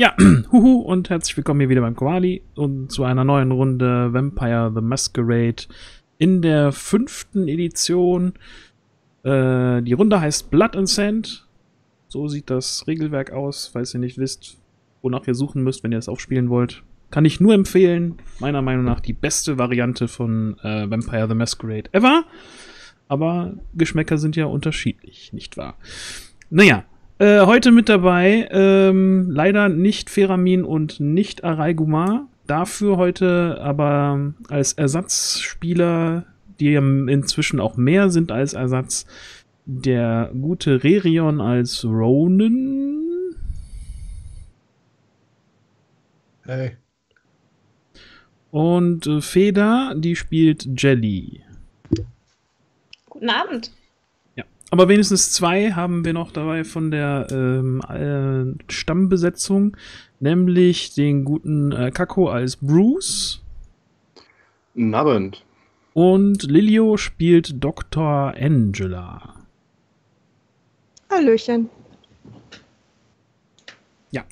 Ja, huhu und herzlich willkommen hier wieder beim Koali und zu einer neuen Runde Vampire the Masquerade in der fünften Edition. Äh, die Runde heißt Blood and Sand. So sieht das Regelwerk aus, falls ihr nicht wisst, wonach ihr suchen müsst, wenn ihr es auch spielen wollt. Kann ich nur empfehlen. Meiner Meinung nach die beste Variante von äh, Vampire the Masquerade ever. Aber Geschmäcker sind ja unterschiedlich, nicht wahr? Naja, äh, heute mit dabei ähm, leider nicht Feramin und nicht Araiguma. Dafür heute aber als Ersatzspieler, die inzwischen auch mehr sind als Ersatz, der gute Rerion als Ronan. Hey. Und äh, Feda, die spielt Jelly. Guten Abend. Aber wenigstens zwei haben wir noch dabei von der ähm, äh, Stammbesetzung, nämlich den guten äh, Kako als Bruce. Abend. Und Lilio spielt Dr. Angela. Hallöchen. Ja.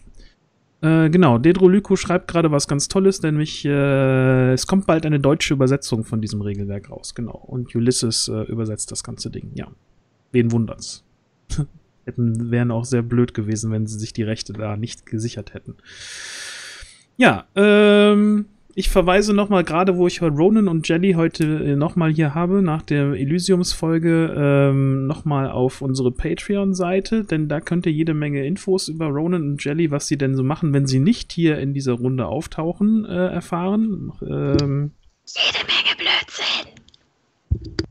Äh, genau, Dedrolyko schreibt gerade was ganz Tolles, nämlich äh, es kommt bald eine deutsche Übersetzung von diesem Regelwerk raus, genau. Und Ulysses äh, übersetzt das ganze Ding, ja wen wundert's? hätten, wären auch sehr blöd gewesen, wenn sie sich die Rechte da nicht gesichert hätten. Ja, ähm, ich verweise nochmal, gerade wo ich Ronan und Jelly heute äh, nochmal hier habe, nach der Elysiums-Folge, ähm, nochmal auf unsere Patreon-Seite, denn da könnt ihr jede Menge Infos über Ronan und Jelly, was sie denn so machen, wenn sie nicht hier in dieser Runde auftauchen, äh, erfahren. Ähm, jede Menge Blödsinn.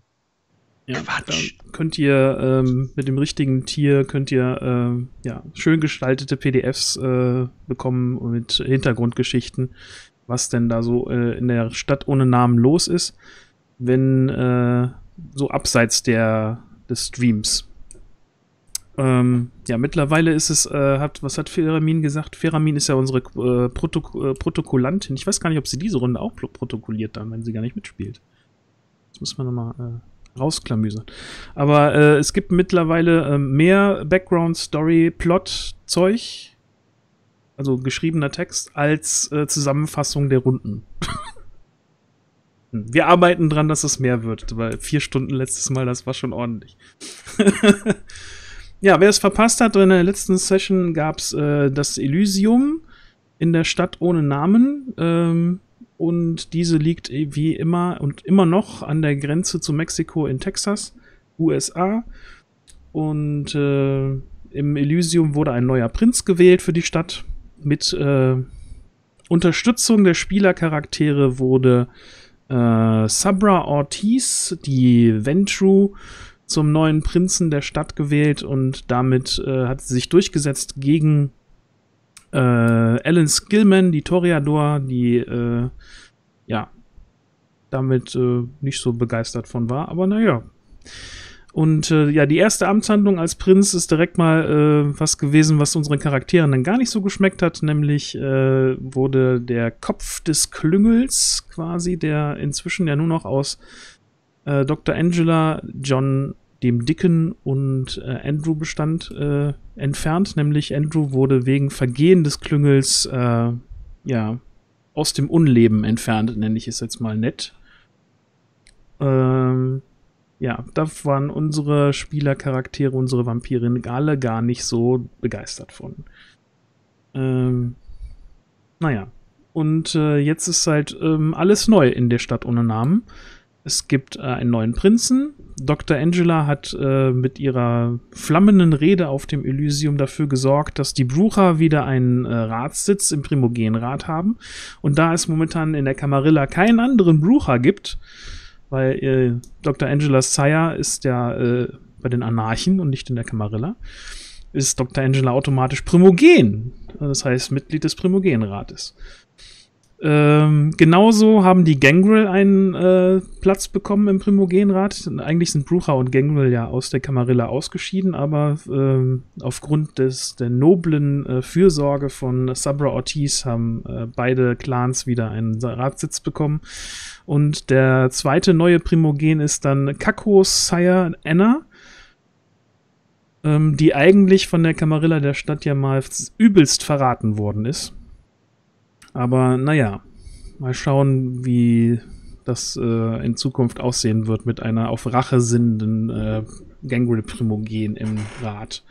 Ja, Quatsch. Könnt ihr ähm, mit dem richtigen Tier könnt ihr äh, ja, schön gestaltete PDFs äh, bekommen mit Hintergrundgeschichten, was denn da so äh, in der Stadt ohne Namen los ist, wenn äh, so abseits der des Streams. Ähm, ja, mittlerweile ist es, äh, hat, was hat Feramin gesagt? Feramin ist ja unsere äh, Protok Protokollantin. Ich weiß gar nicht, ob sie diese Runde auch protokolliert dann, wenn sie gar nicht mitspielt. Das muss man nochmal rausklamüsern. Aber äh, es gibt mittlerweile äh, mehr Background-Story-Plot-Zeug, also geschriebener Text, als äh, Zusammenfassung der Runden. Wir arbeiten dran, dass es mehr wird, weil vier Stunden letztes Mal, das war schon ordentlich. ja, wer es verpasst hat, in der letzten Session gab es äh, das Elysium in der Stadt ohne Namen. Ähm, und diese liegt wie immer und immer noch an der Grenze zu Mexiko in Texas, USA. Und äh, im Elysium wurde ein neuer Prinz gewählt für die Stadt. Mit äh, Unterstützung der Spielercharaktere wurde äh, Sabra Ortiz, die Ventru, zum neuen Prinzen der Stadt gewählt und damit äh, hat sie sich durchgesetzt gegen äh, Alan Skillman, die Toreador, die äh, ja damit äh, nicht so begeistert von war, aber naja. Und äh, ja, die erste Amtshandlung als Prinz ist direkt mal äh, was gewesen, was unseren Charakteren dann gar nicht so geschmeckt hat, nämlich äh, wurde der Kopf des Klüngels quasi, der inzwischen ja nur noch aus äh, Dr. Angela, John dem Dicken und äh, Andrew bestand, äh, entfernt. Nämlich Andrew wurde wegen Vergehen des Klüngels äh, ja aus dem Unleben entfernt, nenne ich es jetzt mal nett. Ähm, ja, da waren unsere Spielercharaktere, unsere Vampirinnen alle gar nicht so begeistert von. Ähm, naja. Und äh, jetzt ist halt ähm, alles neu in der Stadt ohne Namen. Es gibt äh, einen neuen Prinzen. Dr. Angela hat äh, mit ihrer flammenden Rede auf dem Elysium dafür gesorgt, dass die Brucher wieder einen äh, Ratssitz im Primogenrat haben. Und da es momentan in der Camarilla keinen anderen Brucher gibt, weil äh, Dr. Angelas Sire ist ja äh, bei den Anarchen und nicht in der Camarilla, ist Dr. Angela automatisch Primogen. Das heißt Mitglied des Primogenrates. Ähm, genauso haben die Gangrel einen äh, Platz bekommen im Primogenrat. Eigentlich sind Brucher und Gangrel ja aus der Camarilla ausgeschieden, aber ähm, aufgrund des, der noblen äh, Fürsorge von Sabra Ortiz haben äh, beide Clans wieder einen Ratssitz bekommen. Und der zweite neue Primogen ist dann Kakos Sire Anna. ähm, die eigentlich von der Camarilla der Stadt ja mal übelst verraten worden ist. Aber naja, mal schauen, wie das äh, in Zukunft aussehen wird mit einer auf Rache sinnenden äh, Gangrel Primogen im Rat.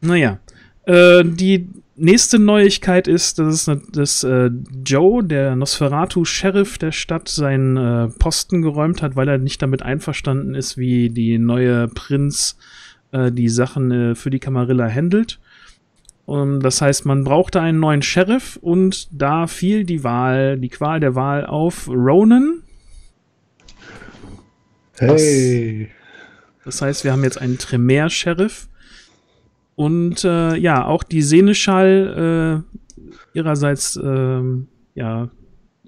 Naja, äh, die nächste Neuigkeit ist, dass, dass äh, Joe, der Nosferatu-Sheriff der Stadt, seinen äh, Posten geräumt hat, weil er nicht damit einverstanden ist, wie die neue Prinz äh, die Sachen äh, für die Camarilla handelt. Und das heißt, man brauchte einen neuen Sheriff und da fiel die Wahl, die Qual der Wahl auf Ronan. Hey. Das, das heißt, wir haben jetzt einen Tremere-Sheriff. Und äh, ja, auch die Seneschall äh, ihrerseits, äh, ja,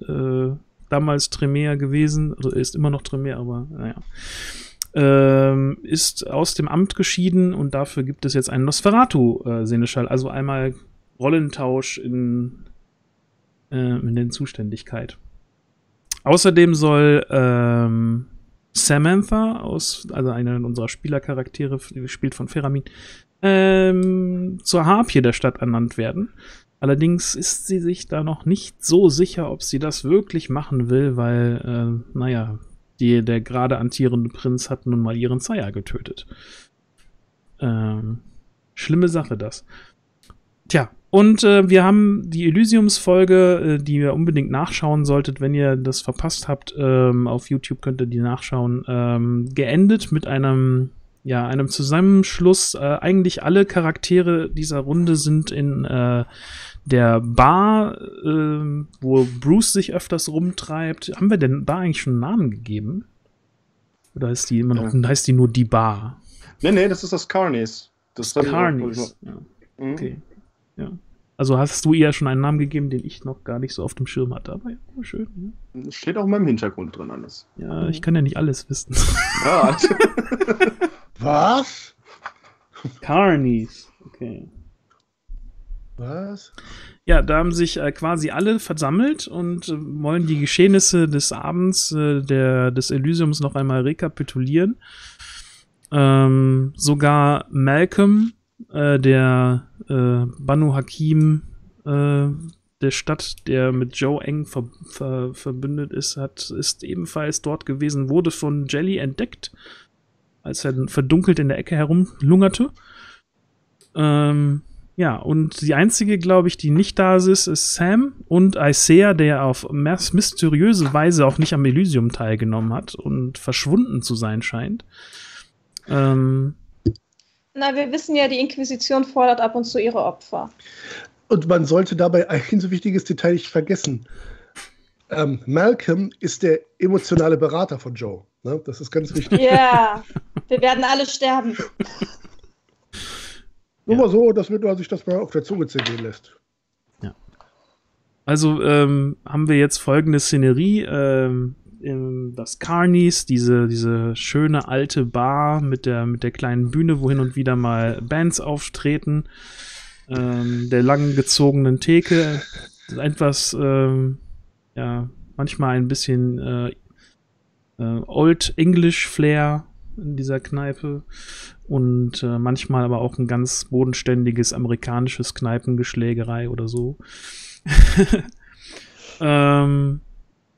äh, damals Tremere gewesen, also ist immer noch Tremere, aber naja ähm, ist aus dem Amt geschieden und dafür gibt es jetzt einen Nosferatu-Seneschall. also einmal Rollentausch in, äh, in den Zuständigkeit. Außerdem soll ähm, Samantha aus, also einer unserer Spielercharaktere, gespielt von Feramin, ähm, zur Harpie der Stadt ernannt werden. Allerdings ist sie sich da noch nicht so sicher, ob sie das wirklich machen will, weil, äh, naja, die, der gerade antierende Prinz hat nun mal ihren Sire getötet. Ähm, schlimme Sache, das. Tja, und äh, wir haben die Elysiums-Folge, äh, die ihr unbedingt nachschauen solltet, wenn ihr das verpasst habt. Ähm, auf YouTube könnt ihr die nachschauen. Ähm, geendet mit einem, ja, einem Zusammenschluss. Äh, eigentlich alle Charaktere dieser Runde sind in äh, der Bar, äh, wo Bruce sich öfters rumtreibt. Haben wir denn da eigentlich schon einen Namen gegeben? Oder ist die immer noch, ja. heißt die nur die Bar? Nee, nee, das ist das Carnies. Das, das Carnies. Ja. Mhm. Okay. Ja. Also hast du ihr schon einen Namen gegeben, den ich noch gar nicht so auf dem Schirm hatte. Aber ja, schön. Ja. Steht auch in meinem Hintergrund drin alles. Ja, ich kann ja nicht alles wissen. Ja. Was? Carnies. Okay. Was? Ja, da haben sich äh, quasi alle versammelt und äh, wollen die Geschehnisse des Abends äh, der, des Elysiums noch einmal rekapitulieren. Ähm, sogar Malcolm, äh, der äh, Banu Hakim äh, der Stadt, der mit Joe eng ver ver verbündet ist, hat, ist ebenfalls dort gewesen, wurde von Jelly entdeckt, als er verdunkelt in der Ecke herumlungerte. Ähm, ja, und die einzige, glaube ich, die nicht da ist, ist Sam und Isaiah, der auf mysteriöse Weise auch nicht am Elysium teilgenommen hat und verschwunden zu sein scheint. Ähm, Na, wir wissen ja, die Inquisition fordert ab und zu ihre Opfer. Und man sollte dabei ein so wichtiges Detail nicht vergessen. Ähm, Malcolm ist der emotionale Berater von Joe. Ne? Das ist ganz wichtig. Ja, wir werden alle sterben. Nur ja. mal so, dass man sich das mal auf der Zunge zergehen lässt. Ja. Also ähm, haben wir jetzt folgende Szenerie. Ähm, das Carnies, diese, diese schöne alte Bar mit der, mit der kleinen Bühne, wo hin und wieder mal Bands auftreten. Ähm, der lang gezogenen Theke. Etwas, ähm, ja, manchmal ein bisschen äh, äh, Old English Flair in dieser Kneipe und äh, manchmal aber auch ein ganz bodenständiges amerikanisches Kneipengeschlägerei oder so. ähm,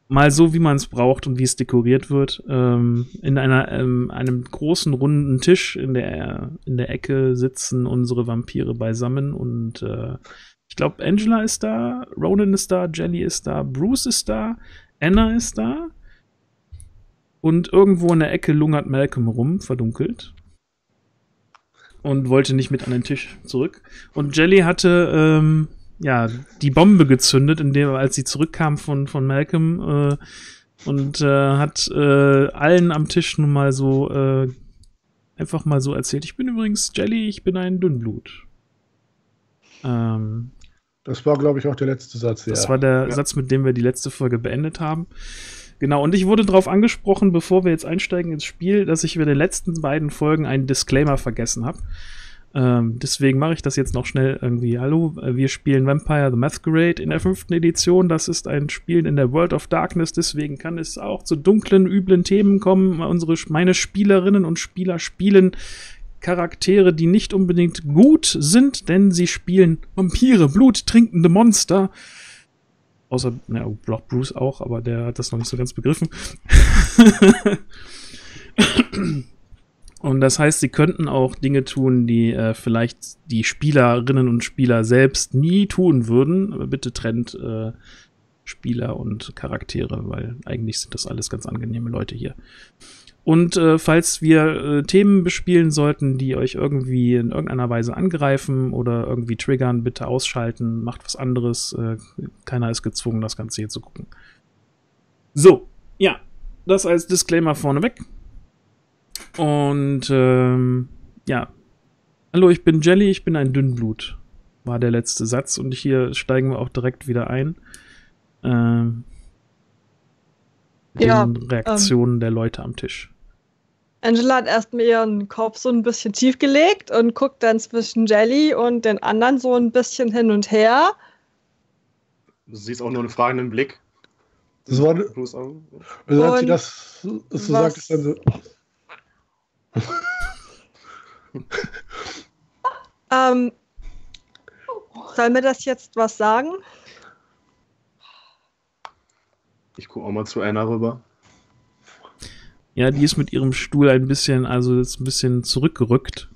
mal so, wie man es braucht und wie es dekoriert wird. Ähm, in einer, ähm, einem großen runden Tisch in der, in der Ecke sitzen unsere Vampire beisammen und äh, ich glaube, Angela ist da, Ronan ist da, Jelly ist da, Bruce ist da, Anna ist da. Und irgendwo in der Ecke lungert Malcolm rum, verdunkelt. Und wollte nicht mit an den Tisch zurück. Und Jelly hatte, ähm, ja, die Bombe gezündet, in dem, als sie zurückkam von, von Malcolm, äh, und äh, hat äh, allen am Tisch nun mal so äh, einfach mal so erzählt. Ich bin übrigens Jelly, ich bin ein Dünnblut. Ähm, das war, glaube ich, auch der letzte Satz. Das ja. war der ja. Satz, mit dem wir die letzte Folge beendet haben. Genau, und ich wurde darauf angesprochen, bevor wir jetzt einsteigen ins Spiel, dass ich über die letzten beiden Folgen einen Disclaimer vergessen habe. Ähm, deswegen mache ich das jetzt noch schnell irgendwie. Hallo, äh, wir spielen Vampire the Masquerade in der fünften Edition. Das ist ein Spiel in der World of Darkness, deswegen kann es auch zu dunklen, üblen Themen kommen. Unsere, meine Spielerinnen und Spieler spielen Charaktere, die nicht unbedingt gut sind, denn sie spielen Vampire, bluttrinkende Monster. Außer, na, Block Bruce auch, aber der hat das noch nicht so ganz begriffen. Und das heißt, sie könnten auch Dinge tun, die äh, vielleicht die Spielerinnen und Spieler selbst nie tun würden. Aber bitte trennt äh, Spieler und Charaktere, weil eigentlich sind das alles ganz angenehme Leute hier. Und äh, falls wir äh, Themen bespielen sollten, die euch irgendwie in irgendeiner Weise angreifen oder irgendwie triggern, bitte ausschalten, macht was anderes. Äh, keiner ist gezwungen, das Ganze hier zu gucken. So, ja, das als Disclaimer vorneweg. Und ähm, ja, hallo, ich bin Jelly, ich bin ein Dünnblut, war der letzte Satz. Und hier steigen wir auch direkt wieder ein. Ähm, den Ja, Reaktionen der Leute am Tisch. Angela hat erst mir ihren Kopf so ein bisschen tief gelegt und guckt dann zwischen Jelly und den anderen so ein bisschen hin und her. Du siehst auch nur einen fragenden Blick. Das war, also hat sie Und das, das so was- sagt, ist dann so. Ähm, soll mir das jetzt was sagen? Ich gucke auch mal zu Anna rüber. Ja, die ist mit ihrem Stuhl ein bisschen, also ist ein bisschen zurückgerückt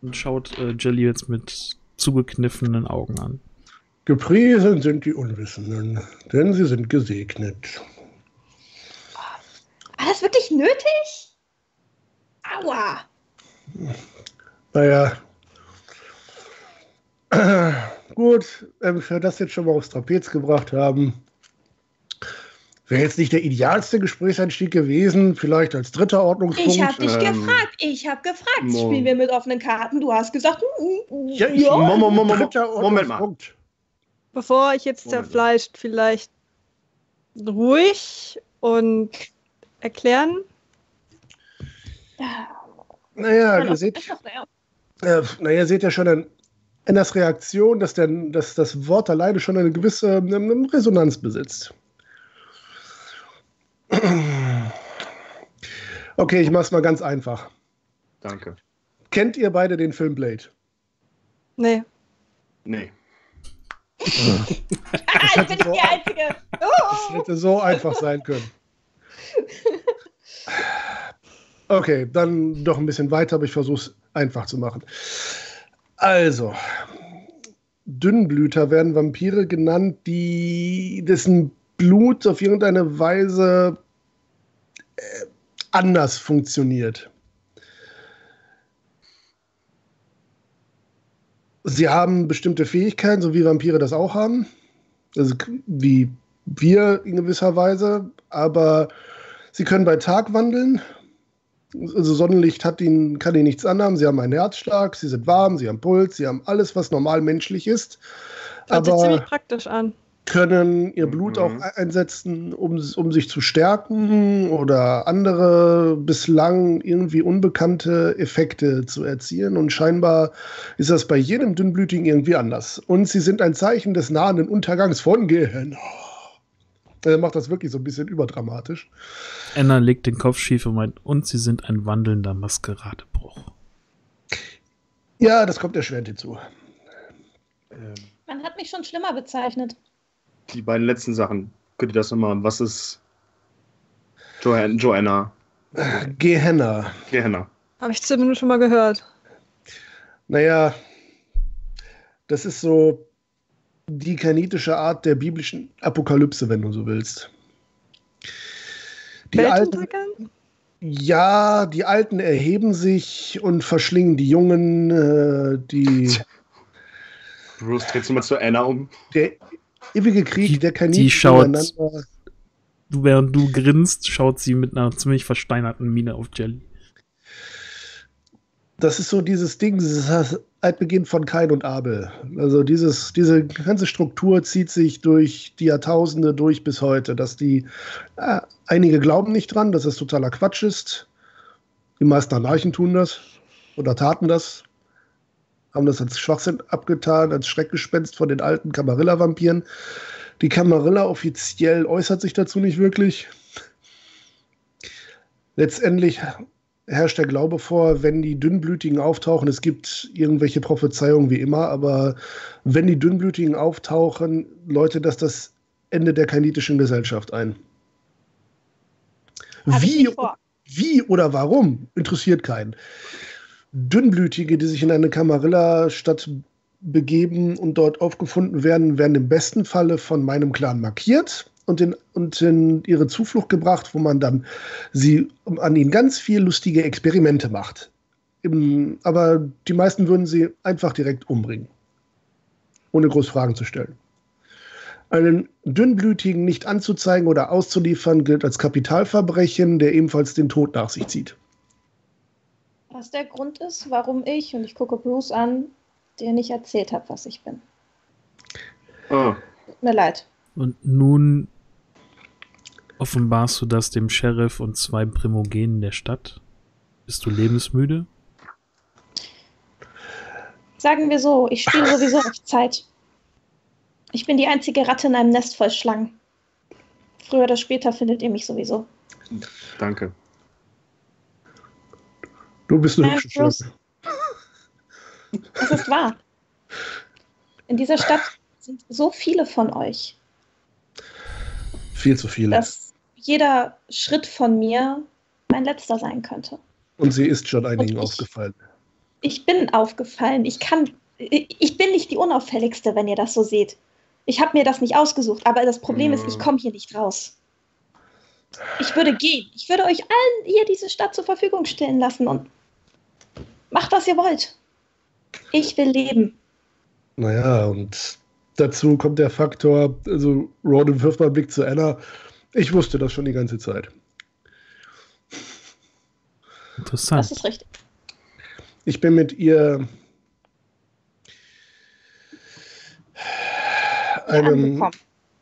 und schaut äh, Jelly jetzt mit zugekniffenen Augen an. Gepriesen sind die Unwissenden, denn sie sind gesegnet. War das wirklich nötig? Aua! Naja. Gut, ähm, wenn wir das jetzt schon mal aufs Trapez gebracht haben. Wäre jetzt nicht der idealste Gesprächseinstieg gewesen, vielleicht als dritter Ordnungspunkt. Ich hab dich ähm, gefragt. Ich hab gefragt. Mo- Spielen wir mit offenen Karten? Du hast gesagt, mm, mm, ja, ich, ja. Mo- mo- Moment mal. Bevor ich jetzt Moment. zerfleischt, vielleicht ruhig und erklären. Ja, Naja, ihr seht, äh, naja, seht ja schon an Annas Reaktion, dass, der, dass das Wort alleine schon eine gewisse ähm, Resonanz besitzt. Okay, ich mach's mal ganz einfach. Danke. Kennt ihr beide den Film Blade? Nee. Nee. Ah, ich bin nicht die Einzige. Das hätte so einfach sein können. Okay, dann doch ein bisschen weiter, aber ich versuche es einfach zu machen. Also, Dünnblüter werden Vampire genannt, die dessen Blut auf irgendeine Weise äh, anders funktioniert. Sie haben bestimmte Fähigkeiten, so wie Vampire das auch haben. Also wie wir in gewisser Weise, aber sie können bei Tag wandeln. Also Sonnenlicht hat ihnen, kann ihnen nichts anhaben. Sie haben einen Herzschlag, sie sind warm, sie haben Puls, sie haben alles, was normal menschlich ist. Hört sich ziemlich Aber praktisch an. Können ihr Blut Mhm. auch einsetzen, um, um sich zu stärken oder andere bislang irgendwie unbekannte Effekte zu erzielen. Und scheinbar ist das bei jedem Dünnblütigen irgendwie anders. Und sie sind ein Zeichen des nahenden Untergangs von Gehirn. Er macht das wirklich so ein bisschen überdramatisch. Anna legt den Kopf schief und meint, und sie sind ein wandelnder Maskeradebruch. Ja, das kommt erschwerend hinzu. Ähm, Man hat mich schon schlimmer bezeichnet. Die beiden letzten Sachen. Könnt ihr das nochmal? Was ist Joanna? Joanna. Gehenna. Gehenna. Habe ich zumindest schon mal gehört. Naja, das ist so die kanitische Art der biblischen Apokalypse, wenn du so willst. Die Alten, Weltuntergang? ja, die Alten erheben sich und verschlingen die Jungen. Äh, die, Bruce, drehst du mal zu Anna um? der ewige Krieg Die- der die Kaniten schaut-. Du, während du grinst, schaut sie mit einer ziemlich versteinerten Miene auf Jelly. Das ist so dieses Ding, dieses Altbeginn von Kain und Abel. Also dieses, diese ganze Struktur zieht sich durch die Jahrtausende durch bis heute, dass die äh, einige glauben nicht dran, dass es totaler Quatsch ist. Die meisten Anarchen tun das oder taten das, haben das als Schwachsinn abgetan, als Schreckgespenst von den alten Camarilla-Vampiren. Die Camarilla offiziell äußert sich dazu nicht wirklich. Letztendlich herrscht der Glaube vor, wenn die Dünnblütigen auftauchen, es gibt irgendwelche Prophezeiungen wie immer, aber wenn die Dünnblütigen auftauchen, läutet das das Ende der kainitischen Gesellschaft ein. Hab Wie, wie oder warum interessiert keinen. Dünnblütige, die sich in eine Camarilla-Stadt begeben und dort aufgefunden werden, werden im besten Falle von meinem Clan markiert und in, und in ihre Zuflucht gebracht, wo man dann sie an ihnen ganz viel lustige Experimente macht. Im, aber die meisten würden sie einfach direkt umbringen, ohne groß Fragen zu stellen. Einen Dünnblütigen nicht anzuzeigen oder auszuliefern gilt als Kapitalverbrechen, der ebenfalls den Tod nach sich zieht. Was der Grund ist, warum ich, und ich gucke Bruce an, dir nicht erzählt habe, was ich bin. Ah, Tut mir leid. Und nun offenbarst du das dem Sheriff und zwei Primogenen der Stadt. Bist du lebensmüde? Sagen wir so, ich spiele sowieso auf Zeit. Ich bin die einzige Ratte in einem Nest voll Schlangen. Früher oder später findet ihr mich sowieso. danke. Du bist eine Nein, hübsche. Schlange. Das ist wahr. In dieser Stadt sind so viele von euch, Viel zu viele. dass jeder Schritt von mir mein letzter sein könnte. Und sie ist schon einigen ich- aufgefallen. Ich bin aufgefallen. Ich kann. Ich bin nicht die unauffälligste, wenn ihr das so seht. Ich habe mir das nicht ausgesucht, aber das Problem ist, ich komme hier nicht raus. Ich würde gehen. Ich würde euch allen hier diese Stadt zur Verfügung stellen lassen und macht, was ihr wollt. Ich will leben. Naja, und dazu kommt der Faktor, also Ronan wirft mal einen Blick zu Anna. Ich wusste das schon die ganze Zeit. Interessant. Das ist richtig. Ich bin mit ihr einem,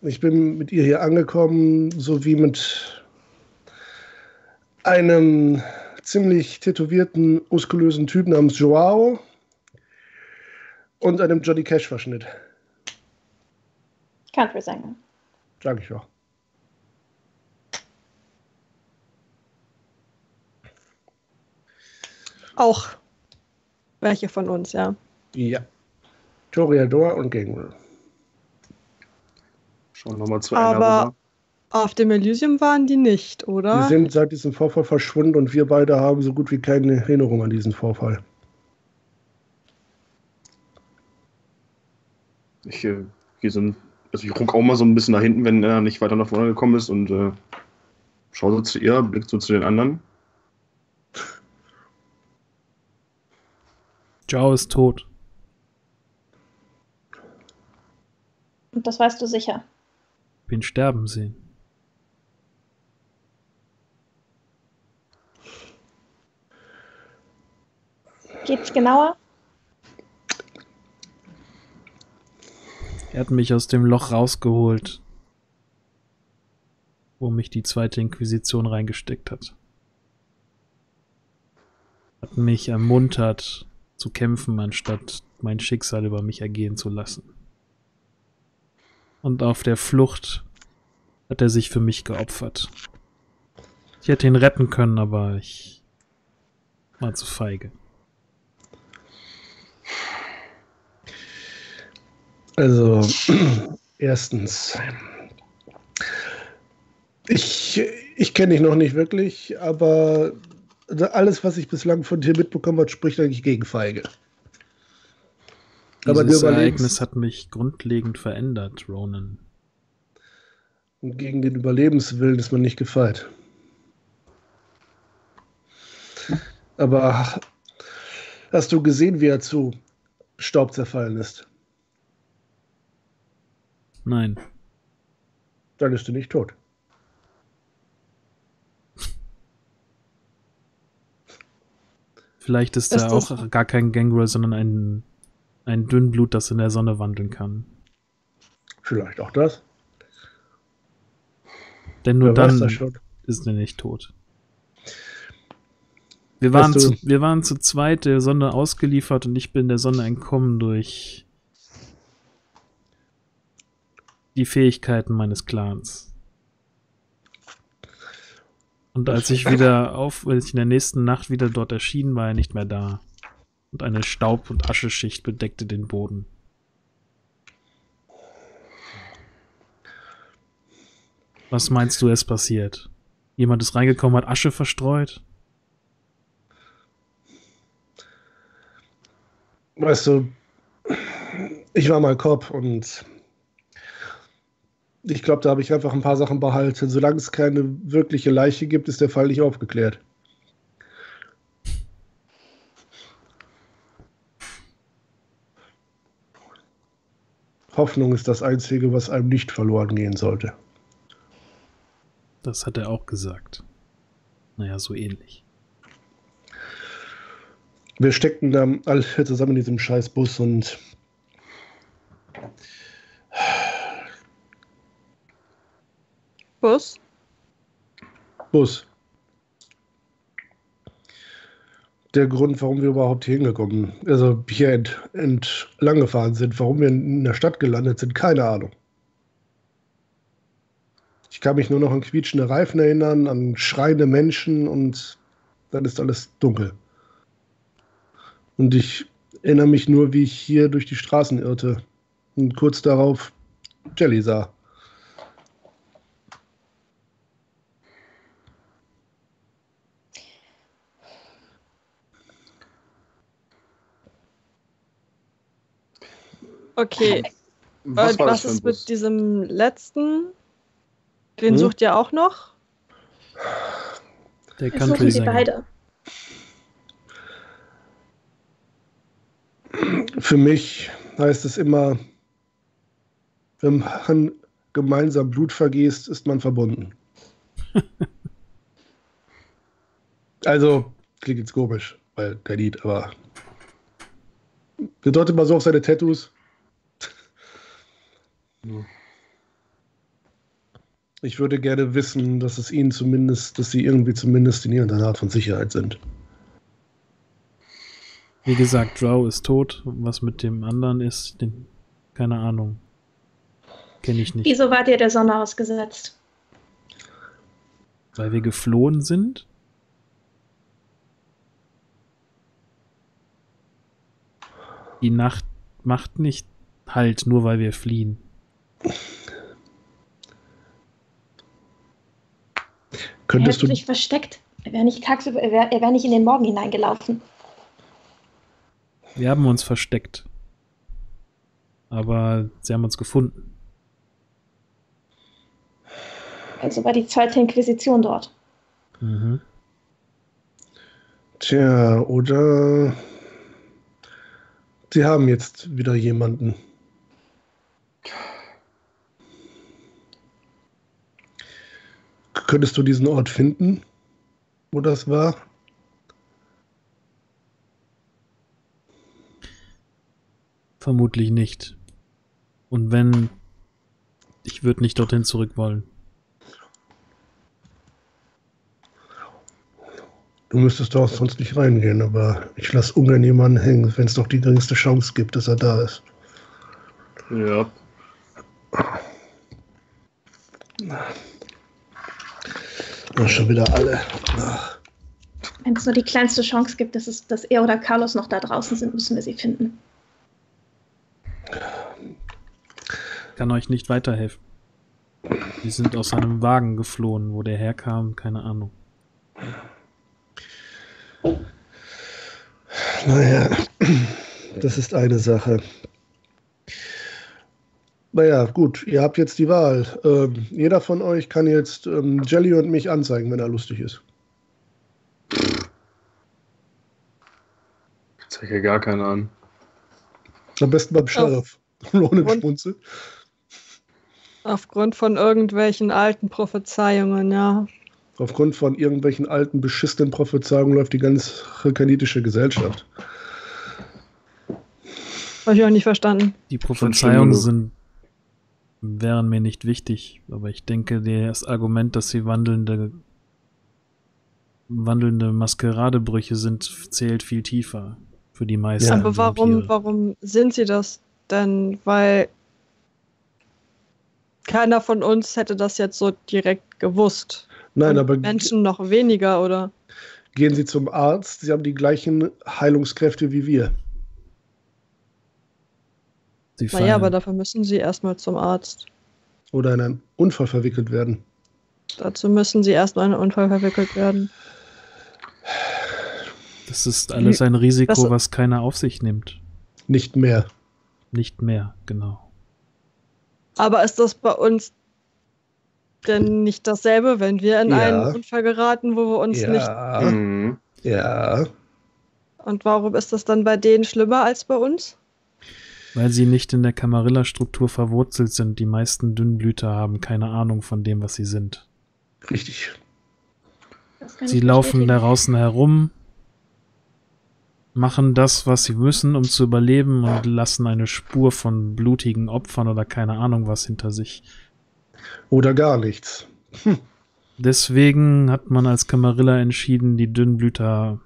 ich bin mit ihr hier angekommen, sowie mit einem ziemlich tätowierten, muskulösen Typ namens Joao und einem Johnny Cash Verschnitt. Country-Sänger. Sag ich ja. Auch welche von uns, ja. Ja. Toreador und Gangrel. Schauen wir mal zu Aber- einer rüber. Auf dem Elysium waren die nicht, Die oder? sind seit diesem Vorfall verschwunden und wir beide haben so gut wie keine Erinnerung an diesen Vorfall. Ich äh, gehe so ein, also ich ruck auch mal so ein bisschen nach hinten, wenn er nicht weiter nach vorne gekommen ist und äh, schaue so zu ihr, blickt so zu den anderen. Jao ist tot. Und das weißt du sicher. Bin sterben sehen. Geht's genauer? Er hat mich aus dem Loch rausgeholt, wo mich die zweite Inquisition reingesteckt hat. Hat mich ermuntert zu kämpfen, anstatt mein Schicksal über mich ergehen zu lassen. Und auf der Flucht hat er sich für mich geopfert. Ich hätte ihn retten können, aber ich war zu feige. Also, erstens, ich, ich kenne dich noch nicht wirklich, aber alles, was ich bislang von dir mitbekommen habe, spricht eigentlich gegen Feige. Aber Dieses Ereignis hat mich grundlegend verändert, Ronan. und gegen den Überlebenswillen ist man nicht gefeit. Aber hast du gesehen, wie er zu Staub zerfallen ist? Nein, Dann ist er nicht tot. vielleicht ist Ist er das- auch gar kein Gangrel, sondern ein, ein Dünnblut, das in der Sonne wandeln kann. Vielleicht auch das. Denn nur Wer dann ist er nicht tot. Wir waren, zu, wir waren zu zweit der Sonne ausgeliefert und ich bin der Sonne entkommen durch die Fähigkeiten meines Clans. Und als ich wieder auf, als ich in der nächsten Nacht wieder dort erschien, war er nicht mehr da. Und eine Staub- und Ascheschicht bedeckte den Boden. Was meinst du, ist passiert? Jemand ist reingekommen, hat Asche verstreut? Weißt du, ich war mal Cop und ich glaube, da habe ich einfach ein paar Sachen behalten. Solange es keine wirkliche Leiche gibt, ist der Fall nicht aufgeklärt. Hoffnung ist das Einzige, was einem nicht verloren gehen sollte. Das hat er auch gesagt. Naja, so ähnlich. Wir steckten da alle zusammen in diesem scheiß Bus und Bus? Bus. Der Grund, warum wir überhaupt hier hingekommen, also hier ent, entlang gefahren sind, warum wir in der Stadt gelandet sind, keine Ahnung. Ich kann mich nur noch an quietschende Reifen erinnern, an schreiende Menschen und dann ist alles dunkel. Und ich erinnere mich nur, wie ich hier durch die Straßen irrte und kurz darauf Jelly sah. Okay. Was Und was ist Bus? mit diesem letzten? Den Hm? sucht ihr auch noch? Der sie Country-Sänger. beide. Für mich heißt es immer, wenn man gemeinsam Blut vergießt, ist man verbunden. also, klingt jetzt komisch, weil kein Lied, aber bedeutet mal so auf seine Tattoos. Ich würde gerne wissen, dass es ihnen zumindest, dass sie irgendwie zumindest in irgendeiner Art von Sicherheit sind. Wie gesagt, Drow ist tot. Was mit dem anderen ist, den, keine Ahnung. Kenne ich nicht. Wieso wart ihr der Sonne ausgesetzt? Weil wir geflohen sind? Die Nacht macht nicht Halt, nur weil wir fliehen. Er Könntest hätte du, sich versteckt. Er wäre nicht tagsüber, er wäre er wär nicht in den Morgen hineingelaufen. Wir haben uns versteckt. Aber sie haben uns gefunden. Also war die zweite Inquisition dort. Mhm. tja, oder sie haben jetzt wieder jemanden. Könntest du diesen Ort finden, wo das war? Vermutlich nicht. Und wenn, ich würde nicht dorthin zurück wollen. Du müsstest doch sonst nicht reingehen, aber ich lasse ungern jemanden hängen, wenn es doch die geringste Chance gibt, dass er da ist. Ja. Na, schon wieder alle. Ach, Wenn es nur die kleinste Chance gibt, dass, es, dass er oder Carlos noch da draußen sind, müssen wir sie finden. Kann euch nicht weiterhelfen. Die sind aus einem Wagen geflohen, wo der herkam, keine Ahnung. Naja, das ist eine Sache. Naja, gut, ihr habt jetzt die Wahl. Ähm, jeder von euch kann jetzt ähm, Jelly und mich anzeigen, wenn er lustig ist. Ich zeige ja gar keine an. Am besten beim Sheriff. Ohne Und- Schmunzel. Aufgrund von irgendwelchen alten Prophezeiungen, ja. Aufgrund von irgendwelchen alten, beschissenen Prophezeiungen läuft die ganze kanitische Gesellschaft. Habe ich auch nicht verstanden. Die Prophezeiungen sind, wären mir nicht wichtig, aber ich denke, das Argument, dass sie wandelnde, wandelnde Maskeradebrüche sind, zählt viel tiefer für die meisten. Ja. Aber warum, Vampire. warum sind sie das denn? Weil keiner von uns hätte das jetzt so direkt gewusst. Nein, Und aber Menschen noch weniger, oder? gehen Sie zum Arzt. Sie haben die gleichen Heilungskräfte wie wir. Sie Naja, fallen- aber dafür müssen sie erstmal zum Arzt. Oder in einen Unfall verwickelt werden. Dazu müssen sie erst in einen Unfall verwickelt werden. das ist alles ein Risiko, Das- was keiner auf sich nimmt. Nicht mehr. Nicht mehr, genau. Aber ist das bei uns denn nicht dasselbe, wenn wir in Ja. einen Unfall geraten, wo wir uns nicht. Ja, Mhm. ja. Und warum ist das dann bei denen schlimmer als bei uns? Weil sie nicht in der Camarilla-Struktur verwurzelt sind. Die meisten Dünnblüter haben keine Ahnung von dem, was sie sind. Richtig. Sie laufen da draußen herum, machen das, was sie müssen, um zu überleben und lassen eine Spur von blutigen Opfern oder keine Ahnung was hinter sich. Oder gar nichts. Deswegen hat man als Camarilla entschieden, die Dünnblüter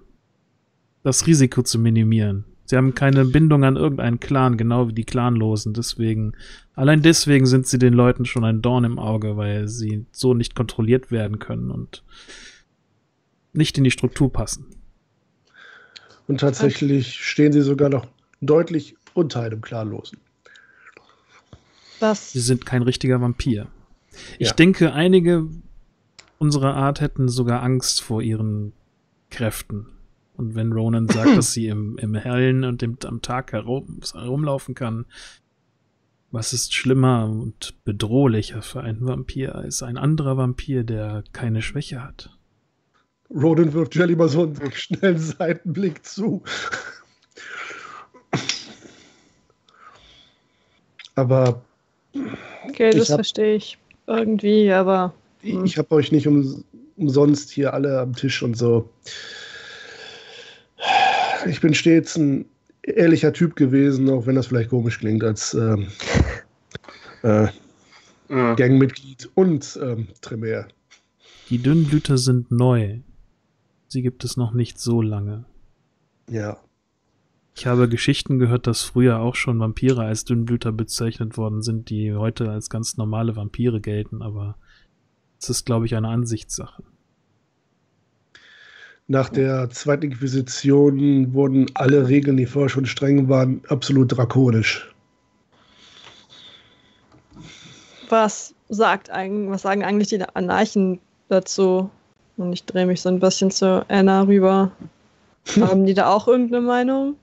das Risiko zu minimieren. Sie haben keine Bindung an irgendeinen Clan, genau wie die Clanlosen. Deswegen, allein deswegen sind sie den Leuten schon ein Dorn im Auge, weil sie so nicht kontrolliert werden können und nicht in die Struktur passen. Und tatsächlich stehen sie sogar noch deutlich unter einem Klarlosen. Das Sie sind kein richtiger Vampir. Ich Ja. denke, einige unserer Art hätten sogar Angst vor ihren Kräften. Und wenn Ronan sagt, dass sie im, im Hellen und im, am Tag herum, herumlaufen kann, was ist schlimmer und bedrohlicher für einen Vampir als ein anderer Vampir, der keine Schwäche hat? Roden wirft Jelly mal so einen schnellen Seitenblick zu. Aber okay, Ich das hab- verstehe ich irgendwie, aber ich, ich habe euch nicht um, umsonst hier alle am Tisch und so. Ich bin stets ein ehrlicher Typ gewesen, auch wenn das vielleicht komisch klingt, als ähm, äh, Ja. Gangmitglied und ähm, Tremere. Die Dünnblüter sind neu. Sie gibt es noch nicht so lange. Ja. Ich habe Geschichten gehört, dass früher auch schon Vampire als Dünnblüter bezeichnet worden sind, die heute als ganz normale Vampire gelten, aber es ist, glaube ich, eine Ansichtssache. Nach der zweiten Inquisition wurden alle Regeln, die vorher schon streng waren, absolut drakonisch. was sagt eigentlich, was sagen eigentlich die Anarchen dazu? Und ich drehe mich so ein bisschen zu Anna rüber. Haben die da auch irgendeine Meinung?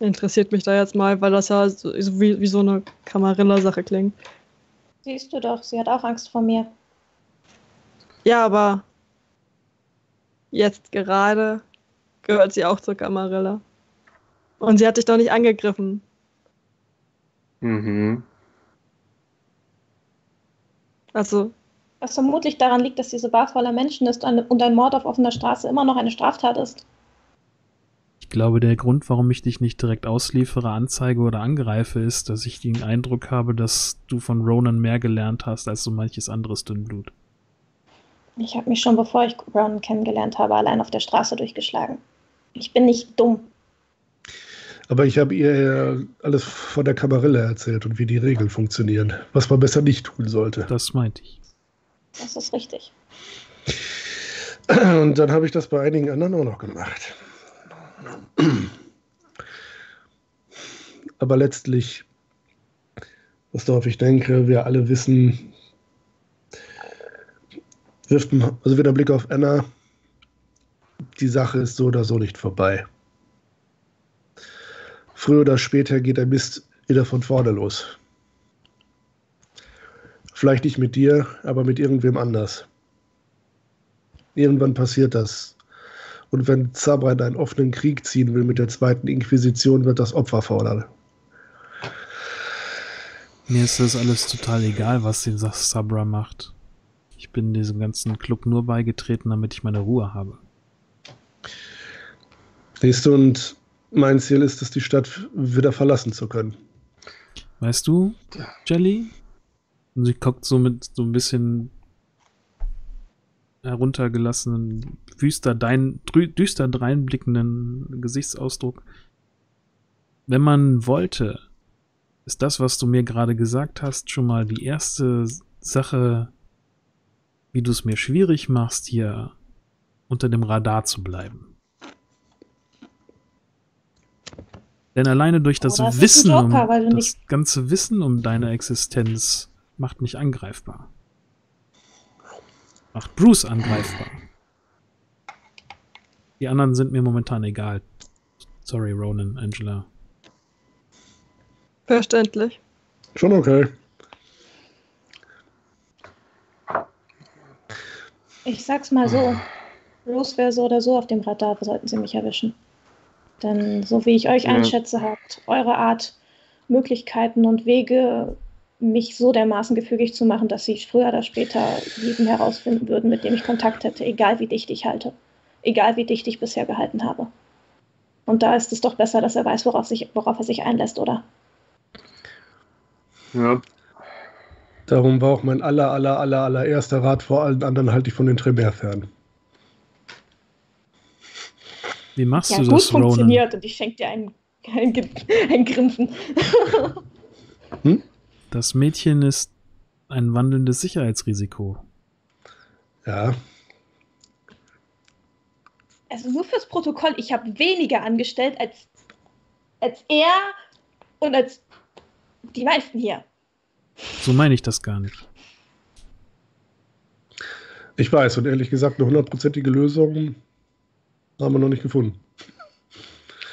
Interessiert mich da jetzt mal, weil das ja so, wie, wie so eine Kamarilla-Sache klingt. Siehst du doch, sie hat auch Angst vor mir. Ja, aber jetzt gerade gehört sie auch zur Kamarilla. Und sie hat dich doch nicht angegriffen. Mhm. Also, Was vermutlich daran liegt, dass sie so Bar voller Menschen ist und ein Mord auf offener Straße immer noch eine Straftat ist. Ich glaube, der Grund, warum ich dich nicht direkt ausliefere, anzeige oder angreife, ist, dass ich den Eindruck habe, dass du von Ronan mehr gelernt hast als so manches anderes Dünnblut. Ich habe mich schon, bevor ich Brown kennengelernt habe, allein auf der Straße durchgeschlagen. Ich bin nicht dumm. Aber ich habe ihr ja alles von der Kamarille erzählt und wie die Regeln funktionieren, was man besser nicht tun sollte. Das meinte ich. Das ist richtig. Und dann habe ich das bei einigen anderen auch noch gemacht. Aber letztlich, was darauf ich denke, wir alle wissen, wirft man, also wieder Blick auf Anna, die Sache ist so oder so nicht vorbei. Früher oder später geht der Mist wieder von vorne los. Vielleicht nicht mit dir, aber mit irgendwem anders. Irgendwann passiert das. Und wenn Zabra in einen offenen Krieg ziehen will mit der zweiten Inquisition, wird das Opfer fordern. Mir ist das alles total egal, was die Sabra macht. Ich bin diesem ganzen Club nur beigetreten, damit ich meine Ruhe habe. Siehst du, und mein Ziel ist es, die Stadt wieder verlassen zu können. Weißt du, Jelly? Und sie guckt so mit so ein bisschen heruntergelassenen, düster, dein, düster dreinblickenden Gesichtsausdruck. Wenn man wollte, ist das, was du mir gerade gesagt hast, schon mal die erste Sache, wie du es mir schwierig machst, hier unter dem Radar zu bleiben. Denn alleine durch das ist ein Wissen, Joker, um, das ganze Wissen um deine Existenz macht mich angreifbar. Macht Bruce angreifbar. Die anderen sind mir momentan egal. Sorry, Ronan, Angela. Verständlich. Schon okay. Ich sag's mal so. Rose wäre so oder so auf dem Radar, sollten sie mich erwischen. Denn so wie ich euch Ja. einschätze, habt eure Art, Möglichkeiten und Wege, mich so dermaßen gefügig zu machen, dass sie früher oder später jeden herausfinden würden, mit dem ich Kontakt hätte, egal wie dicht ich halte. Egal wie dicht ich bisher gehalten habe. Und da ist es doch besser, dass er weiß, worauf, sich, worauf er sich einlässt, oder? Ja, Darum war auch mein aller, aller, aller, allererster Rat vor allen anderen, halte ich von den Tremere fern. Wie machst Ja, du gut das, Ronan? funktioniert und ich schenke dir ein, ein, Ge- ein Grinsen. Das Mädchen ist ein wandelndes Sicherheitsrisiko. Ja, Also nur fürs Protokoll, ich habe weniger angestellt als, als er und als die meisten hier. So meine ich das gar nicht. ich weiß. Und ehrlich gesagt, eine hundertprozentige Lösung haben wir noch nicht gefunden.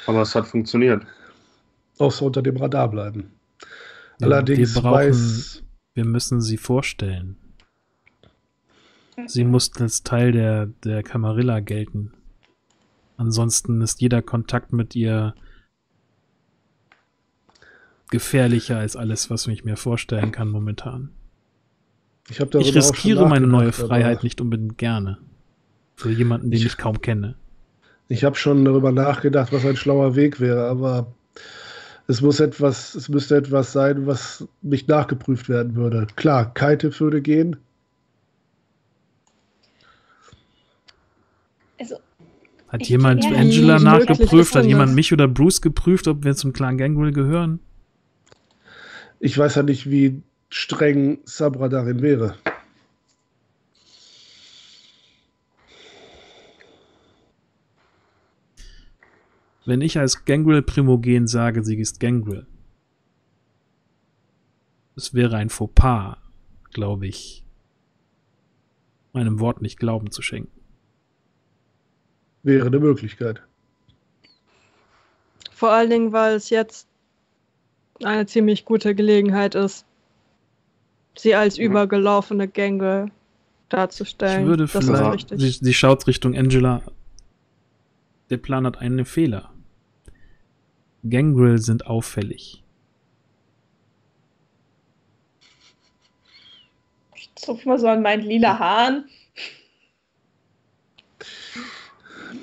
aber es hat funktioniert. Außer unter dem Radar bleiben. Allerdings wir brauchen- weiß. Wir müssen sie vorstellen. Sie muss als Teil der, der Camarilla gelten. Ansonsten ist jeder Kontakt mit ihr gefährlicher als alles, was ich mir vorstellen kann momentan. Ich, Ich riskiere meine neue Freiheit nicht unbedingt gerne. Für jemanden, den Ich- ich kaum kenne. Ich habe schon darüber nachgedacht, was ein schlauer Weg wäre, aber es muss etwas, es müsste etwas sein, was nicht nachgeprüft werden würde. Klar, Kite würde gehen. Also, Hat jemand Angela nachgeprüft? Hat jemand mich oder Bruce geprüft, ob wir zum Clan Gangrel gehören? Ich weiß ja nicht, wie streng Sabra darin wäre. Wenn ich als Gangrel Primogen sage, sie ist Gangrel, es wäre ein Fauxpas, glaube ich, meinem Wort nicht Glauben zu schenken. Wäre eine Möglichkeit. Vor allen Dingen, weil es jetzt eine ziemlich gute Gelegenheit ist, sie als Mhm. übergelaufene Gangrel darzustellen. Ich würde das ist vielleicht, richtig. sie, sie schaut Richtung Angela. Der Plan hat einen Fehler. Gangrel sind auffällig. ich zupfe mal so an meinen lila Haaren.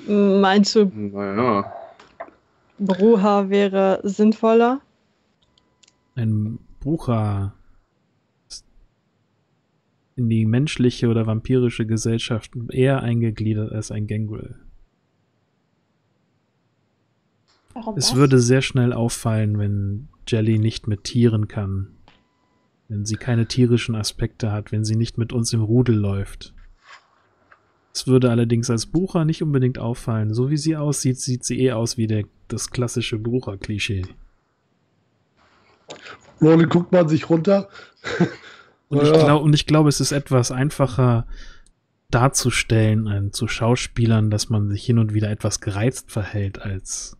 Meinst du, Naja, Bruja wäre sinnvoller? Ein Bucher ist in die menschliche oder vampirische Gesellschaft eher eingegliedert als ein Gangrel. Warum Es das? würde sehr schnell auffallen, wenn Jelly nicht mit Tieren kann. Wenn sie keine tierischen Aspekte hat, wenn sie nicht mit uns im Rudel läuft. Es würde allerdings als Bucher nicht unbedingt auffallen. So wie sie aussieht, sieht sie eh aus wie der, das klassische Bucher-Klischee. Ronan guckt man sich runter. Und, ich glaub, und ich glaube, es ist etwas einfacher darzustellen, äh, zu Schauspielern, dass man sich hin und wieder etwas gereizt verhält, als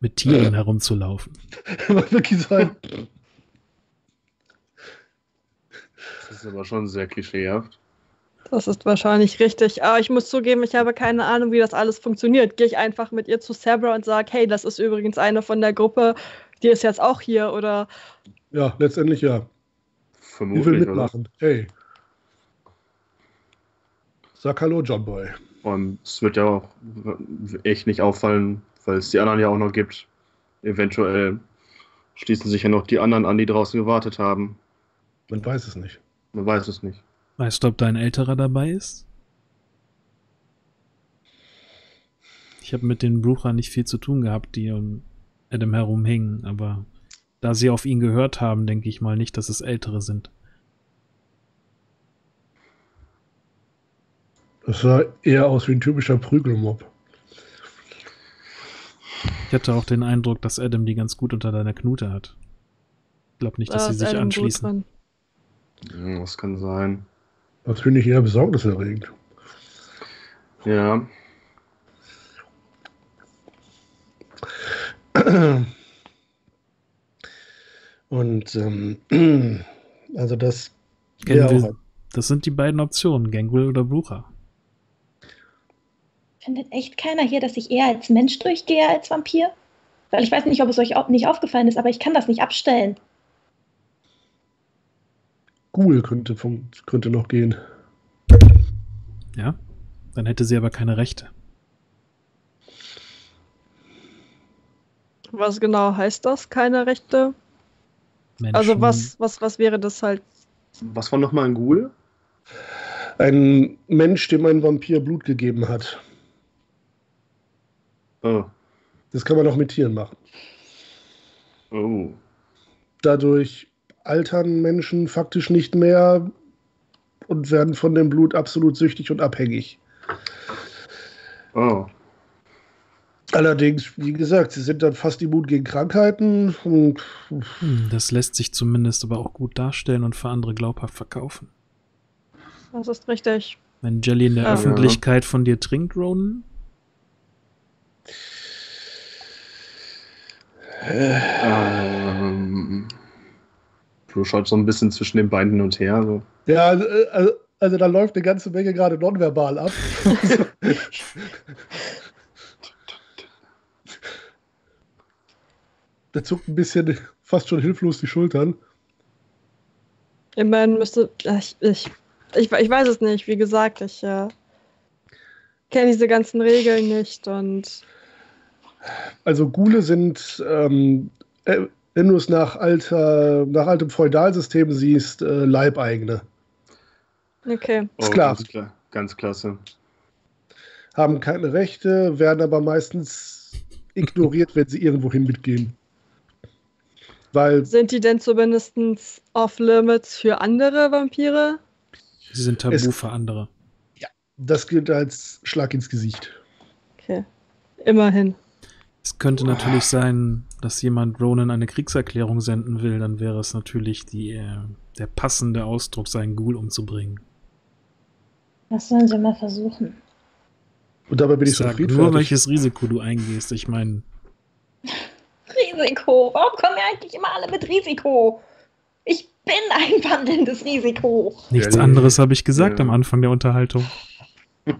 mit Tieren herumzulaufen. Was wirklich sein. das ist aber schon sehr klischeehaft. Das ist wahrscheinlich richtig. Aber ich muss zugeben, ich habe keine Ahnung, wie das alles funktioniert. Gehe ich einfach mit ihr zu Sabra und sage, hey, das ist übrigens eine von der Gruppe, die ist jetzt auch hier oder Ja, letztendlich ja. Ich will Vermutlich, oder? mitmachen. Hey. Sag Hallo, John Boy. Und es wird ja auch echt nicht auffallen, weil es die anderen ja auch noch gibt. Eventuell schließen sich ja noch die anderen an, die draußen gewartet haben. Man weiß es nicht. Man weiß es nicht. Weißt du, ob dein älterer dabei ist? Ich habe mit den Brucher nicht viel zu tun gehabt, die um Adam herumhingen, aber da sie auf ihn gehört haben, denke ich mal nicht, dass es ältere sind. Das sah eher aus wie ein typischer Prügelmob. Ich hatte auch den Eindruck, dass Adam die ganz gut unter deiner Knute hat. Ich glaube nicht, dass Da sie sich Adam anschließen. Ja, Das kann sein. Das finde ich eher besorgniserregend. Ja. Und ähm, also das Kennen wäre wir- auch Das sind die beiden Optionen, Gangrel oder Brucher. Findet echt keiner hier, dass ich eher als Mensch durchgehe als Vampir? Weil ich weiß nicht, ob es euch auch nicht aufgefallen ist, aber ich kann das nicht abstellen. Ghoul könnte, fun- könnte noch gehen. Ja? Dann hätte sie aber keine Rechte. Was genau heißt das? Keine Rechte? Menschen, Also was, was, was wäre das halt? Was war nochmal ein Ghoul? Ein Mensch, dem ein Vampir Blut gegeben hat. Oh. Das kann man auch mit Tieren machen. Oh. Dadurch altern Menschen faktisch nicht mehr und werden von dem Blut absolut süchtig und abhängig. Oh. Allerdings, wie gesagt, sie sind dann fast immun gegen Krankheiten und Hm, das lässt sich zumindest aber auch gut darstellen und für andere glaubhaft verkaufen. Das ist richtig. Wenn Jelly in der Ja. Öffentlichkeit von dir trinkt, Ronan, Ähm, du schaust so ein bisschen zwischen den Beinen hin und her. So. ja, äh, also, also da läuft eine ganze Menge gerade nonverbal ab. Der zuckt ein bisschen fast schon hilflos die Schultern. Immerhin müsste. Ich, ich, ich, ich weiß es nicht. Wie gesagt, ich äh, kenne diese ganzen Regeln nicht und Also Gule sind, ähm, äh, wenn du es nach, alter, nach altem Feudalsystem siehst, äh, Leibeigene. okay. Ist klar. Ganz, klar. ganz klasse. Haben keine Rechte, werden aber meistens ignoriert, wenn sie irgendwohin mitgehen. Weil Sind die denn zumindest off-limits für andere Vampire? sie sind tabu Es- für andere. das gilt als Schlag ins Gesicht. Okay. Immerhin. Es könnte natürlich sein, dass jemand Ronan eine Kriegserklärung senden will, dann wäre es natürlich die, äh, der passende Ausdruck, seinen Ghoul umzubringen. Das sollen sie mal versuchen. Und dabei bin ich so Sag friedfertig. nur, welches Risiko du eingehst. Ich meine, Risiko. Warum kommen wir eigentlich immer alle mit Risiko? Ich bin ein wandelndes Risiko. nichts anderes habe ich gesagt ja. am Anfang der Unterhaltung.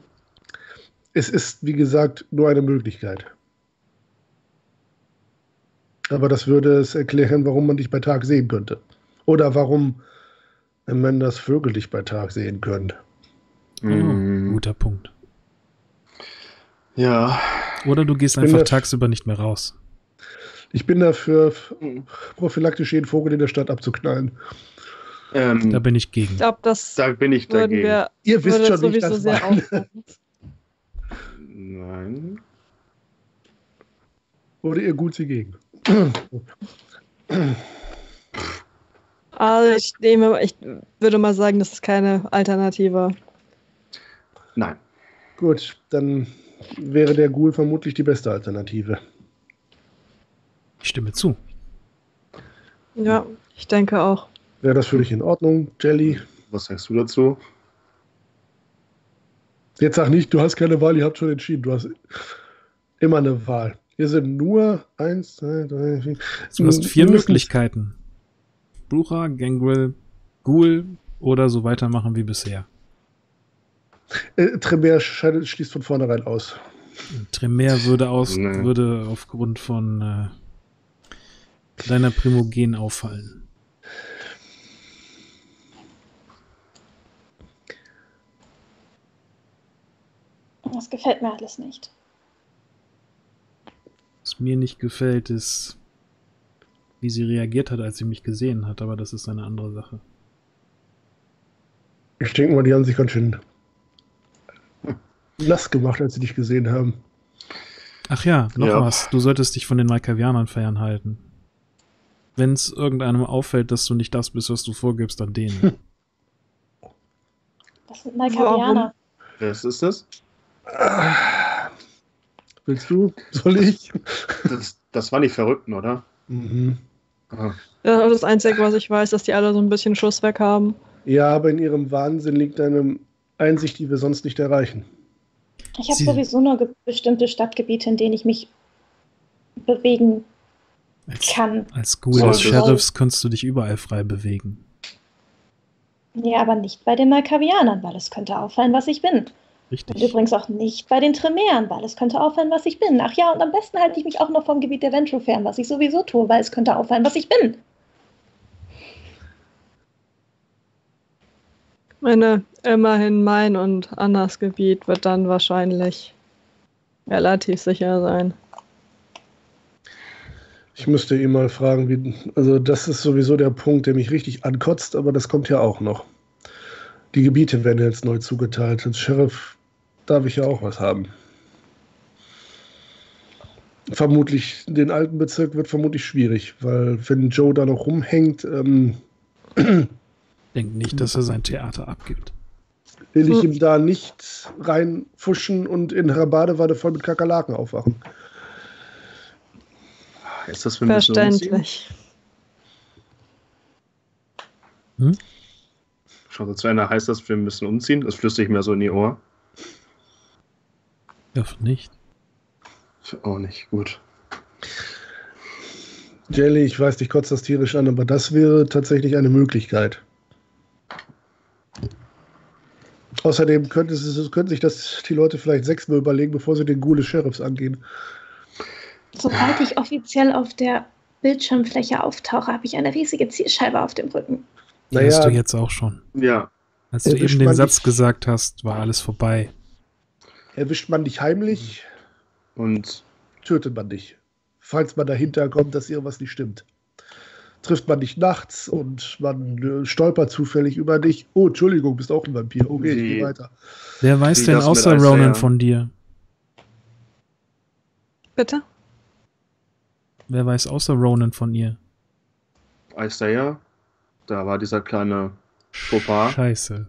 Es ist, wie gesagt, nur eine Möglichkeit. Aber das würde es erklären, warum man dich bei Tag sehen könnte. Oder warum man das Vögel dich bei Tag sehen könnte. Oh, Mm, guter Punkt. ja. Oder du gehst einfach tagsüber nicht mehr raus. Ich bin dafür, prophylaktisch jeden Vogel in der Stadt abzuknallen. Ähm, Da bin ich Ich gegen. glaube, das da bin ich würden dagegen. wir Ihr wisst schon, wie ich das sehr. Nein. Oder ihr gut sie gegen. Also ich nehme, ich würde mal sagen, das ist keine Alternative. Nein. Gut, dann wäre der Ghoul vermutlich die beste Alternative. Ich stimme zu. Ja, ich denke auch. Wäre das für dich in Ordnung, Jelly? Was sagst du dazu? Jetzt sag nicht, du hast keine Wahl, ihr habt schon entschieden. Du hast immer eine Wahl. Hier sind nur eins, zwei, drei, vier. Du hast vier mindestens- Möglichkeiten. Brucher, Gangrel, Ghoul oder so weitermachen wie bisher. Äh, Tremere schließt von vornherein aus. Tremere würde aus, Nee. würde aufgrund von äh, deiner Primogen auffallen. Das gefällt mir alles nicht. Was mir nicht gefällt, ist, wie sie reagiert hat, als sie mich gesehen hat, aber das ist eine andere Sache. Ich denke mal, die haben sich ganz schön nass gemacht, als sie dich gesehen haben. Ach ja, noch Ja. was. Du solltest dich von den Malkavianern fernhalten. Wenn es irgendeinem auffällt, dass du nicht das bist, was du vorgibst, dann denen. Das sind Malkavianer. Was ist das? Willst du? Soll ich? Das, das war die Verrückten, oder? Mhm. Ah, Ja, das Einzige, was ich weiß, dass die alle so ein bisschen Schuss weg haben. Ja, aber in ihrem Wahnsinn liegt eine Einsicht, die wir sonst nicht erreichen. Ich habe sowieso nur bestimmte Stadtgebiete, in denen ich mich bewegen Als, kann. als Ghoul des Sollte- Sheriffs kannst du dich überall frei bewegen. Ja, aber nicht bei den Malkavianern, weil es könnte auffallen, was ich bin. Und Richtig. übrigens auch nicht bei den Tremeren, weil es könnte auffallen, was ich bin. Ach ja, und am besten halte ich mich auch noch vom Gebiet der Ventru fern, was ich sowieso tue, weil es könnte auffallen, was ich bin. Meine, immerhin mein und Annas Gebiet wird dann wahrscheinlich relativ sicher sein. Ich müsste ihn mal fragen, wie. Also, das ist sowieso der Punkt, der mich richtig ankotzt, aber das kommt ja auch noch. Die Gebiete werden jetzt neu zugeteilt. Als Sheriff darf ich ja auch was haben. Vermutlich, den alten Bezirk wird vermutlich schwierig, weil wenn Joe da noch rumhängt, ähm, Denk nicht, dass er sein Theater abgibt. will ich Hm. ihm da nicht reinfuschen und in ihrer Badewanne voll mit Kakerlaken aufwachen. Ist das für ein bisschen umziehen? Verständlich. Schaut so zu Ende, heißt das, wir müssen umziehen? Das flüstere ich mir so in die Ohr. Darf nicht. Auch nicht, gut. Jelly, ich weiß, dich kotzt das tierisch an, aber das wäre tatsächlich eine Möglichkeit. Außerdem könnte es, könnten sich das die Leute vielleicht sechsmal überlegen, bevor sie den Ghoul des Sheriffs angehen. Sobald ich offiziell auf der Bildschirmfläche auftauche, habe ich eine riesige Zielscheibe auf dem Rücken. Die hast du Naja, jetzt auch schon. Ja, Als du Erwischt eben den Satz gesagt hast, war alles vorbei. Erwischt man dich heimlich, und tötet man dich. Falls man dahinter kommt, dass irgendwas nicht stimmt. Trifft man dich nachts und man äh, stolpert zufällig über dich. Oh, Entschuldigung, bist auch ein Vampir. Okay, ich Wie- gehe weiter. Wer weiß denn außer? Ronan von dir? Bitte? Wer weiß außer Ronan von ihr? Isaiah, da war dieser kleine Fauxpas. Scheiße.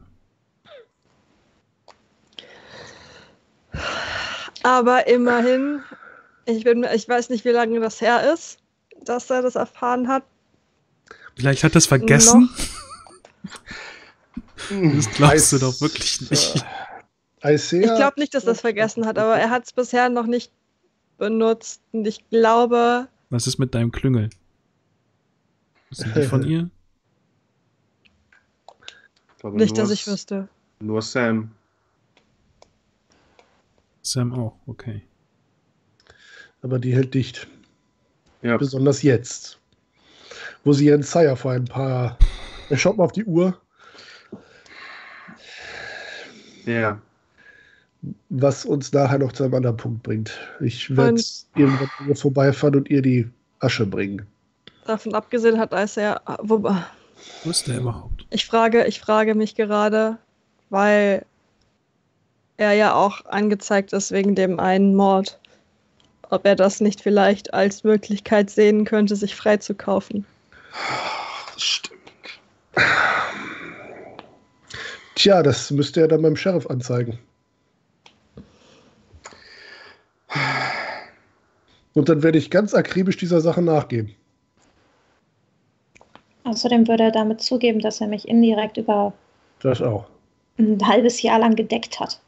Aber immerhin, ich, bin, ich weiß nicht, wie lange das her ist, dass er das erfahren hat. Vielleicht hat er es vergessen. Das glaubst du doch wirklich nicht. Ich glaube nicht, dass er es vergessen hat, aber er hat es bisher noch nicht benutzt. Und ich glaube, Was ist mit deinem Klüngel? Sind die von ihr? Glaube, nicht, nur, dass ich wüsste. Nur Sam. Sam auch, okay. aber die hält dicht. Ja, Besonders jetzt. Wo sie ihren Sire vor ein paar. Er schaut mal auf die Uhr. ja. was uns nachher noch zu einem anderen Punkt bringt. Ich werde irgendwann hier vorbeifahren und ihr die Asche bringen. Davon abgesehen hat Isaiah. Wobei, Wo ist der überhaupt? ich frage, ich frage mich gerade, weil er ja auch angezeigt ist wegen dem einen Mord, ob er das nicht vielleicht als Möglichkeit sehen könnte, sich freizukaufen. Das stimmt. Tja, das müsste er dann beim Sheriff anzeigen. Und dann werde ich ganz akribisch dieser Sache nachgehen. Außerdem würde er damit zugeben, dass er mich indirekt über Das auch. ein halbes Jahr lang gedeckt hat.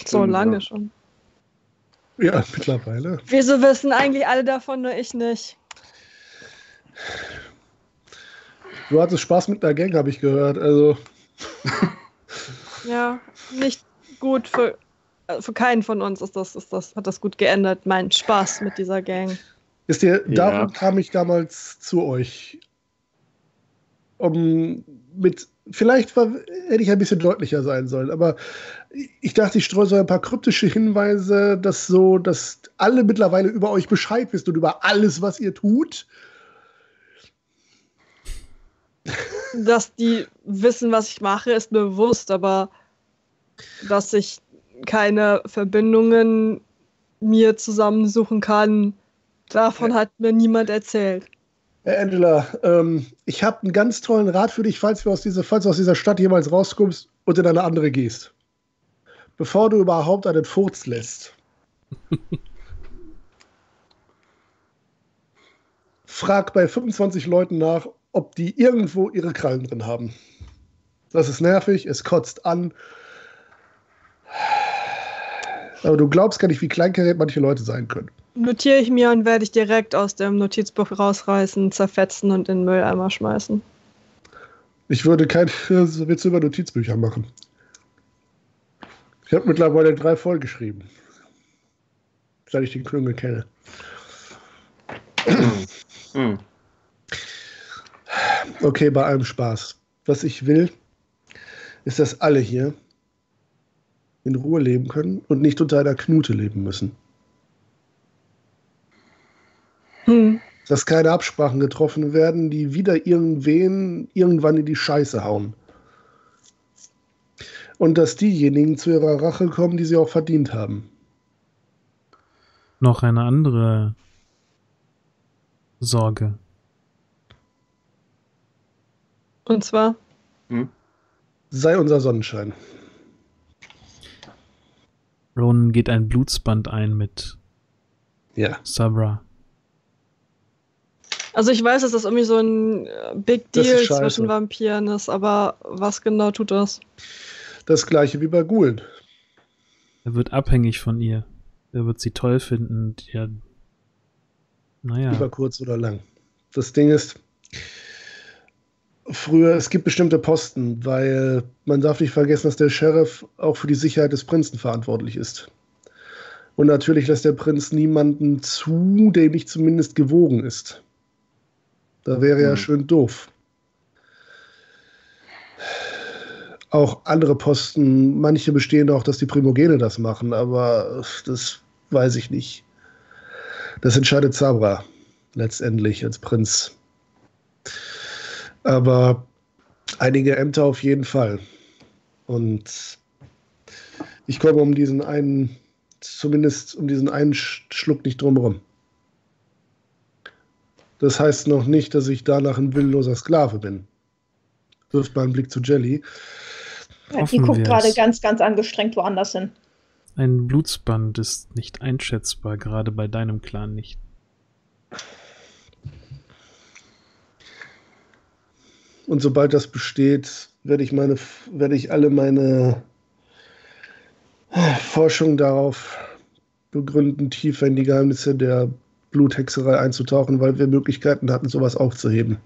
So Stimmt, lange ja. schon. Ja, mittlerweile. Wieso wissen eigentlich alle davon, nur ich nicht? Du hattest Spaß mit einer Gang, habe ich gehört. Also, Ja, nicht gut für, äh, für keinen von uns ist das, ist das, hat das gut geändert, mein Spaß mit dieser Gang. ist dir, Ja. darum kam ich damals zu euch. Um mit, vielleicht war, hätte ich ein bisschen deutlicher sein sollen, aber ich dachte, ich streue so ein paar kryptische Hinweise, dass so, dass alle mittlerweile über euch Bescheid wissen und über alles, was ihr tut. Dass die wissen, was ich mache, ist mir bewusst, aber dass ich keine Verbindungen mir zusammensuchen kann, davon hat mir niemand erzählt. Hey Angela, ähm, ich habe einen ganz tollen Rat für dich, falls, wir aus dieser, falls du aus dieser Stadt jemals rauskommst und in eine andere gehst. Bevor du überhaupt einen Furz lässt. frag bei 25 Leuten nach, ob die irgendwo ihre Krallen drin haben. Das ist nervig, es kotzt an. Aber du glaubst gar nicht, wie kleinkariert manche Leute sein können. Notiere ich mir und werde ich direkt aus dem Notizbuch rausreißen, zerfetzen und in den Mülleimer schmeißen. Ich würde kein Witz über Notizbücher machen. Ich habe mittlerweile drei vollgeschrieben. Seit ich den Klüngel kenne. Hm. Okay, bei allem Spaß. Was ich will, ist, dass alle hier in Ruhe leben können und nicht unter einer Knute leben müssen. Hm. Dass keine Absprachen getroffen werden, die wieder irgendwen irgendwann in die Scheiße hauen. Und dass diejenigen zu ihrer Rache kommen, die sie auch verdient haben. Noch eine andere Sorge. Und zwar? Hm? Sei unser Sonnenschein. Ronan geht ein Blutsband ein mit ja. Sabra. Also ich weiß, dass das irgendwie so ein äh, Big Deal zwischen Vampiren ist, aber was genau tut das? Das gleiche wie bei Ghoulen. Er wird abhängig von ihr. Er wird sie toll finden. Ja. Naja. Über kurz oder lang. Das Ding ist, früher, es gibt bestimmte Posten, weil man darf nicht vergessen, dass der Sheriff auch für die Sicherheit des Prinzen verantwortlich ist. Und natürlich lässt der Prinz niemanden zu, dem nicht zumindest gewogen ist. Da wäre ja mhm. schön doof. Auch andere Posten, manche bestehen auch, dass die Primogene das machen, aber das weiß ich nicht. Das entscheidet Sabra letztendlich als Prinz. Aber einige Ämter auf jeden Fall. Und ich komme um diesen einen, zumindest um diesen einen Schluck nicht drumherum. Das heißt noch nicht, dass ich danach ein willenloser Sklave bin. Wirft mal einen Blick zu Jelly. Ja, die guckt gerade ganz, ganz angestrengt woanders hin. Ein Blutsband ist nicht einschätzbar, gerade bei deinem Clan nicht. Und sobald das besteht, werde ich meine, werde ich alle meine Forschung darauf begründen, tiefer in die Geheimnisse der Bluthexerei einzutauchen, weil wir Möglichkeiten hatten, sowas aufzuheben.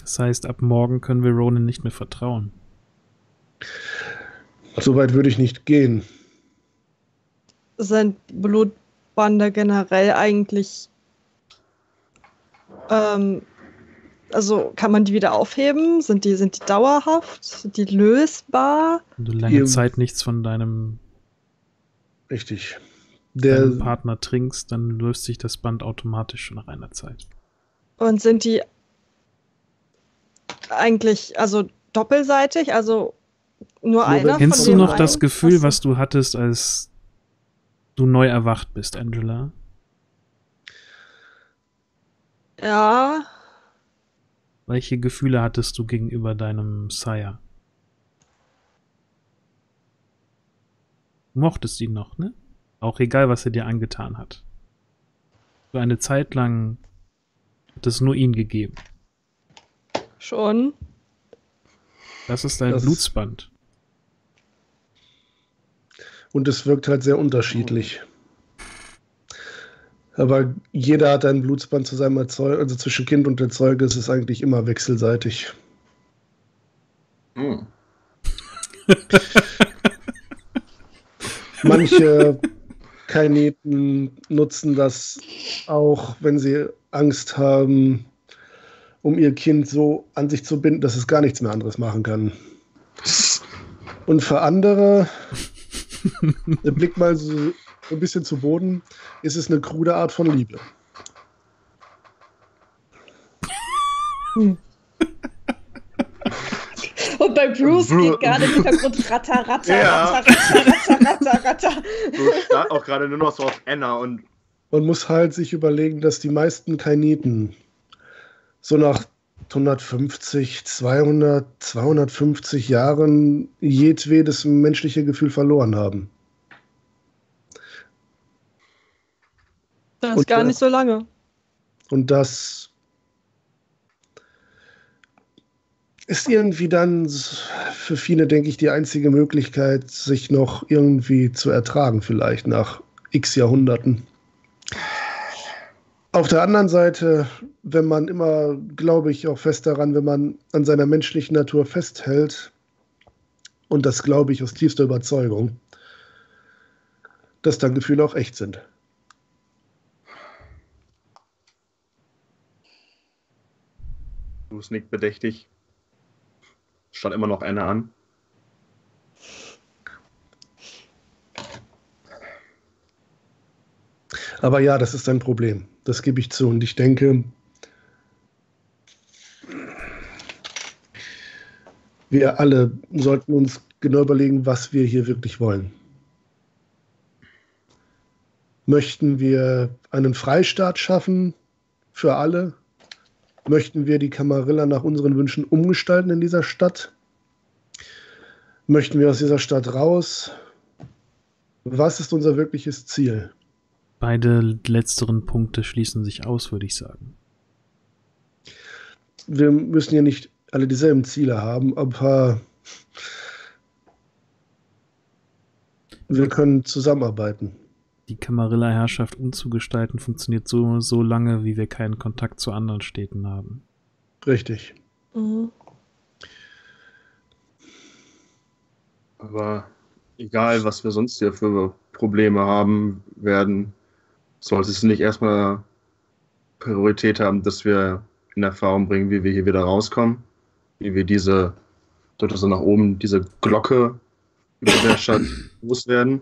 Das heißt, ab morgen können wir Ronan nicht mehr vertrauen. So weit würde ich nicht gehen. Sind Blutbande generell eigentlich. Ähm, also kann man die wieder aufheben? Sind die, sind die dauerhaft? Sind die lösbar? Wenn du lange Ihr, Zeit nichts von deinem, richtig. Der deinem Partner trinkst, dann löst sich das Band automatisch schon nach einer Zeit. Und sind die eigentlich, also doppelseitig, also nur, nur einer. Kennst du noch das Gefühl, was, was du hattest, als du neu erwacht bist, Angela? Ja. Welche Gefühle hattest du gegenüber deinem Sire? Du mochtest ihn noch, ne? Auch egal, was er dir angetan hat. Für eine Zeit lang hat es nur ihn gegeben. Schon. Das ist dein das Blutsband. Und es wirkt halt sehr unterschiedlich. Aber jeder hat ein Blutsband zu seinem Erzeuger, also zwischen Kind und Erzeuger ist es eigentlich immer wechselseitig. Hm. Manche Kaineten nutzen das auch, wenn sie Angst haben, um ihr Kind so an sich zu binden, dass es gar nichts mehr anderes machen kann. Und für andere, der Blick mal so ein bisschen zu Boden, ist es eine krude Art von Liebe. Und bei Bruce Bru- geht gerade im Hintergrund ratter, ratter, Ja. ratter, ratter, ratter, ratter, starrt auch gerade nur noch so auf Anna und Man muss halt sich überlegen, dass die meisten Kainiten so nach 150, 200, 250 Jahren jedwedes menschliche Gefühl verloren haben. Das ist gar nicht so lange. Und das ist irgendwie dann für viele, denke ich, die einzige Möglichkeit, sich noch irgendwie zu ertragen, vielleicht nach x Jahrhunderten. Auf der anderen Seite, wenn man immer, glaube ich, auch fest daran, wenn man an seiner menschlichen Natur festhält, und das glaube ich aus tiefster Überzeugung, dass dann Gefühle auch echt sind. Bruce nickt bedächtig. Stand immer noch Anna an. Aber ja, das ist ein Problem. Das gebe ich zu. Und ich denke, wir alle sollten uns genau überlegen, was wir hier wirklich wollen. Möchten wir einen Freistaat schaffen für alle? Möchten wir die Camarilla nach unseren Wünschen umgestalten in dieser Stadt? Möchten wir aus dieser Stadt raus? Was ist unser wirkliches Ziel? Beide letzteren Punkte schließen sich aus, würde ich sagen. wir müssen ja nicht alle dieselben Ziele haben, aber wir können zusammenarbeiten. Die Camarilla-Herrschaft umzugestalten funktioniert so, so lange, wie wir keinen Kontakt zu anderen Städten haben. Richtig. Mhm. Aber egal, was wir sonst hier für Probleme haben werden, sollte es nicht erstmal Priorität haben, dass wir in Erfahrung bringen, wie wir hier wieder rauskommen, wie wir diese, dort so nach oben, diese Glocke über der Stadt loswerden.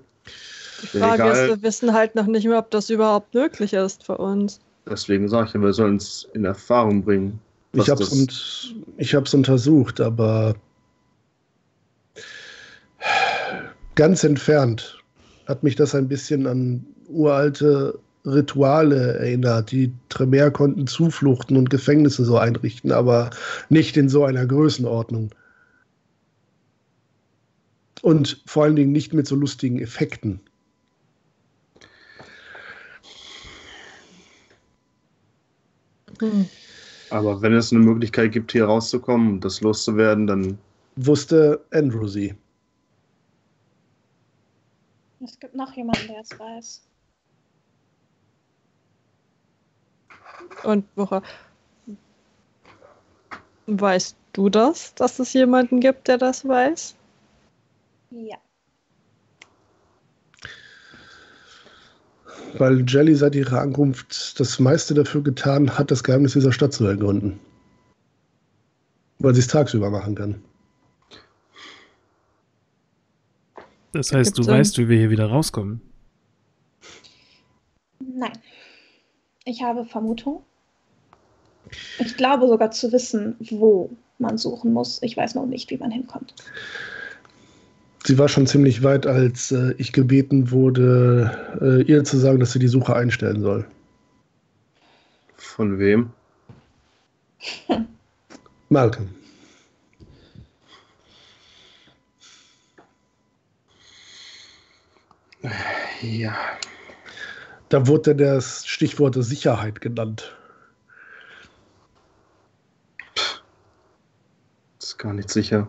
Die Frage Egal. ist, wir wissen halt noch nicht mehr, ob das überhaupt möglich ist für uns. Deswegen sage ich, ja, wir sollen es in Erfahrung bringen. Ich habe es das- und, ich hab's untersucht, aber ganz entfernt hat mich das ein bisschen an uralte Rituale erinnert. Die Tremere konnten Zufluchten und Gefängnisse so einrichten, aber nicht in so einer Größenordnung. Und vor allen Dingen nicht mit so lustigen Effekten. Hm. Aber wenn es eine Möglichkeit gibt, hier rauszukommen und das loszuwerden, dann Wusste Andrew sie. Es gibt noch jemanden, der es weiß. Und woher weißt du das, dass es jemanden gibt, der das weiß? Ja. Weil Jelly seit ihrer Ankunft das meiste dafür getan hat, das Geheimnis dieser Stadt zu ergründen. Weil sie es tagsüber machen kann. Das heißt, du Gibt's denn- weißt, wie wir hier wieder rauskommen. Nein. Ich habe Vermutung. Ich glaube sogar zu wissen, wo man suchen muss. Ich weiß noch nicht, wie man hinkommt. Sie war schon ziemlich weit, als äh, ich gebeten wurde, äh, ihr zu sagen, dass sie die Suche einstellen soll. von wem? Malcolm. Ja. Da wurde das Stichwort Sicherheit genannt. Ist gar nicht sicher.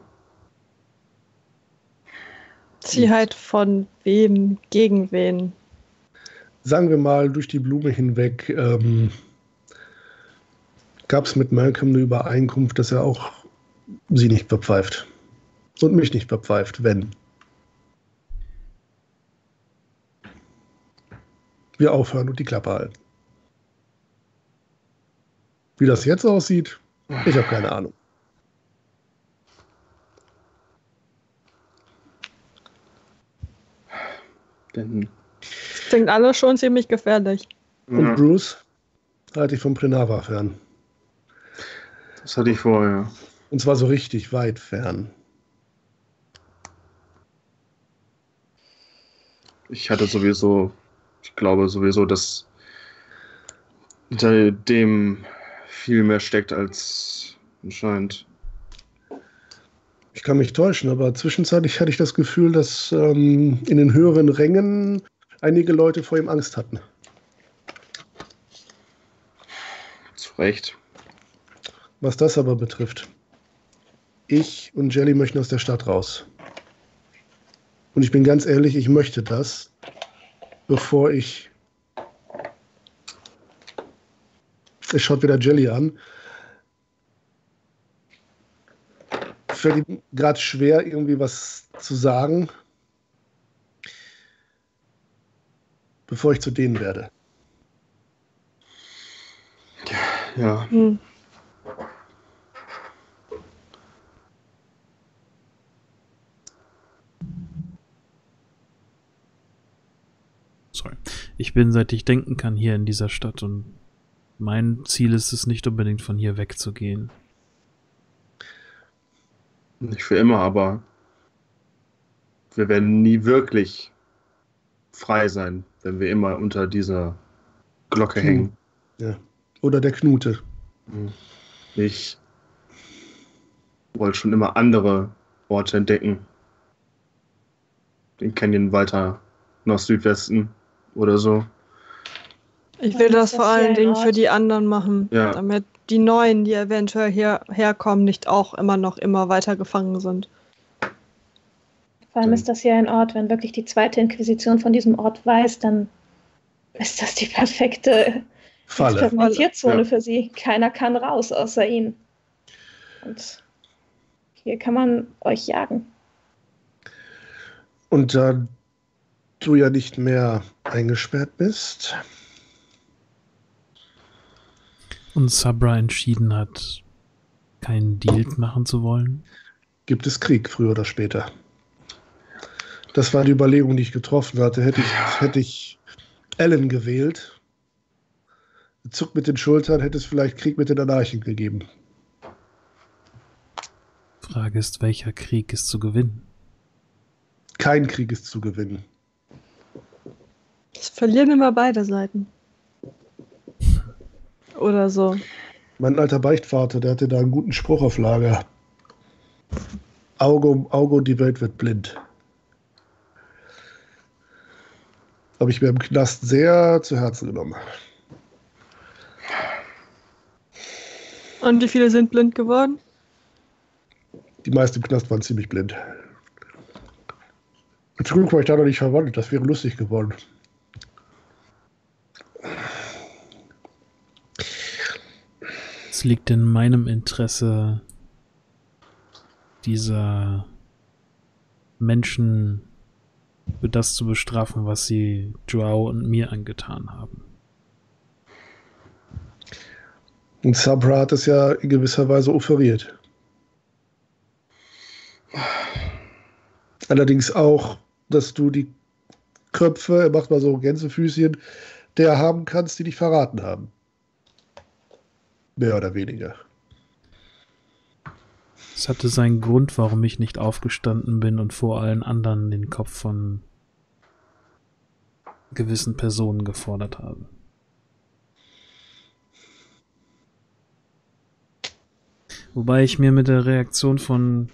Sie halt von wem gegen wen. Sagen wir mal, durch die Blume hinweg ähm, gab es mit Malcolm eine Übereinkunft, dass er auch sie nicht verpfeift. Und mich nicht verpfeift, wenn. wir aufhören und die Klappe halten. Wie das jetzt aussieht, ich habe keine Ahnung. Denn klingt alles schon ziemlich gefährlich. Und. Mhm. Bruce halte ich vom Prenava fern. Das hatte ich vorher. Und zwar so richtig weit fern. Ich hatte sowieso ich glaube sowieso, dass hinter dem viel mehr steckt als anscheinend. Ich kann mich täuschen, aber zwischenzeitlich hatte ich das Gefühl, dass ähm, in den höheren Rängen einige Leute vor ihm Angst hatten. Zu Recht. Was das aber betrifft, ich und Jelly möchten aus der Stadt raus. Und ich bin ganz ehrlich, ich möchte das, bevor ich. Es schaut wieder Jelly an. Fällt ihm gerade schwer, irgendwie was zu sagen, bevor ich zu denen werde. Ja. Hm. Sorry. Ich bin, seit ich denken kann, hier in dieser Stadt und mein Ziel ist es nicht unbedingt von hier wegzugehen. Nicht für immer, aber wir werden nie wirklich frei sein, wenn wir immer unter dieser Glocke Hm. hängen. Ja. Oder der Knute. Hm. Ich wollte schon immer andere Orte entdecken. Den Canyon weiter nach Südwesten oder so. Ich will das vor hier allen Dingen für die anderen machen, Ja. damit die Neuen, die eventuell hierher kommen, nicht auch immer noch immer weiter gefangen sind. Vor allem ist das hier ein Ort, wenn wirklich die zweite Inquisition von diesem Ort weiß, dann ist das die perfekte Falle. Experimentierzone Ja. für sie. Keiner kann raus außer ihnen. Und hier kann man euch jagen. Und da du ja nicht mehr eingesperrt bist, Und Sabra entschieden hat, keinen Deal machen zu wollen. gibt es Krieg, früher oder später. Das war die Überlegung, die ich getroffen hatte. Hätte ich, hätte ich Ellen gewählt, zuckt mit den Schultern, hätte es vielleicht Krieg mit den Anarchen gegeben. Frage ist, welcher Krieg ist zu gewinnen? Kein Krieg ist zu gewinnen. Es verlieren immer beide Seiten. Oder so. Mein alter Beichtvater, der hatte da einen guten Spruch auf Lager. Auge um Auge und die Welt wird blind. Habe ich mir im Knast sehr zu Herzen genommen. Und wie viele sind blind geworden? Die meisten im Knast waren ziemlich blind. Zum Glück war ich da noch nicht verwandelt, das wäre lustig geworden. Es liegt in meinem Interesse, dieser Menschen für das zu bestrafen, was sie Joao und mir angetan haben. Und Sabra hat es ja in gewisser Weise offeriert. Allerdings auch, dass du die Köpfe, er macht mal so Gänsefüßchen, der haben kannst, die dich verraten haben. Mehr oder weniger. Es hatte seinen Grund, warum ich nicht aufgestanden bin und vor allen anderen den Kopf von gewissen Personen gefordert habe. Wobei ich mir mit der Reaktion von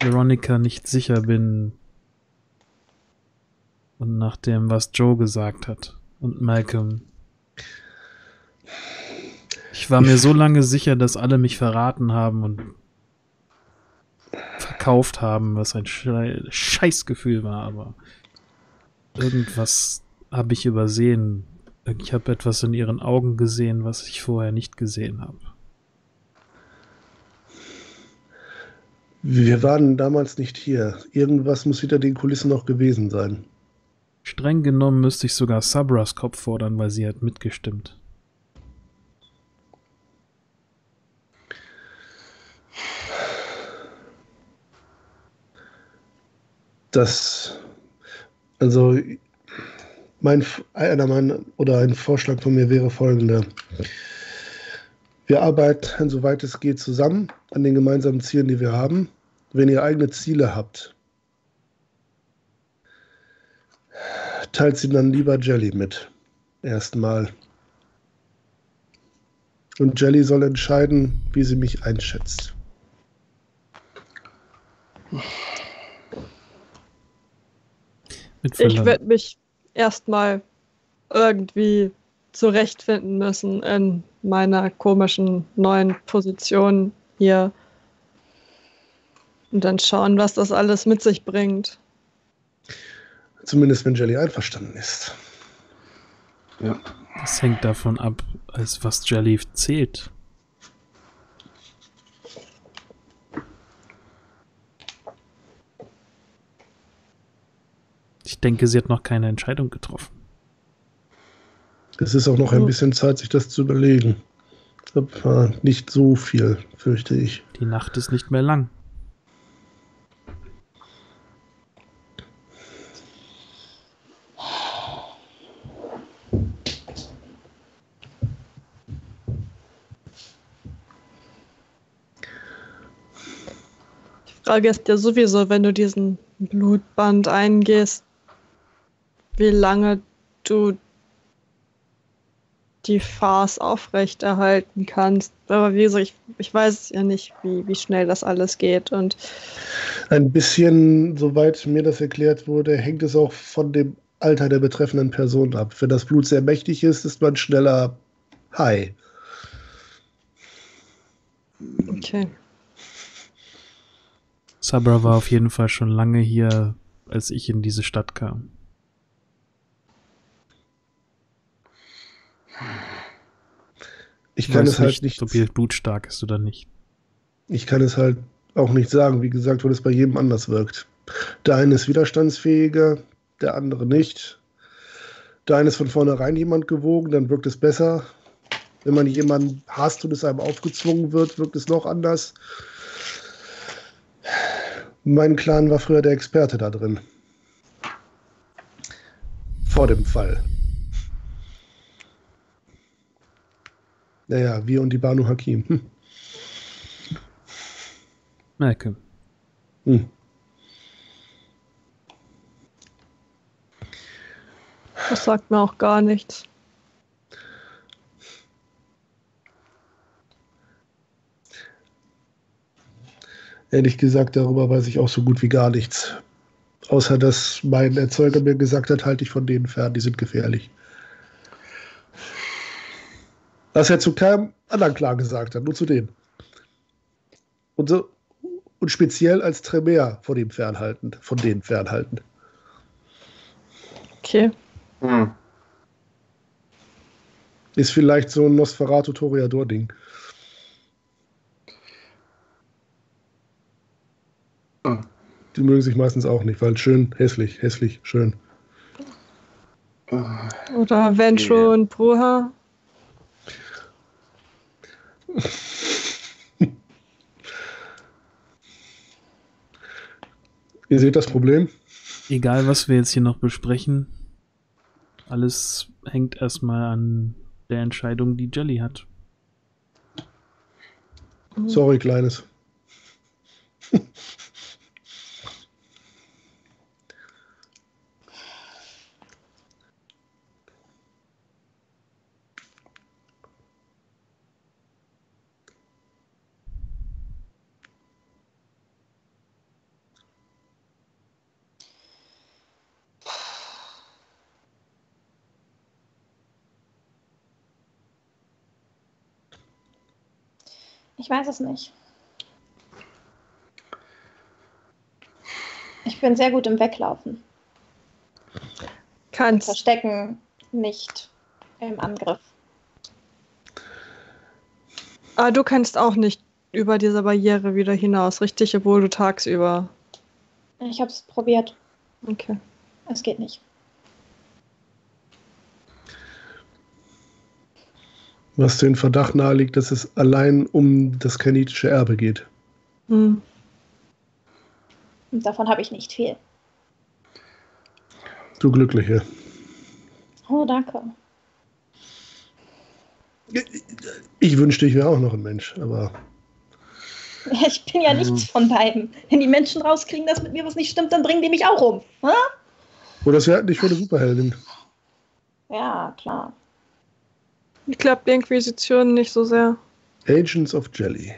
Veronica nicht sicher bin. Und nach dem, was Joe gesagt hat und Malcolm. Ich war mir so lange sicher, dass alle mich verraten haben und verkauft haben, was ein Schei Scheißgefühl war, aber irgendwas habe ich übersehen. Ich habe etwas in ihren Augen gesehen, was ich vorher nicht gesehen habe. Wir waren damals nicht hier. Irgendwas muss hinter den Kulissen noch gewesen sein. Streng genommen müsste ich sogar Sabras Kopf fordern, weil sie hat mitgestimmt. Das, also, mein, einer meiner, oder ein Vorschlag von mir wäre folgender. Wir arbeiten, soweit es geht, zusammen an den gemeinsamen Zielen, die wir haben. Wenn ihr eigene Ziele habt, teilt sie dann lieber Jelly mit. Erstmal. Und Jelly soll entscheiden, wie sie mich einschätzt. Mit Ich werde mich erstmal irgendwie zurechtfinden müssen in meiner komischen neuen Position hier. Und dann schauen, was das alles mit sich bringt. Zumindest wenn Jelly einverstanden ist. Ja. Das hängt davon ab, als was Jelly zählt. Denke, sie hat noch keine Entscheidung getroffen. Es ist auch noch ein Mhm. bisschen Zeit, sich das zu überlegen. Aber nicht so viel, fürchte ich. Die Nacht ist nicht mehr lang. Die Frage ist ja sowieso, wenn du diesen Blutband eingehst, wie lange du die Farce aufrechterhalten kannst. Aber wie gesagt, ich, ich weiß ja nicht, wie, wie schnell das alles geht. Und Ein bisschen, soweit mir das erklärt wurde, hängt es auch von dem Alter der betreffenden Person ab. Wenn das Blut sehr mächtig ist, ist man schneller high. okay. Sabra war auf jeden Fall schon lange hier, als ich in diese Stadt kam. Ich kann weiß es halt nicht, ob ihr blutstark ist oder nicht. ich kann es halt auch nicht sagen. Wie gesagt, weil es bei jedem anders wirkt. Der eine ist widerstandsfähiger, der andere nicht. Der eine ist von vornherein jemand gewogen, dann wirkt es besser. Wenn man jemanden hasst und es einem aufgezwungen wird, wirkt es noch anders. Mein Clan war früher der Experte da drin. Vor dem Fall. Naja, wir und die Banu Hakim. Hm. Merke. Hm. Das sagt mir auch gar nichts. Ehrlich gesagt, darüber weiß ich auch so gut wie gar nichts. Außer dass mein Erzeuger mir gesagt hat, halte ich von denen fern, die sind gefährlich. Was er zu keinem anderen klar gesagt hat, nur zu denen. Und, so, und speziell als Tremere von dem fernhaltend, von denen fernhaltend. Okay. Hm. Ist vielleicht so ein Nosferatu-Toreador-Ding. Ah. Die mögen sich meistens auch nicht, weil schön, hässlich, hässlich, schön. Oder Ventro Yeah. und Bruha. Ihr seht das Problem? Egal, was wir jetzt hier noch besprechen, alles hängt erstmal an der Entscheidung, die Jelly hat. Sorry, Kleines. Weiß es nicht. Ich bin sehr gut im Weglaufen. Kannst. Verstecken nicht im Angriff. Aber Ah, du kannst auch nicht über diese Barriere wieder hinaus, richtig? Obwohl du tagsüber. Ich habe es probiert. Okay. Es geht nicht. Was den Verdacht nahelegt, dass es allein um das kanitische Erbe geht. Hm. Und davon habe ich nicht viel. Du Glückliche. Oh, danke. Ich wünschte, ich wäre auch noch ein Mensch, aber Ich bin ja nichts von beiden. Wenn die Menschen rauskriegen, dass mit mir was nicht stimmt, dann bringen die mich auch um. Hä? Oder sie halten dich für eine Superheldin. Ja, klar. Ich glaube, die Inquisition nicht so sehr. Agents of Jelly.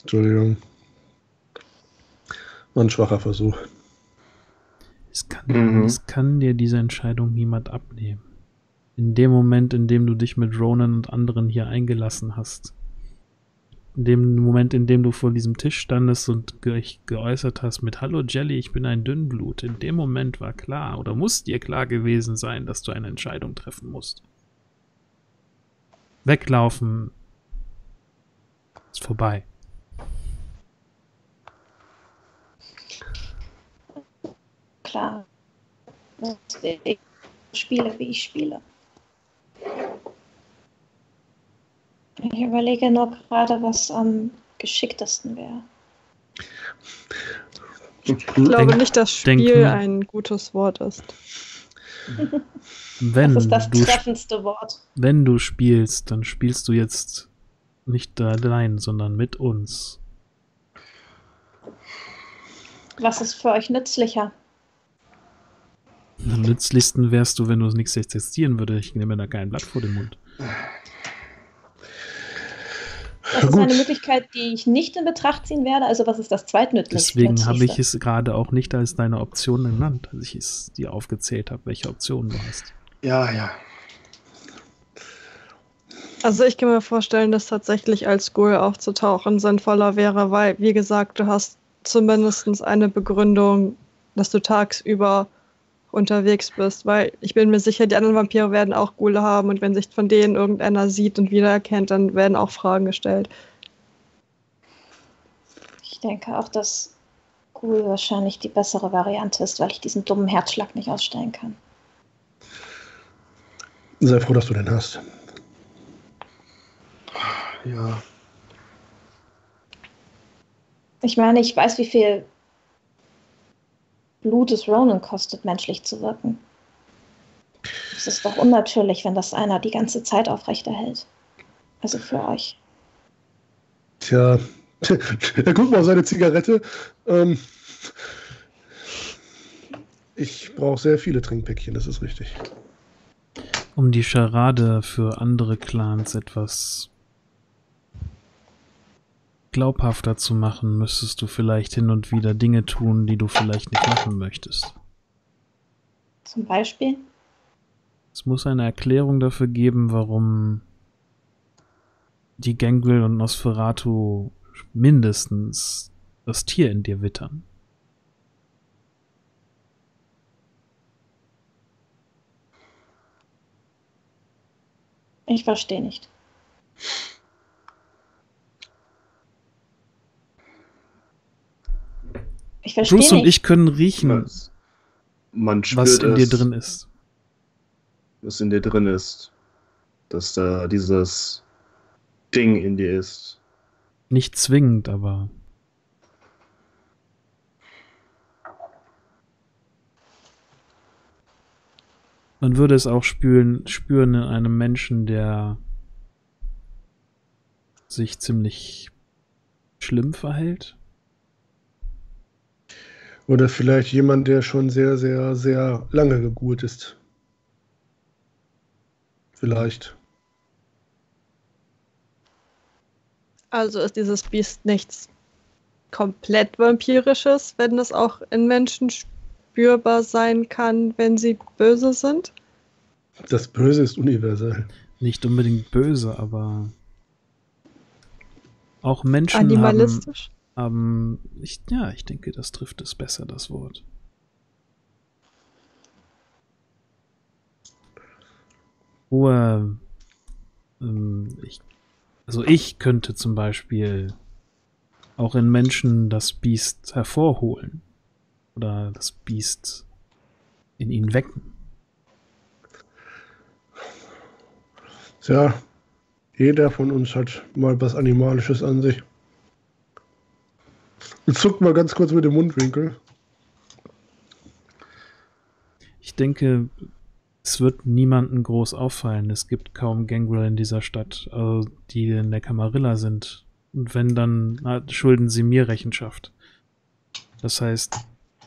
Entschuldigung. War ein schwacher Versuch. Es kann, Mhm. es kann dir diese Entscheidung niemand abnehmen. In dem Moment, in dem du dich mit Ronan und anderen hier eingelassen hast. In dem Moment, in dem du vor diesem Tisch standest und ge geäußert hast mit Hallo Jelly, ich bin ein Dünnblut. In dem Moment war klar oder muss dir klar gewesen sein, dass du eine Entscheidung treffen musst. Weglaufen ist vorbei. Klar. Ich spiele, wie ich spiele. Ich überlege nur gerade, was am geschicktesten wäre. Ich glaube Denk- nicht, dass Spiel ein gutes Wort ist. Wenn Das ist das du treffendste Wort. wenn du spielst, dann spielst du jetzt nicht allein, sondern mit uns. Was ist für euch nützlicher? Am nützlichsten wärst du, wenn du nichts existieren würde. Ich nehme da kein Blatt vor den Mund. Das ist eine Möglichkeit, die ich nicht in Betracht ziehen werde. Also was ist das zweitnützlichste? Deswegen habe ich es gerade auch nicht als deine Option genannt, als ich es dir aufgezählt habe, welche Optionen du hast. Ja, ja. Also ich kann mir vorstellen, dass tatsächlich als Ghoul aufzutauchen sinnvoller wäre, weil, wie gesagt, du hast zumindest eine Begründung, dass du tagsüber unterwegs bist, weil ich bin mir sicher, die anderen Vampire werden auch Ghule haben und wenn sich von denen irgendeiner sieht und wiedererkennt, dann werden auch Fragen gestellt. Ich denke auch, dass Ghoul wahrscheinlich die bessere Variante ist, weil ich diesen dummen Herzschlag nicht ausstellen kann. Sei froh, dass du den hast. Ja. Ich meine, ich weiß, wie viel Blut es Ronan kostet, menschlich zu wirken. Es ist doch unnatürlich, wenn das einer die ganze Zeit aufrechterhält. Also für euch. Tja, er guckt mal auf seine Zigarette. Ähm, ich brauche sehr viele Trinkpäckchen, das ist richtig. Um die Scharade für andere Clans etwas glaubhafter zu machen, müsstest du vielleicht hin und wieder Dinge tun, die du vielleicht nicht machen möchtest. Zum Beispiel. Es muss eine Erklärung dafür geben, warum die Gangrel und Nosferatu mindestens das Tier in dir wittern. Ich verstehe nicht. Ich verstehe Bruce und nicht. ich können riechen, Was- Man spürt was in dir es, drin ist. was in dir drin ist. Dass da dieses Ding in dir ist. Nicht zwingend, aber man würde es auch spüren, spüren in einem Menschen, der sich ziemlich schlimm verhält. Oder vielleicht jemand, der schon sehr, sehr, sehr lange gegurt ist. Vielleicht. Also ist dieses Biest nichts komplett vampirisches, wenn es auch in Menschen spürbar sein kann, wenn sie böse sind. Das Böse ist universell. Nicht unbedingt böse, aber auch Menschen haben, Haben ich, ja, ich denke, das trifft es besser, das Wort. Hohe, ähm, ich, also ich könnte zum Beispiel auch in Menschen das Biest hervorholen oder das Biest in ihnen wecken. Tja, jeder von uns hat mal was Animalisches an sich. Jetzt zuckt mal ganz kurz mit dem Mundwinkel. Ich denke, es wird niemanden groß auffallen. Es gibt kaum Gangrel in dieser Stadt. Also die in der Camarilla sind, Und wenn, dann na, schulden sie mir Rechenschaft. Das heißt,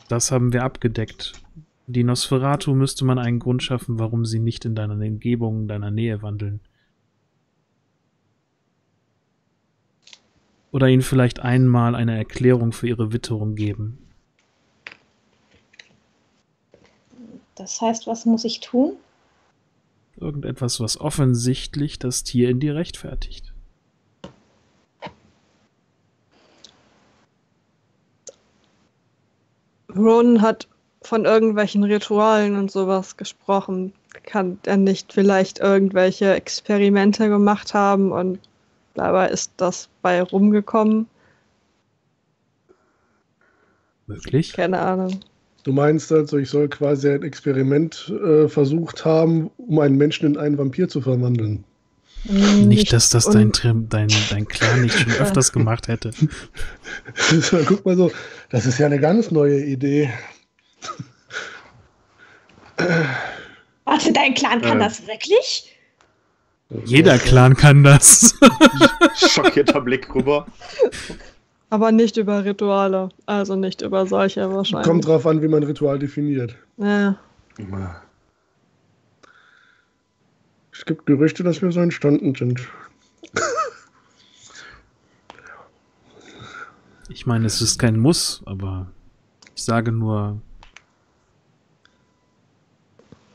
das haben wir abgedeckt. Die Nosferatu müsste man einen Grund schaffen, warum sie nicht in deiner Umgebung, in deiner Nähe wandeln. Oder ihnen vielleicht einmal eine Erklärung für ihre Witterung geben. Das heißt, was muss ich tun? Irgendetwas, was offensichtlich das Tier in dir rechtfertigt. Ron hat von irgendwelchen Ritualen und sowas gesprochen. Kann er nicht vielleicht irgendwelche Experimente gemacht haben und dabei ist das bei rumgekommen? Möglich? Keine Ahnung. Du meinst also, ich soll quasi ein Experiment äh, versucht haben, um einen Menschen in einen Vampir zu verwandeln? Nicht, dass das dein, Trim- dein, dein Clan nicht schon öfters gemacht hätte. Guck mal so, das ist ja eine ganz neue Idee. Warte, dein Clan kann Äh. das wirklich? Jeder Clan kann das. Schockierter Blick rüber. Aber nicht über Rituale. Also nicht über solche wahrscheinlich. Kommt drauf an, wie man Ritual definiert. Ja. Es gibt Gerüchte, dass wir so entstanden sind. Ich meine, es ist kein Muss, aber ich sage nur,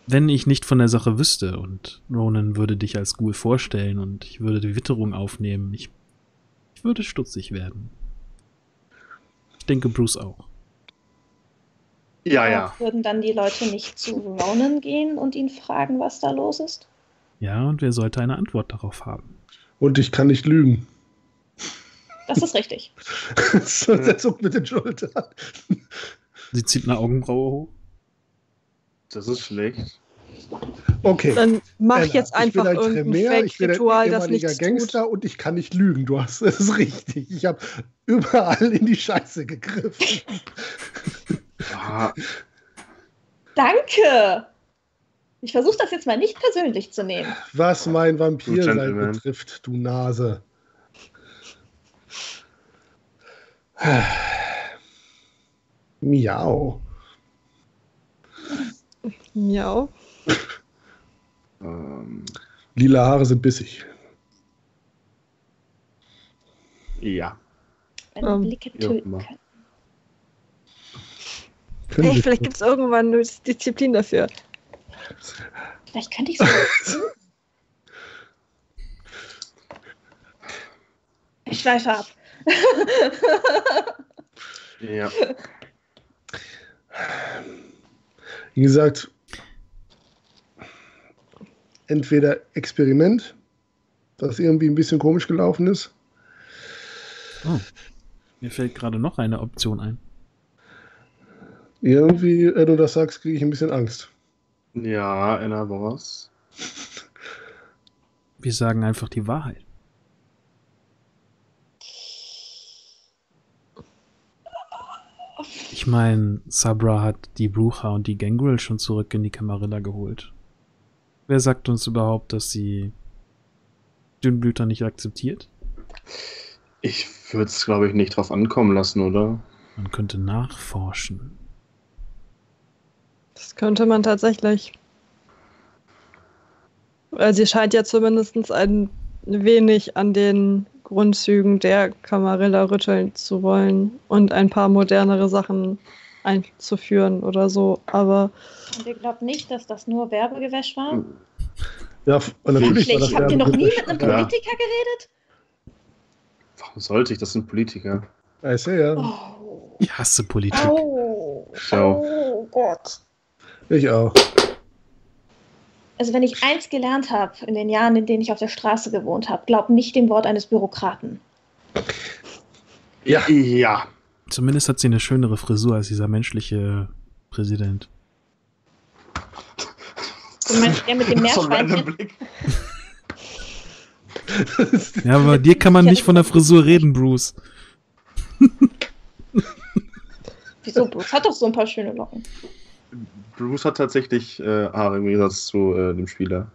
wenn ich nicht von der Sache wüsste und Ronan würde dich als Ghoul vorstellen und ich würde die Witterung aufnehmen, ich, ich würde stutzig werden. Ich denke Bruce auch. Ja, ja. Würden dann die Leute nicht zu Ronan gehen und ihn fragen, was da los ist? Ja, und wer sollte eine Antwort darauf haben? Und ich kann nicht lügen. Das ist richtig. so, der zuckt mit den Schultern. Sie zieht eine Augenbraue hoch. Das ist schlecht. Okay. Dann mach Ella, jetzt einfach ich bin ein irgendein Tremere, ich bin ein Fake-Ritual, das nichts Gangster tut. und ich kann nicht lügen. Du hast es richtig. Ich habe überall in die Scheiße gegriffen. Ah, Danke! Ich versuche das jetzt mal nicht persönlich zu nehmen. Was mein Vampirsein Gentleman. betrifft, du Nase. Miau. Ja. ähm, Lila Haare sind bissig. ja. Meine Ähm, Blicke töten können. Können Hey, vielleicht gibt es irgendwann eine Disziplin dafür. Vielleicht könnte ich so. ich schweife ab. Ja. Wie gesagt, entweder Experiment, das irgendwie ein bisschen komisch gelaufen ist, Oh. Mir fällt gerade noch eine Option ein. irgendwie, wenn du das sagst, kriege ich ein bisschen Angst. Ja, Anna was? Wir sagen einfach die Wahrheit. Ich meine, Sabra hat die Brucha und die Gangrel schon zurück in die Camarilla geholt. Wer sagt uns überhaupt, dass sie Dünnblüter nicht akzeptiert? Ich würde es, glaube ich, nicht drauf ankommen lassen, oder? Man könnte nachforschen. Das könnte man tatsächlich. Weil sie scheint ja zumindest ein wenig an den Grundzügen der Camarilla rütteln zu wollen und ein paar modernere Sachen einzuführen oder so. Aber Und ihr glaubt nicht, dass das nur Werbegewäsch war? Ja, natürlich war das Habt ihr noch nie mit einem Ja. Politiker geredet? Warum sollte ich? Das sind Politiker. I say, ja. Oh. Ich hasse Politik. Au. Schau. Oh Gott. Ich auch. Also wenn ich eins gelernt habe in den Jahren, in denen ich auf der Straße gewohnt habe, glaub nicht dem Wort eines Bürokraten. Ja. Ja. Zumindest hat sie eine schönere Frisur als dieser menschliche Präsident. Du meinst der mit dem Meerschweinchen? Ja, aber bei dir kann man nicht von der Frisur reden, Bruce. Wieso? Bruce hat doch so ein paar schöne Locken. Bruce hat tatsächlich äh, Haare im Gegensatz zu äh, dem Spieler.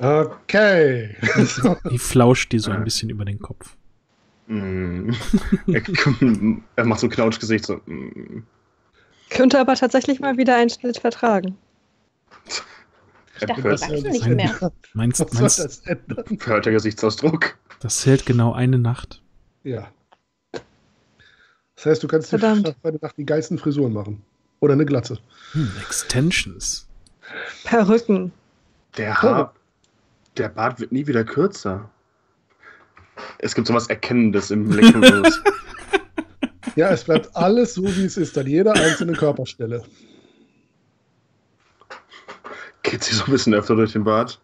Okay. Die flauscht dir so ein bisschen über den Kopf. Mm. er, er macht so ein Knautschgesicht, so. Mm. Könnte aber tatsächlich mal wieder einen Schnitt vertragen. Ich dachte, die wachsen nicht mehr. Meinst, Was meinst das ändern? hört der Gesichtsausdruck. das hält genau eine Nacht? Ja. Das heißt, du kannst dir Verdammt. bei der Nacht die geilsten Frisuren machen. Oder eine Glatze. Hm, Extensions. Perücken. Der Haar, der Bart wird nie wieder kürzer. Es gibt sowas Erkennendes im Blickmodus. Ja, es bleibt alles so, wie es ist, an jeder einzelnen Körperstelle. Geht sie so ein bisschen öfter durch den Bart?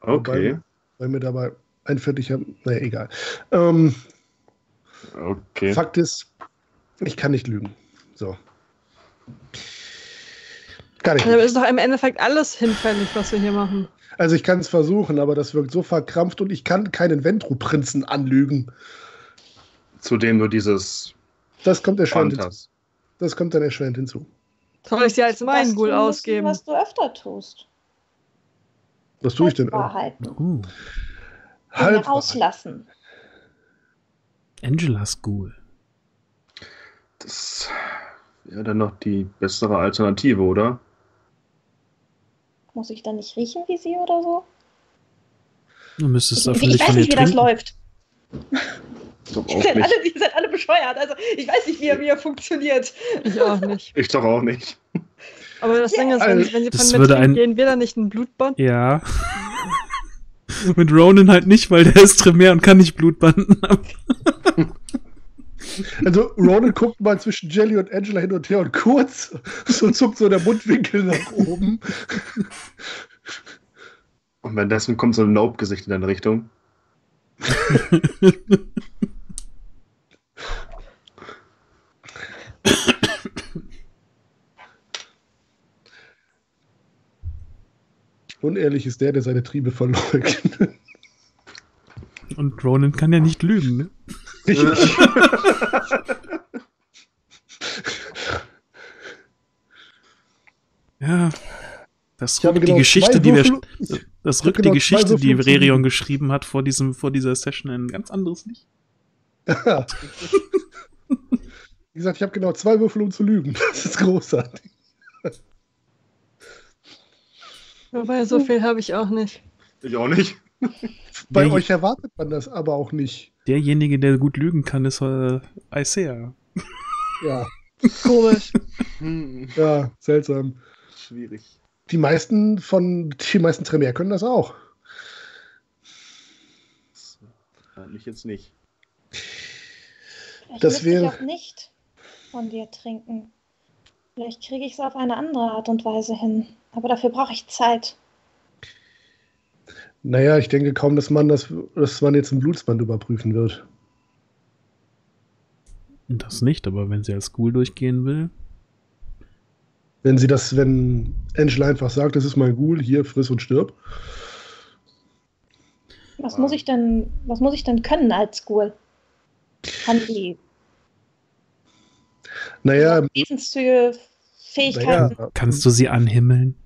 Okay, Weil mir dabei ein Viertel, naja, egal. Ähm, okay. Fakt ist, ich kann nicht lügen. So. Kann ich Aber nicht. ist doch im Endeffekt alles hinfällig, was wir hier machen. Also ich kann es versuchen, aber das wirkt so verkrampft und ich kann keinen Ventru-Prinzen anlügen. Zudem nur dieses Das kommt erschwerend hinzu. Das kommt dann erschwerend hinzu. Soll ich sie als Was meinen Ghoul ausgeben? Was du öfter tust. Was tue ich denn? Wahrheiten. Uh, Dinge Halb. auslassen. Angela School. Das wäre dann noch die bessere Alternative, oder? Muss ich dann nicht riechen wie sie oder so? Du müsstest Ich, ich, weiß nicht, wie das trinken. läuft. Ich glaube Ihr auch seid, nicht. alle, ihr seid alle bescheuert. Also ich weiß nicht, wie er, wie er funktioniert. Ich auch nicht. Ich doch auch nicht. Aber das Ding ist, wenn, Also, wenn sie das von mir würde ein- gehen wir dann nicht einen Blutbond? Ja. Mit Ronan halt nicht, weil der ist Tremere und kann nicht Blutbanden. Also Ronan guckt mal zwischen Jelly und Angela hin und her und kurz so zuckt so der Mundwinkel nach oben. Und währenddessen kommt so ein Nope-Gesicht in deine Richtung. Unehrlich ist der, der seine Triebe verleugnet. Und Ronan kann ja nicht lügen, ne? Ja. Das Ich habe rückt die genau Geschichte, die wir, das ich rückt die genau Geschichte, die Würfel zu Rerion geschrieben hat vor diesem, vor dieser Session in ein ganz anderes Licht. Ja. Wie gesagt, ich habe genau zwei Würfel, um zu lügen. Das ist großartig. Wobei, so viel habe ich auch nicht. Ich auch nicht. Bei Der- euch erwartet man das aber auch nicht. Derjenige, der gut lügen kann, ist äh, Isaiah. Ja, Komisch. Ja, seltsam. schwierig. Die meisten von, die meisten Tremere können das auch. Mich jetzt nicht. Vielleicht Das ich wäre- auch nicht von dir trinken. Vielleicht kriege ich es auf eine andere Art und Weise hin. Aber dafür brauche ich Zeit. Naja, ich denke kaum, dass man das, dass man jetzt ein Blutsband überprüfen wird. Das nicht, aber wenn sie als Ghoul durchgehen will. Wenn sie das, wenn Angela einfach sagt, das ist mein Ghoul, hier, friss und stirb. Was muss ich denn, was muss ich denn können als Ghoul? Kann die Naja, Wesenszüge, Fähigkeiten? naja, Kannst du sie anhimmeln?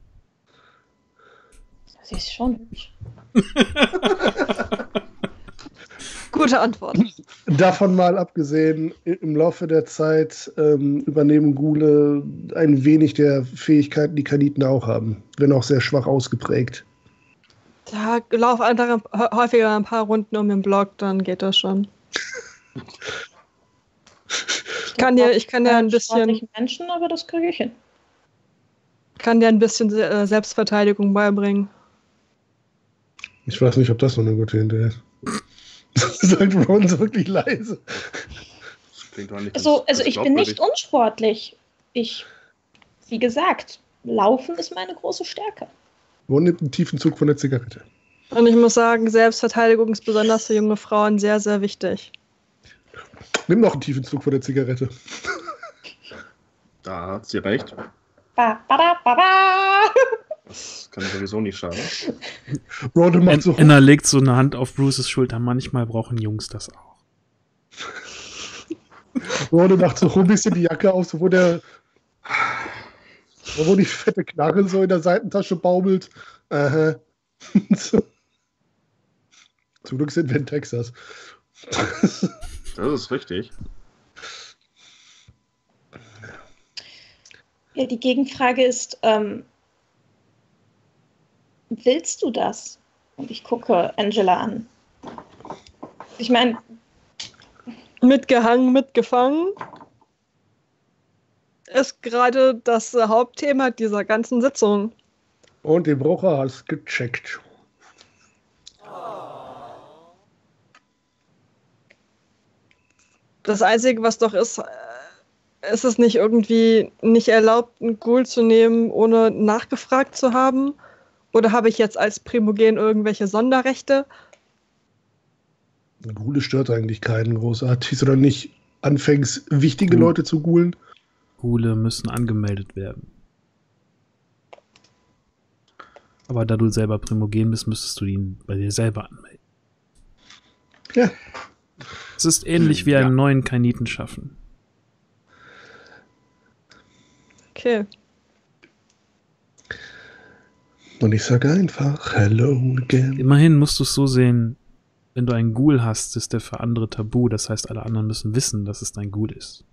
Sie ist schon hübsch. Gute Antwort. davon mal abgesehen, im Laufe der Zeit ähm, übernehmen Ghule ein wenig der Fähigkeiten, die Kaniten auch haben, wenn auch sehr schwach ausgeprägt. Ja, lauf hä- häufiger ein paar Runden um den Block, dann geht das schon. Ich kann dir, ich kann dir ein bisschen, Sportlichen Menschen, aber das kriege ich hin. kann dir ein bisschen äh, Selbstverteidigung beibringen. Ich weiß nicht, ob das noch eine gute Idee ist. Sagt Ron so wirklich leise. Das klingt doch nicht Also, also ich bin nicht unsportlich. Ich, wie gesagt, Laufen ist meine große Stärke. Ron nimmt einen tiefen Zug von der Zigarette. Und ich muss sagen, Selbstverteidigung ist besonders für junge Frauen sehr, sehr wichtig. Nimm noch einen tiefen Zug von der Zigarette. Da hat sie recht. Ba, ba, da, ba, ba. Das kann sowieso nicht schaden. Ron macht so. Enna legt so eine Hand auf Bruces Schulter. Manchmal brauchen Jungs das auch. Ron macht so ein bisschen die Jacke auf, so wo der. Wo die fette Knarre so in der Seitentasche baumelt. Aha. so. Zum Glück sind wir in Texas. Das ist richtig. Ja, die Gegenfrage ist, ähm, willst du das? Und ich gucke Angela an. Ich meine, Mitgehangen, mitgefangen ist gerade das Hauptthema dieser ganzen Sitzung. Und die Brucher hast gecheckt. Das Einzige, was doch ist, äh, ist es nicht irgendwie nicht erlaubt, einen Ghoul zu nehmen, ohne nachgefragt zu haben? Oder habe ich jetzt als Primogen irgendwelche Sonderrechte? Gule stört eigentlich keinen großartig, sondern nicht anfängst, wichtige. Leute zu gulen. Gule müssen angemeldet werden. Aber da du selber Primogen bist, müsstest du ihn bei dir selber anmelden. Ja. Es ist ähnlich wie Ja. einen neuen Kainiten schaffen. Okay. Und ich sage einfach, hello again. Immerhin musst du es so sehen, wenn du einen Ghoul hast, ist der für andere tabu. Das heißt, alle anderen müssen wissen, dass es dein Ghoul ist.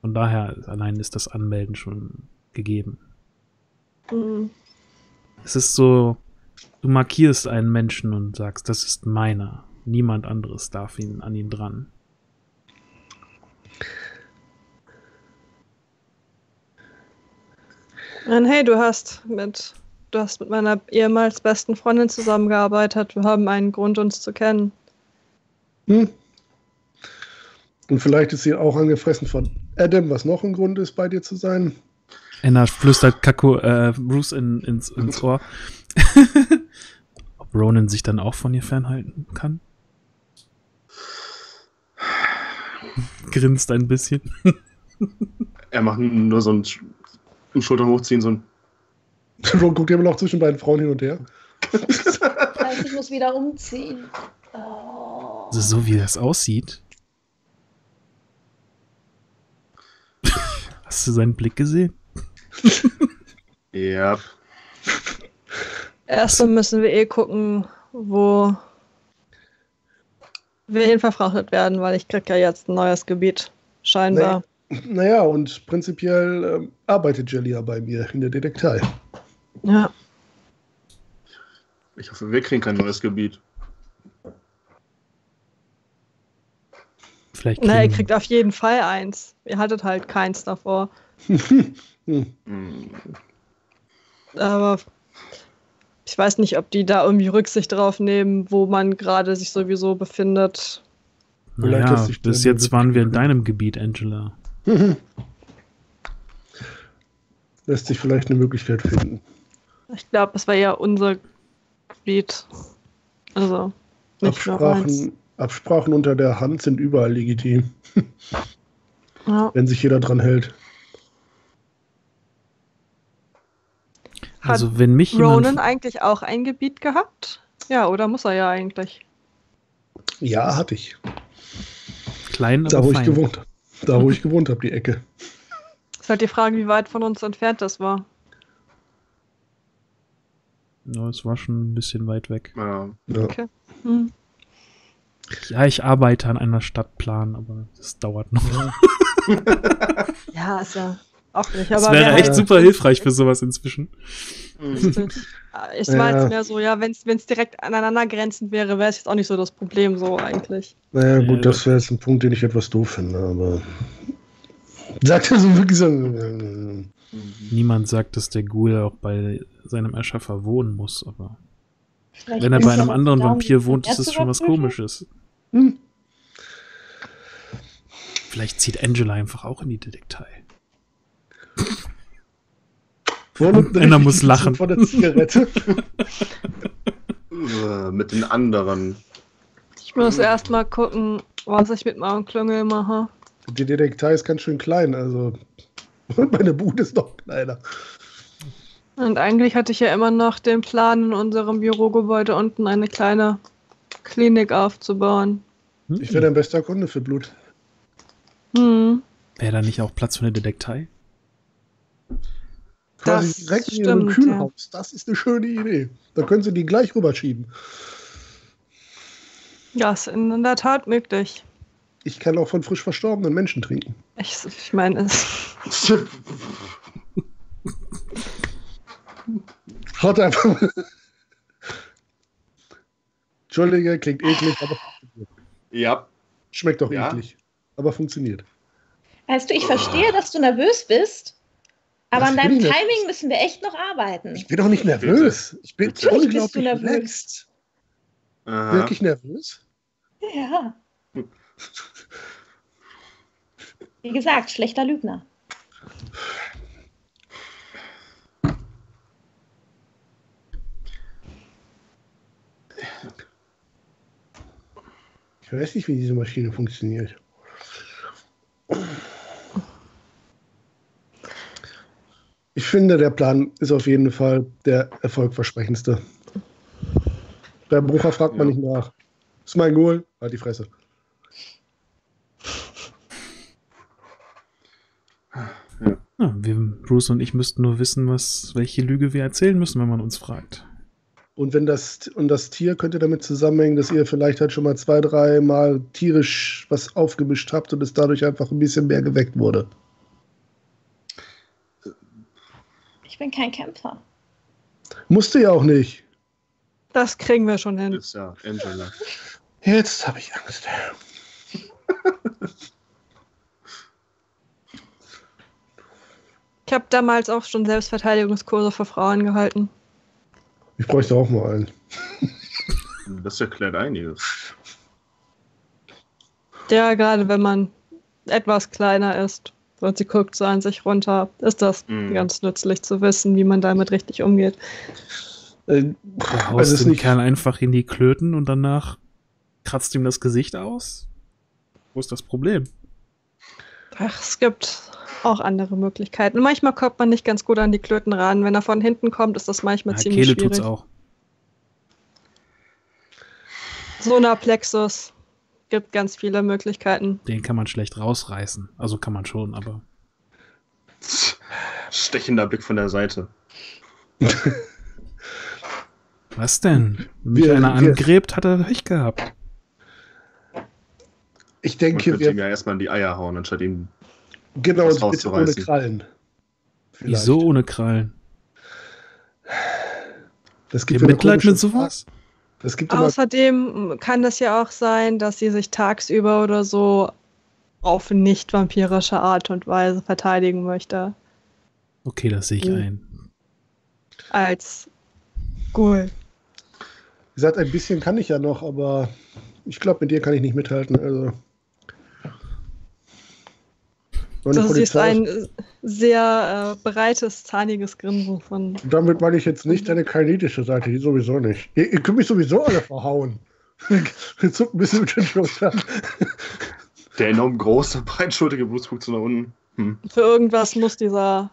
Von daher allein ist das Anmelden schon gegeben. Hm. Es ist so, du markierst einen Menschen und sagst, das ist meiner. Niemand anderes darf ihn an ihn dran. Und hey, du hast mit du hast mit meiner ehemals besten Freundin zusammengearbeitet. Wir haben einen Grund, uns zu kennen. Hm? Und vielleicht ist sie auch angefressen von Adam, was noch ein Grund ist, bei dir zu sein. Anna flüstert Kako, äh, Bruce in, ins, ins Ohr. Ob Ronan sich dann auch von ihr fernhalten kann? Grinst ein bisschen. Er macht nur so ein, ein Schultern hochziehen, so ein. Ron guckt immer noch zwischen beiden Frauen hin und her. Scheiße, ich muss wieder umziehen. Oh. Also so wie das aussieht. Hast du seinen Blick gesehen? Ja, Erstmal müssen wir eh gucken, wo wir hin verfrachtet werden, weil ich krieg ja jetzt ein neues Gebiet. Scheinbar. Naja, und prinzipiell ähm, arbeitet Jelly ja bei mir in der Detektei. Ja. ich hoffe, wir kriegen kein neues Gebiet. Vielleicht Na, ihr kriegen- kriegt auf jeden Fall eins. Ihr hattet halt keins davor. Aber ich weiß nicht, ob die da irgendwie Rücksicht drauf nehmen, wo man gerade sich sowieso befindet. Vielleicht Naja, lässt sich bis jetzt waren wir in deinem Gebiet, Angela. Lässt sich vielleicht eine Möglichkeit finden. Ich glaube, es war ja unser Gebiet. Also. Absprachen, Absprachen unter der Hand sind überall legitim, Ja. wenn sich jeder dran hält. Hat Also wenn mich Ronan eigentlich auch ein Gebiet gehabt? Ja, oder muss er ja eigentlich? Ja, hatte ich. Klein, Da, aber wo ich fein. gewohnt habe. Da, wo ich gewohnt habe, die Ecke. Ist halt die Frage, wie weit von uns entfernt das war. Ja, es war schon ein bisschen weit weg. Ja. Ja. Hm. Ja, ich arbeite an einer Stadtplan, aber das dauert noch. Ja, ist ja auch nicht. Das Aber wäre echt halt- super hilfreich für sowas inzwischen. Hm. Ich Ja. meine mehr so, ja, wenn es direkt aneinander grenzend wäre, wäre es jetzt auch nicht so das Problem so eigentlich. Naja, Ja, gut, das wäre jetzt ein Punkt, den ich etwas doof finde, aber. Sagt er so wirklich so. äh, Niemand sagt, dass der Ghoul auch bei seinem Erschaffer wohnen muss, aber Vielleicht wenn er bei einem anderen Vampir wohnt, ist es schon was komisches. Hm. Vielleicht zieht Angela einfach auch in die Detektei. Einer muss lachen. Von der Zigarette. Äh, Mit den anderen. Ich muss erst mal gucken, was ich mit meinem Klüngel mache. Die Detektei ist ganz schön klein, also. Und meine Bude ist noch kleiner. Und eigentlich hatte ich ja immer noch den Plan, in unserem Bürogebäude unten eine kleine Klinik aufzubauen. Hm. Ich wäre dein bester Kunde für Blut. Hm. Wäre da nicht auch Platz für eine Detektei? Quasi Das direkt in ihrem stimmt, Kühlhaus. Das ist eine schöne Idee. Da können sie die gleich rüberschieben. Ja, ist in der Tat möglich. Ich kann auch von frisch verstorbenen Menschen trinken. Ich, ich meine, es. Haut einfach mal. Entschuldige, klingt eklig, aber Ja, schmeckt doch Ja. eklig. Aber funktioniert. Weißt du, ich verstehe, dass du nervös bist, aber Was an deinem? Timing müssen wir echt noch arbeiten. Ich bin doch nicht nervös. Ich bin Natürlich bist unglaublich du nervös. Wirklich nervös? Ja. Wie gesagt, schlechter Lügner. Ich weiß nicht, wie diese Maschine funktioniert. Ich finde, der Plan ist auf jeden Fall der erfolgversprechendste. Der Brucher fragt man Ja. nicht nach. Ist mein Goal? Halt die Fresse. Ja, wir, Bruce und ich müssten nur wissen, was, welche Lüge wir erzählen müssen, wenn man uns fragt. Und wenn das und das Tier könnte damit zusammenhängen, dass ihr vielleicht halt schon mal zwei, drei Mal tierisch was aufgemischt habt und es dadurch einfach ein bisschen mehr geweckt wurde. Ich bin kein Kämpfer. Musste ja auch nicht. Das kriegen wir schon hin. Ist ja Angela. Jetzt habe ich Angst. Ich habe damals auch schon Selbstverteidigungskurse für Frauen gehalten. Ich bräuchte auch mal einen. Das erklärt einiges. Ja, gerade wenn man etwas kleiner ist und sie guckt so an sich runter, ist das Mhm. ganz nützlich zu wissen, wie man damit richtig umgeht. Äh, Du Also den nicht- Kerl einfach in die Klöten und danach kratzt ihm das Gesicht aus? Wo ist das Problem? Ach, es gibt auch andere Möglichkeiten. Und manchmal kommt man nicht ganz gut an die Klöten ran. Wenn er von hinten kommt, ist das manchmal Ja, ziemlich Kehle schwierig. tut's auch. Sonarplexus gibt ganz viele Möglichkeiten. Den kann man schlecht rausreißen. Also kann man schon, aber. Stechender Blick von der Seite. Was denn? Wenn mich Wir- einer wir- angräbt, hat er Pech gehabt. ich Man denke, könnte ihm wir ja erstmal in die Eier hauen, anstatt ihm. Genau und bitte ohne. Krallen. Vielleicht. Wieso ohne Krallen? Das gibt wieder Mitleid mit sowas? Das gibt Außerdem kann das ja auch sein, dass sie sich tagsüber oder so auf nicht vampirische Art und Weise verteidigen möchte. Okay, das sehe ich Mhm. ein. Als Ghoul. wie gesagt, ein bisschen kann ich ja noch, aber ich glaube, mit dir kann ich nicht mithalten. Also. Meine Du siehst Polizei- ein äh, sehr äh, breites, zahniges Grinsen von. Damit meine ich jetzt nicht deine kainetische Seite, die sowieso nicht. Ihr, ihr könnt mich sowieso alle verhauen. Jetzt zuckt ein bisschen mit den Schultern. Der enorm große, breitschultige Bruce guckt so nach unten. Hm. Für irgendwas muss dieser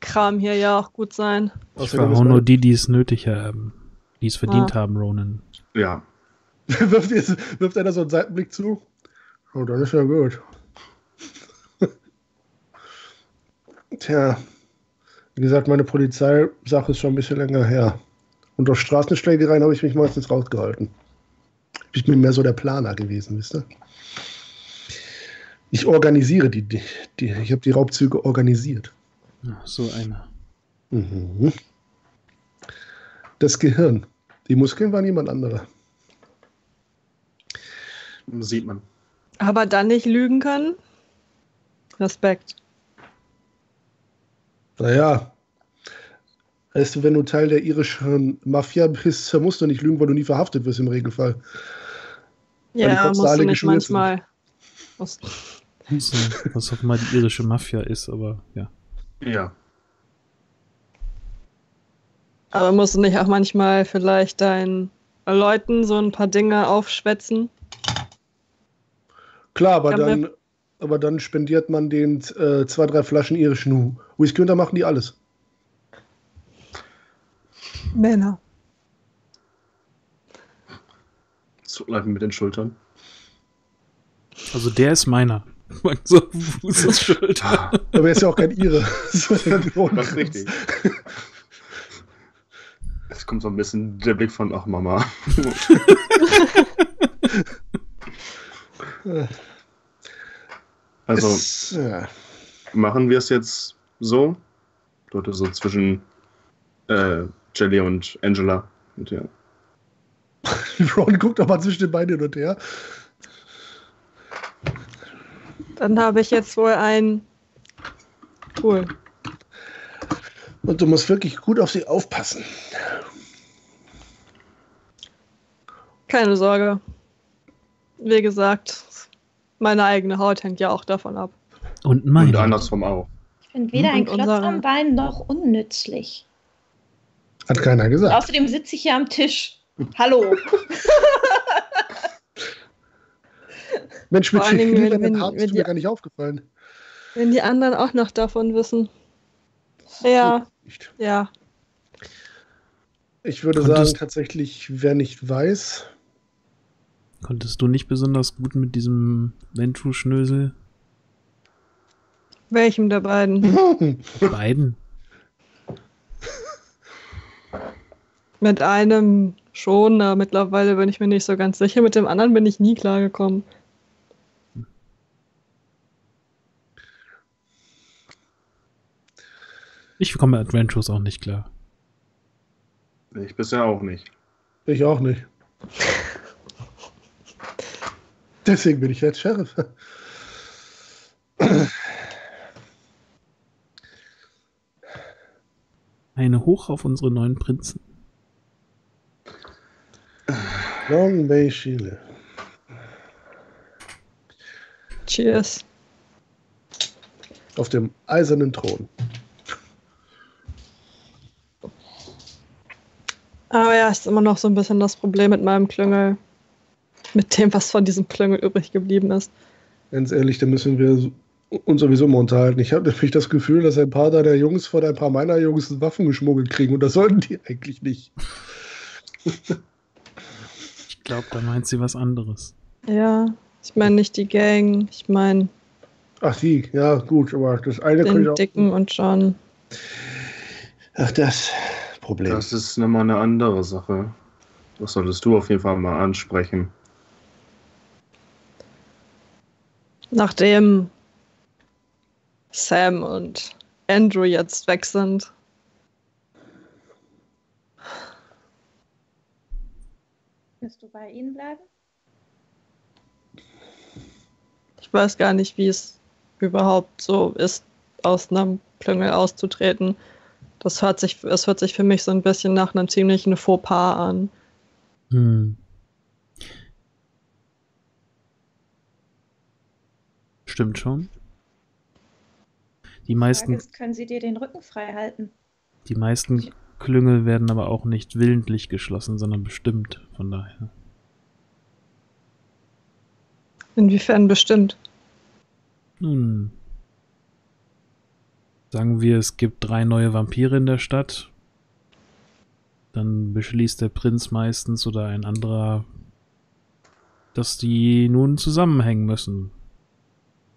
Kram hier ja auch gut sein. Ich ist verhau nur die, die es nötig haben. Die es verdient Ah. haben, Ronan. Ja. wirft, jetzt, wirft einer so einen Seitenblick zu. Oh, dann ist ja gut. Tja, wie gesagt, meine Polizeisache ist schon ein bisschen länger her. Und durch Straßenschlägereien habe ich mich meistens rausgehalten. Ich bin mehr so der Planer gewesen, wisst ihr? Ich organisiere die, die, die ich habe die Raubzüge organisiert. Ja, so einer. Mhm. Das Gehirn. Die Muskeln waren jemand anderer. Sieht man. Aber dann nicht lügen können? Respekt. Naja. Weißt du, wenn du Teil der irischen Mafia bist, dann musst du nicht lügen, weil du nie verhaftet wirst im Regelfall. Ja, musst du nicht manchmal. Musst, was auch immer die irische Mafia ist, aber ja. Ja. aber musst du nicht auch manchmal vielleicht deinen Leuten so ein paar Dinge aufschwätzen? Klar, aber dann, aber dann spendiert man den äh, zwei, drei Flaschen irischen Whisky und dann machen die alles. Männer. Zuckleifen mit den Schultern. Also der ist meiner. so Fuß und Schulter. Aber er ist ja auch kein Ire. Das ist ja die Das ist richtig. Es kommt so ein bisschen der Blick von, ach Mama. Also Es, ja. machen wir es jetzt so. Dort ist so zwischen äh, Jelly und Angela. Und ja. Ron guckt aber zwischen den beiden hin und her. Dann habe ich jetzt wohl ein. Cool. Und du musst wirklich gut auf sie aufpassen. Keine Sorge. Wie gesagt, meine eigene Haut hängt ja auch davon ab. Und Und meine. andersrum auch. Ich bin weder ein Und Klotz unsere- am Bein noch unnützlich. Hat keiner gesagt. Außerdem sitze ich hier am Tisch. Hallo. Mensch, mit den wenn- Haaren wenn ist die- mir gar nicht aufgefallen. Wenn die anderen auch noch davon wissen. Ja, ja. Ich würde Konntest- sagen, tatsächlich, wer nicht weiß, Konntest du nicht besonders gut mit diesem Ventu-Schnösel? Welchem der beiden? Beiden. Mit einem schon, aber mittlerweile bin ich mir nicht so ganz sicher. Mit dem anderen bin ich nie klargekommen. Ich komme mit Adventures auch nicht klar. Ich bisher auch nicht. ich auch nicht. Deswegen bin ich jetzt Sheriff. Eine hoch auf unsere neuen Prinzen. Long Bay Chile. Cheers. Auf dem eisernen Thron. Aber ja, ist immer noch so ein bisschen das Problem mit meinem Klüngel. Mit dem, was von diesem Klüngel übrig geblieben ist. Ganz ehrlich, da müssen wir uns sowieso mal unterhalten. Ich habe nämlich das Gefühl, dass ein paar deiner Jungs von ein paar meiner Jungs Waffen geschmuggelt kriegen und das sollten die eigentlich nicht. Ich glaube, da meint sie was anderes. Ja, ich meine nicht die Gang, ich meine Ach, die, ja, gut, aber das eine könnte ich den auch. Dicken und John. Ach, das Problem. Das ist nochmal eine andere Sache. Das solltest du auf jeden Fall mal ansprechen. Nachdem Sam und Andrew jetzt weg sind, Willst du bei ihnen bleiben? ich weiß gar nicht, wie es überhaupt so ist, aus einem Klüngel auszutreten. Das hört sich, es hört sich für mich so ein bisschen nach einem ziemlichen Fauxpas an. Hm. Stimmt schon. Die meisten, ist, können sie dir den Rücken frei halten? die meisten Klüngel werden aber auch nicht willentlich geschlossen, sondern bestimmt. Von daher. Inwiefern bestimmt. Nun. Sagen wir, es gibt drei neue Vampire in der Stadt. Dann beschließt der Prinz meistens oder ein anderer, dass die nun zusammenhängen müssen.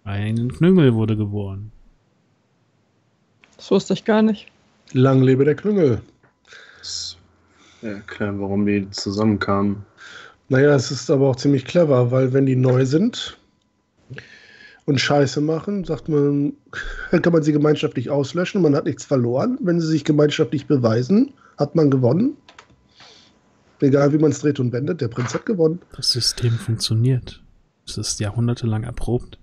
Ein Knüngel wurde geboren. Das wusste ich gar nicht. Lang lebe der Klüngel. Das erklären, warum die zusammenkamen. Naja, es ist aber auch ziemlich clever, weil wenn die neu sind und Scheiße machen, sagt man, dann kann man sie gemeinschaftlich auslöschen, man hat nichts verloren. Wenn sie sich gemeinschaftlich beweisen, hat man gewonnen. Egal wie man es dreht und wendet, der Prinz hat gewonnen. Das System funktioniert. Es ist jahrhundertelang erprobt.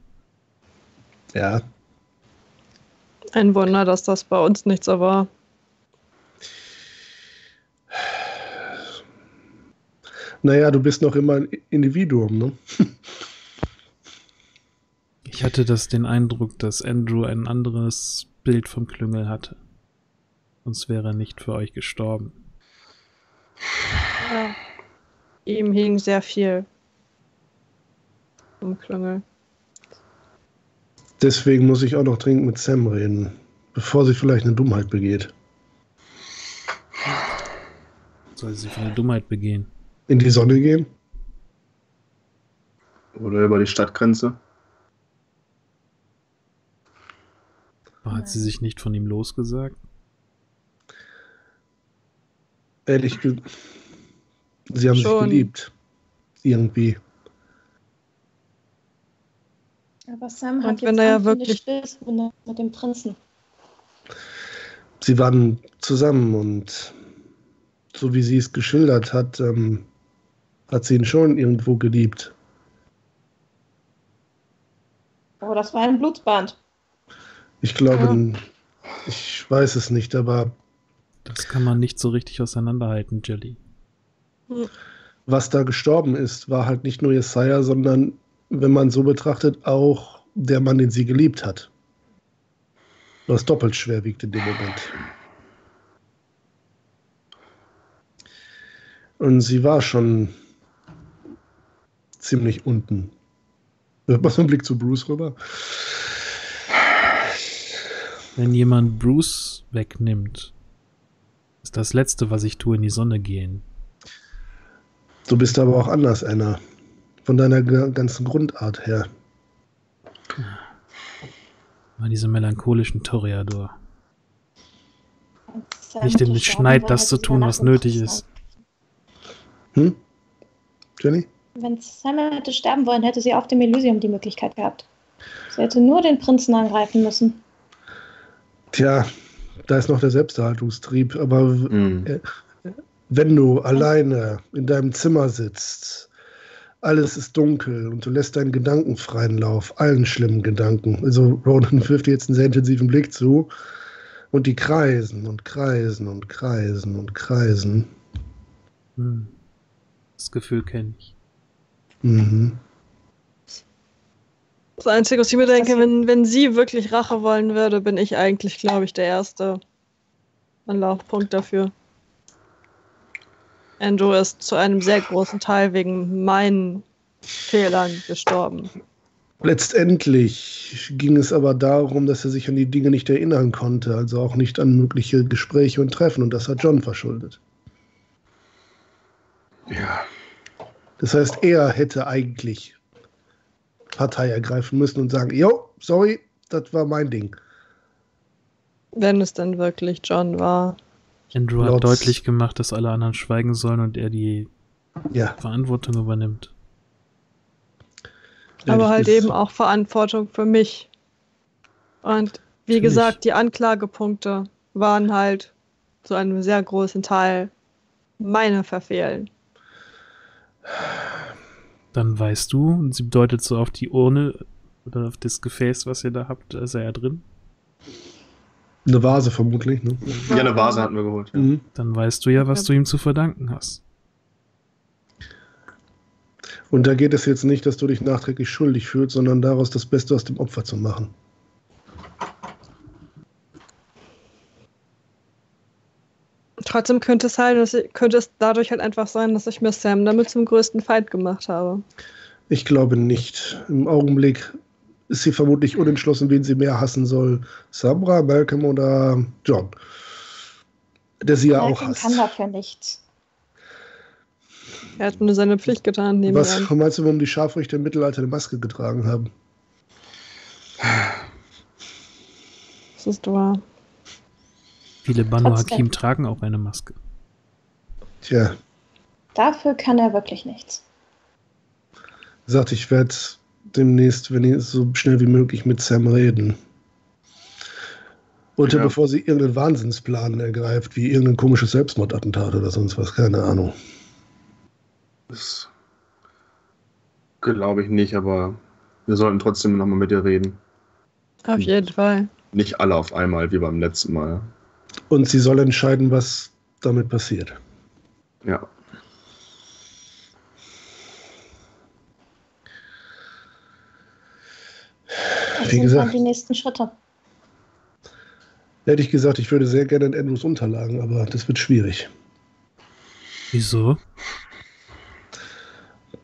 Ja, Ein Wunder, dass das bei uns nicht so war. naja, du bist noch immer ein Individuum, ne? Ich hatte das den Eindruck, dass Andrew ein anderes Bild vom Klüngel hatte. Sonst wäre er nicht für euch gestorben. Ja. Ihm hing sehr viel um Klüngel. Deswegen muss ich auch noch dringend mit Sam reden, bevor sie vielleicht eine Dummheit begeht. Soll sie für eine Dummheit begehen? In die Sonne gehen? Oder über die Stadtgrenze. Aber hat sie sich nicht von ihm losgesagt? Ehrlich gesagt, sie haben Schon. sich geliebt. Irgendwie. Aber Sam Und hat wenn jetzt er ja wirklich- mit dem Prinzen. Sie waren zusammen und so wie sie es geschildert hat, ähm, hat sie ihn schon irgendwo geliebt. Oh, das war ein Blutsband. Ich glaube, ich weiß es nicht, aber Das kann man nicht so richtig auseinanderhalten, Jelly. was da gestorben ist, war halt nicht nur Jesaja, sondern, wenn man so betrachtet, auch der Mann, den sie geliebt hat. Was doppelt schwer wiegt in dem Moment. Und sie war schon ziemlich unten. Hört mal so einen Blick zu Bruce rüber. Wenn jemand Bruce wegnimmt, ist das Letzte, was ich tue, in die Sonne gehen. Du bist aber auch anders, Anna. Von deiner ga- ganzen Grundart her. Mal diese melancholischen Toreador. Nicht in den Schneid, das zu tun, was nötig ist. Hm? Jenny? Wenn Sam hätte sterben wollen, hätte sie auf dem Elysium die Möglichkeit gehabt. Sie hätte nur den Prinzen angreifen müssen. Tja, da ist noch der Selbsterhaltungstrieb, aber Mhm. wenn du alleine in deinem Zimmer sitzt, alles ist dunkel und du lässt deinen Gedanken freien Lauf, allen schlimmen Gedanken. Also Ronan wirft dir jetzt einen sehr intensiven Blick zu und die kreisen und kreisen und kreisen und kreisen. Hm. Das Gefühl kenne ich. Mhm. Das Einzige, was ich mir denke, wenn, wenn sie wirklich Rache wollen würde, bin ich eigentlich, glaube ich, der erste Anlaufpunkt dafür. Andrew ist zu einem sehr großen Teil wegen meinen Fehlern gestorben. Letztendlich ging es aber darum, dass er sich an die Dinge nicht erinnern konnte, also auch nicht an mögliche Gespräche und Treffen, und das hat John verschuldet. Ja. Das heißt, er hätte eigentlich Partei ergreifen müssen und sagen, jo, sorry, das war mein Ding. Wenn es denn wirklich John war. Andrew hat deutlich gemacht, dass alle anderen schweigen sollen und er die Ja. Verantwortung übernimmt. Aber halt eben auch Verantwortung für mich. Und wie Natürlich. gesagt, die Anklagepunkte waren halt zu einem sehr großen Teil meine Verfehlen. Dann weißt du, und sie deutet so auf die Urne oder auf das Gefäß, was ihr da habt, da ist er ja drin. Eine Vase vermutlich, ne? Ja, eine Vase hatten wir geholt. Ja. Mhm. Dann weißt du ja, was du ihm zu verdanken hast. Und da geht es jetzt nicht, dass du dich nachträglich schuldig fühlst, sondern daraus das Beste aus dem Opfer zu machen. Trotzdem könnte es halt, dass ich- könnte es dadurch halt einfach sein, dass ich mir Sam damit zum größten Feind gemacht habe. Ich glaube nicht. Im Augenblick ist sie vermutlich unentschlossen, wen sie mehr hassen soll. Sabra, Malcolm oder John. Der sie ja auch Malcolm hasst. kann dafür nichts. Er hat nur seine Pflicht getan, neben Was an. meinst du, warum die Scharfrichter im Mittelalter eine Maske getragen haben? Das ist wahr. Viele Banu Trotzdem. Hakim tragen auch eine Maske. Tja, Dafür kann er wirklich nichts. sagt, ich werde demnächst, wenn ich so schnell wie möglich mit Sam reden. Und Ja. bevor sie irgendeinen Wahnsinnsplan ergreift, wie irgendein komisches Selbstmordattentat oder sonst was, keine Ahnung. Das glaube ich nicht, aber wir sollten trotzdem nochmal mit ihr reden. Auf jeden Fall. Nicht alle auf einmal, wie beim letzten Mal. Und sie soll entscheiden, was damit passiert. Ja. Wie sind gesagt. dann die nächsten Schritte? Hätte ich gesagt, ich würde sehr gerne in Andrews Unterlagen, aber das wird schwierig. Wieso?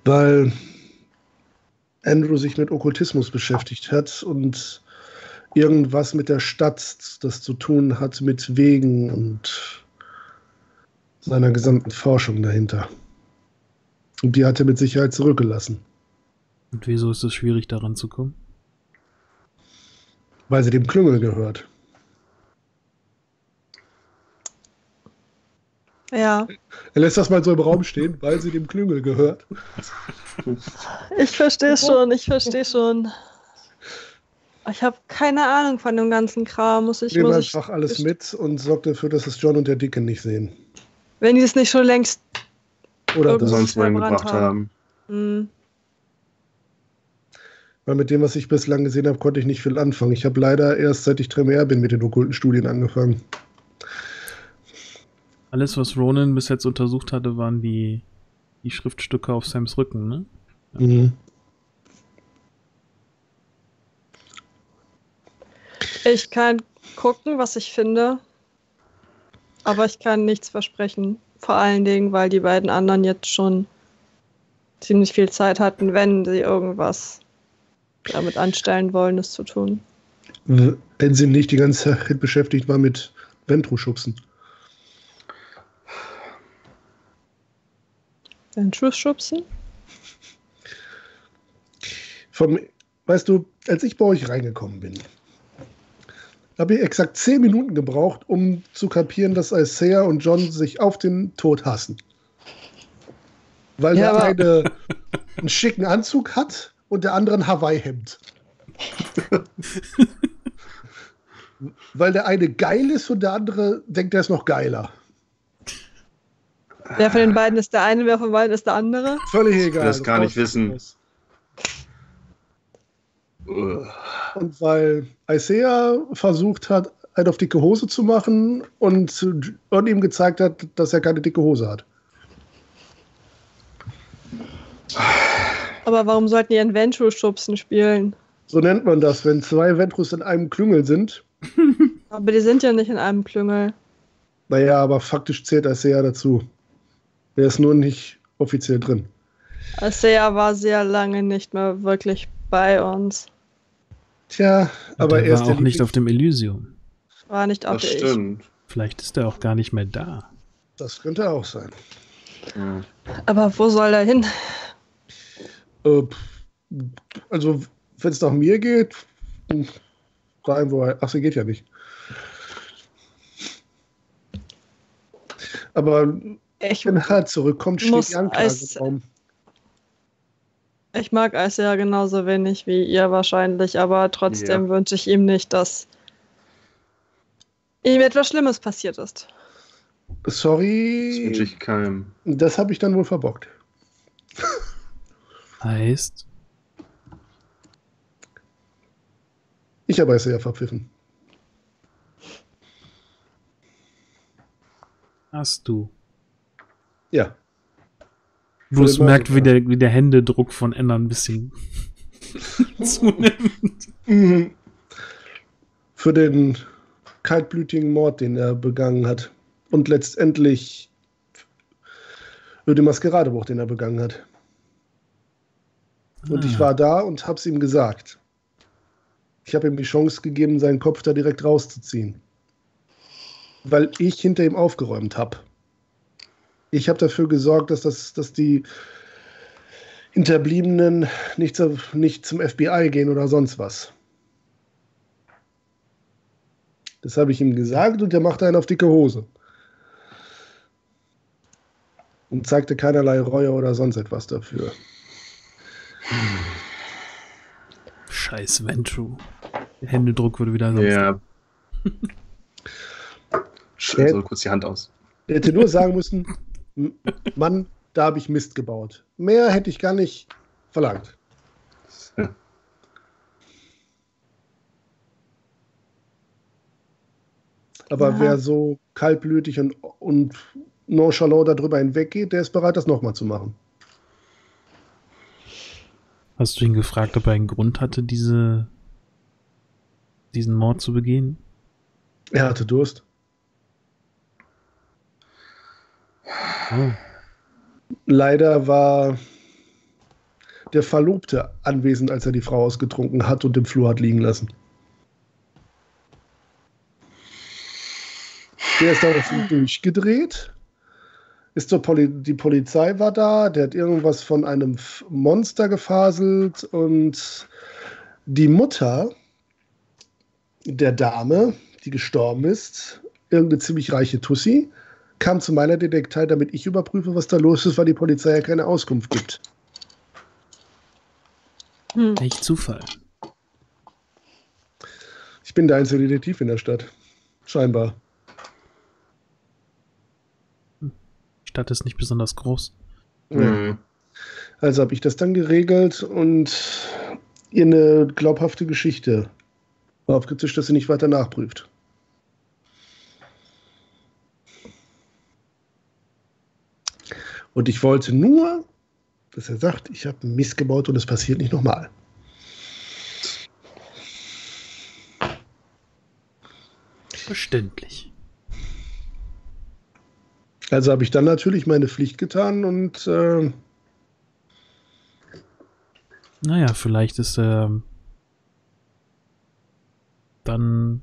Weil Andrew sich mit Okkultismus beschäftigt hat und irgendwas mit der Stadt, das zu tun hat mit Wegen und seiner gesamten Forschung dahinter. Und die hat er mit Sicherheit zurückgelassen, Und wieso ist es schwierig, daran zu kommen? weil sie dem Klüngel gehört. Ja. Er lässt das mal so im Raum stehen, weil sie dem Klüngel gehört. Ich verstehe schon, ich verstehe schon. Ich habe keine Ahnung von dem ganzen Kram. Muss ich Nehmen einfach alles mit und sorgt dafür, dass es John und der Dicke nicht sehen. Wenn die es nicht schon längst oder sonst wohin gebracht haben. haben. Mhm. Weil mit dem, was ich bislang gesehen habe, konnte ich nicht viel anfangen. Ich habe leider erst seit ich Tremere bin mit den okkulten Studien angefangen. Alles, was Ronan bis jetzt untersucht hatte, waren die, die Schriftstücke auf Sams Rücken, ne? Mhm. ich kann gucken, was ich finde. Aber ich kann nichts versprechen. Vor allen Dingen, weil die beiden anderen jetzt schon ziemlich viel Zeit hatten, wenn sie irgendwas damit anstellen wollen, es zu tun. Wenn sie nicht die ganze Zeit beschäftigt war mit Ventru-Schubsen. Den Schuss schubsen? Vom, weißt du, als ich bei euch reingekommen bin, habe ich exakt zehn Minuten gebraucht, um zu kapieren, dass Isaiah und John sich auf den Tod hassen. Weil Ja, der eine einen schicken Anzug hat und der andere ein Hawaii-Hemd. Weil der eine geil ist und der andere denkt, er ist noch geiler. Wer von den beiden ist der eine, wer von beiden ist der andere? Völlig egal. das gar nicht brauchst du wissen. Und weil Isaiah versucht hat, einen auf dicke Hose zu machen und John ihm gezeigt hat, dass er keine dicke Hose hat. Aber warum sollten die Adventure-Schubsen spielen? So nennt man das, wenn zwei Ventrus in einem Klüngel sind. Aber die sind ja nicht in einem Klüngel. Naja, aber faktisch zählt Isaiah dazu. Er ist nur nicht offiziell drin. Isaiah war sehr lange nicht mehr wirklich bei uns. Tja, aber der er ist war auch nicht auf dem Elysium. War nicht auf Das der ich. stimmt. Vielleicht ist er auch gar nicht mehr da. Das könnte auch sein. Ja. Aber wo soll er hin? Äh, also, wenn es nach mir geht, rein, wo er. Ach, sie geht ja nicht. Aber Ich, wenn er zurückkommt, steht Muss die Anklage Eis- im ich mag Isaiah genauso wenig wie ihr wahrscheinlich, aber trotzdem Ja. wünsche ich ihm nicht, dass ihm etwas Schlimmes passiert ist. Das Sorry, wünsche ich keinem. das habe ich dann wohl verbockt. Heißt, Ich habe es ja verpfiffen. hast du. Ja. Bruce merkt, wie der, wie der Händedruck von Enna ein bisschen zunimmt. Mhm. Für den kaltblütigen Mord, den er begangen hat. Und letztendlich für den Maskeradebruch, den er begangen hat. Und ich Ah. war da und habe es ihm gesagt. Ich habe ihm die Chance gegeben, seinen Kopf da direkt rauszuziehen. Weil ich hinter ihm aufgeräumt habe. Ich habe dafür gesorgt, dass, das, dass die Hinterbliebenen nicht, zu, nicht zum FBI gehen oder sonst was. Das habe ich ihm gesagt und er machte einen auf dicke Hose. Und zeigte keinerlei Reue oder sonst etwas dafür. Scheiß Ventru. Der Händedruck würde wieder sonst. Ja. Sch- So kurz die Hand aus. Er hätte nur sagen müssen, "M- Mann, da habe ich Mist gebaut. Mehr hätte ich gar nicht verlangt. Aber Ja. wer so kaltblütig und, und nonchalant darüber hinweggeht, der ist bereit, das nochmal zu machen. Hast du ihn gefragt, ob er einen Grund hatte, diese, diesen Mord zu begehen? Er hatte Durst. Oh. Leider war der Verlobte anwesend, als er die Frau ausgetrunken hat und im Flur hat liegen lassen. Der ist daraufhin durchgedreht. Ist zur Poli die Polizei war da, der hat irgendwas von einem F- Monster gefaselt und die Mutter der Dame, die gestorben ist, irgendeine ziemlich reiche Tussi, kam zu meiner Detektei, damit ich überprüfe, was da los ist, weil die Polizei ja keine Auskunft gibt. Hm. Echt Zufall. Ich bin der einzige Detektiv in der Stadt. Scheinbar. Stadt ist nicht besonders groß. Mhm. Also habe ich das dann geregelt und ihr eine glaubhafte Geschichte aufgezischt, dass sie nicht weiter nachprüft. Und ich wollte nur, dass er sagt, ich habe Mist gebaut und es passiert nicht nochmal. Verständlich. Also habe ich dann natürlich meine Pflicht getan und äh, naja, vielleicht ist er dann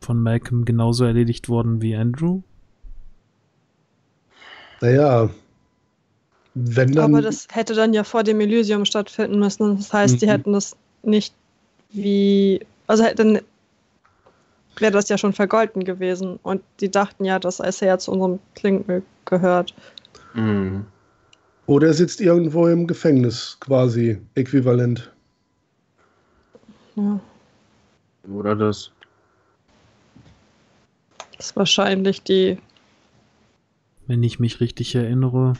von Malcolm genauso erledigt worden wie Andrew. Naja, wenn dann. Aber das hätte dann ja vor dem Elysium stattfinden müssen. Das heißt, mhm. die hätten das nicht wie. Also dann wäre das ja schon vergolten gewesen. Und die dachten ja, dass es ja zu unserem Klingel gehört. Mhm. Oder er sitzt irgendwo im Gefängnis, quasi äquivalent. Ja. Oder das. Das ist wahrscheinlich die. Wenn ich mich richtig erinnere,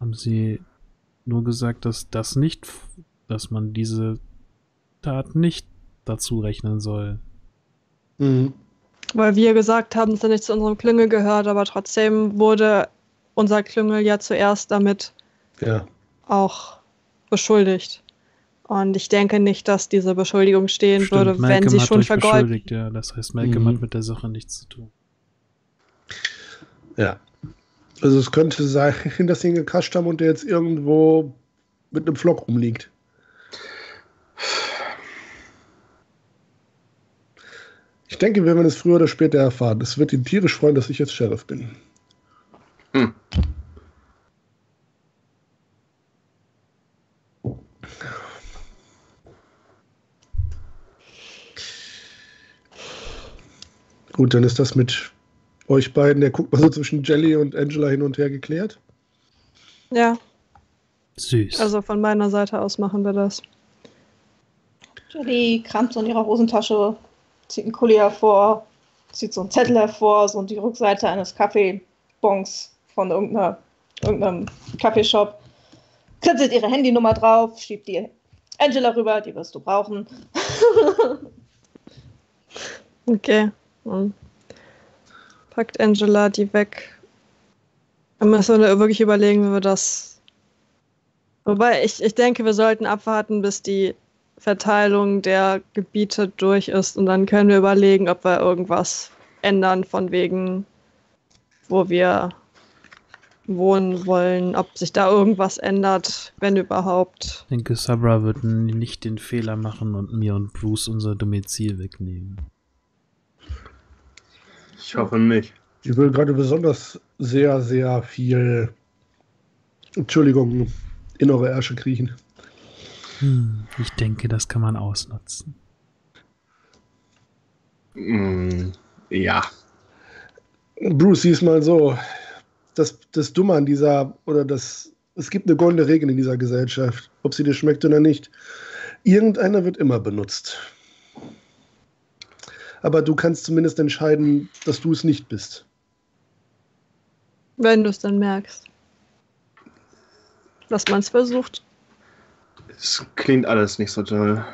haben sie nur gesagt, dass das nicht, dass man diese Tat nicht dazu rechnen soll. Mhm. Weil wir gesagt haben, dass er nicht zu unserem Klüngel gehört, aber trotzdem wurde unser Klüngel ja zuerst damit ja. auch beschuldigt. Und ich denke nicht, dass diese Beschuldigung stehen Stimmt, würde, Malcolm wenn sie schon vergolten. Ja, das heißt, Malcolm mhm. hat mit der Sache nichts zu tun. Ja. Also es könnte sein, dass sie ihn gekascht haben und der jetzt irgendwo mit einem Flock rumliegt. Ich denke, wir werden es früher oder später erfahren. Es wird ihn tierisch freuen, dass ich jetzt Sheriff bin. Hm. Gut, dann ist das mit euch beiden, der guckt mal so zwischen Jelly und Angela hin und her geklärt. Ja. Süß. Also von meiner Seite aus machen wir das. Jelly kramt so in ihrer Hosentasche, zieht einen Kuli hervor, zieht so einen Zettel hervor, so die Rückseite eines Kaffeebons von irgendeiner, irgendeinem Kaffeeshop, kritzelt ihre Handynummer drauf, schiebt die Angela rüber, die wirst du brauchen. okay. Und packt Angela die weg. Dann müssen wir wirklich überlegen, wie wir das. Wobei ich, ich denke, wir sollten abwarten, bis die Verteilung der Gebiete durch ist und dann können wir überlegen, ob wir irgendwas ändern von wegen, wo wir wohnen wollen, ob sich da irgendwas ändert, wenn überhaupt. Ich denke, Sabra wird nicht den Fehler machen und mir und Bruce unser Domizil wegnehmen. Ich hoffe nicht. Ich will gerade besonders sehr, sehr viel, Entschuldigung, innere Ärsche kriechen. Hm, ich denke, das kann man ausnutzen. Mm, ja. Bruce, siehst mal so, das, das Dumme an dieser, oder das, es gibt eine goldene Regel in dieser Gesellschaft, ob sie dir schmeckt oder nicht. Irgendeiner wird immer benutzt. Aber du kannst zumindest entscheiden, dass du es nicht bist. Wenn du es dann merkst. Dass man es versucht. Es klingt alles nicht so toll.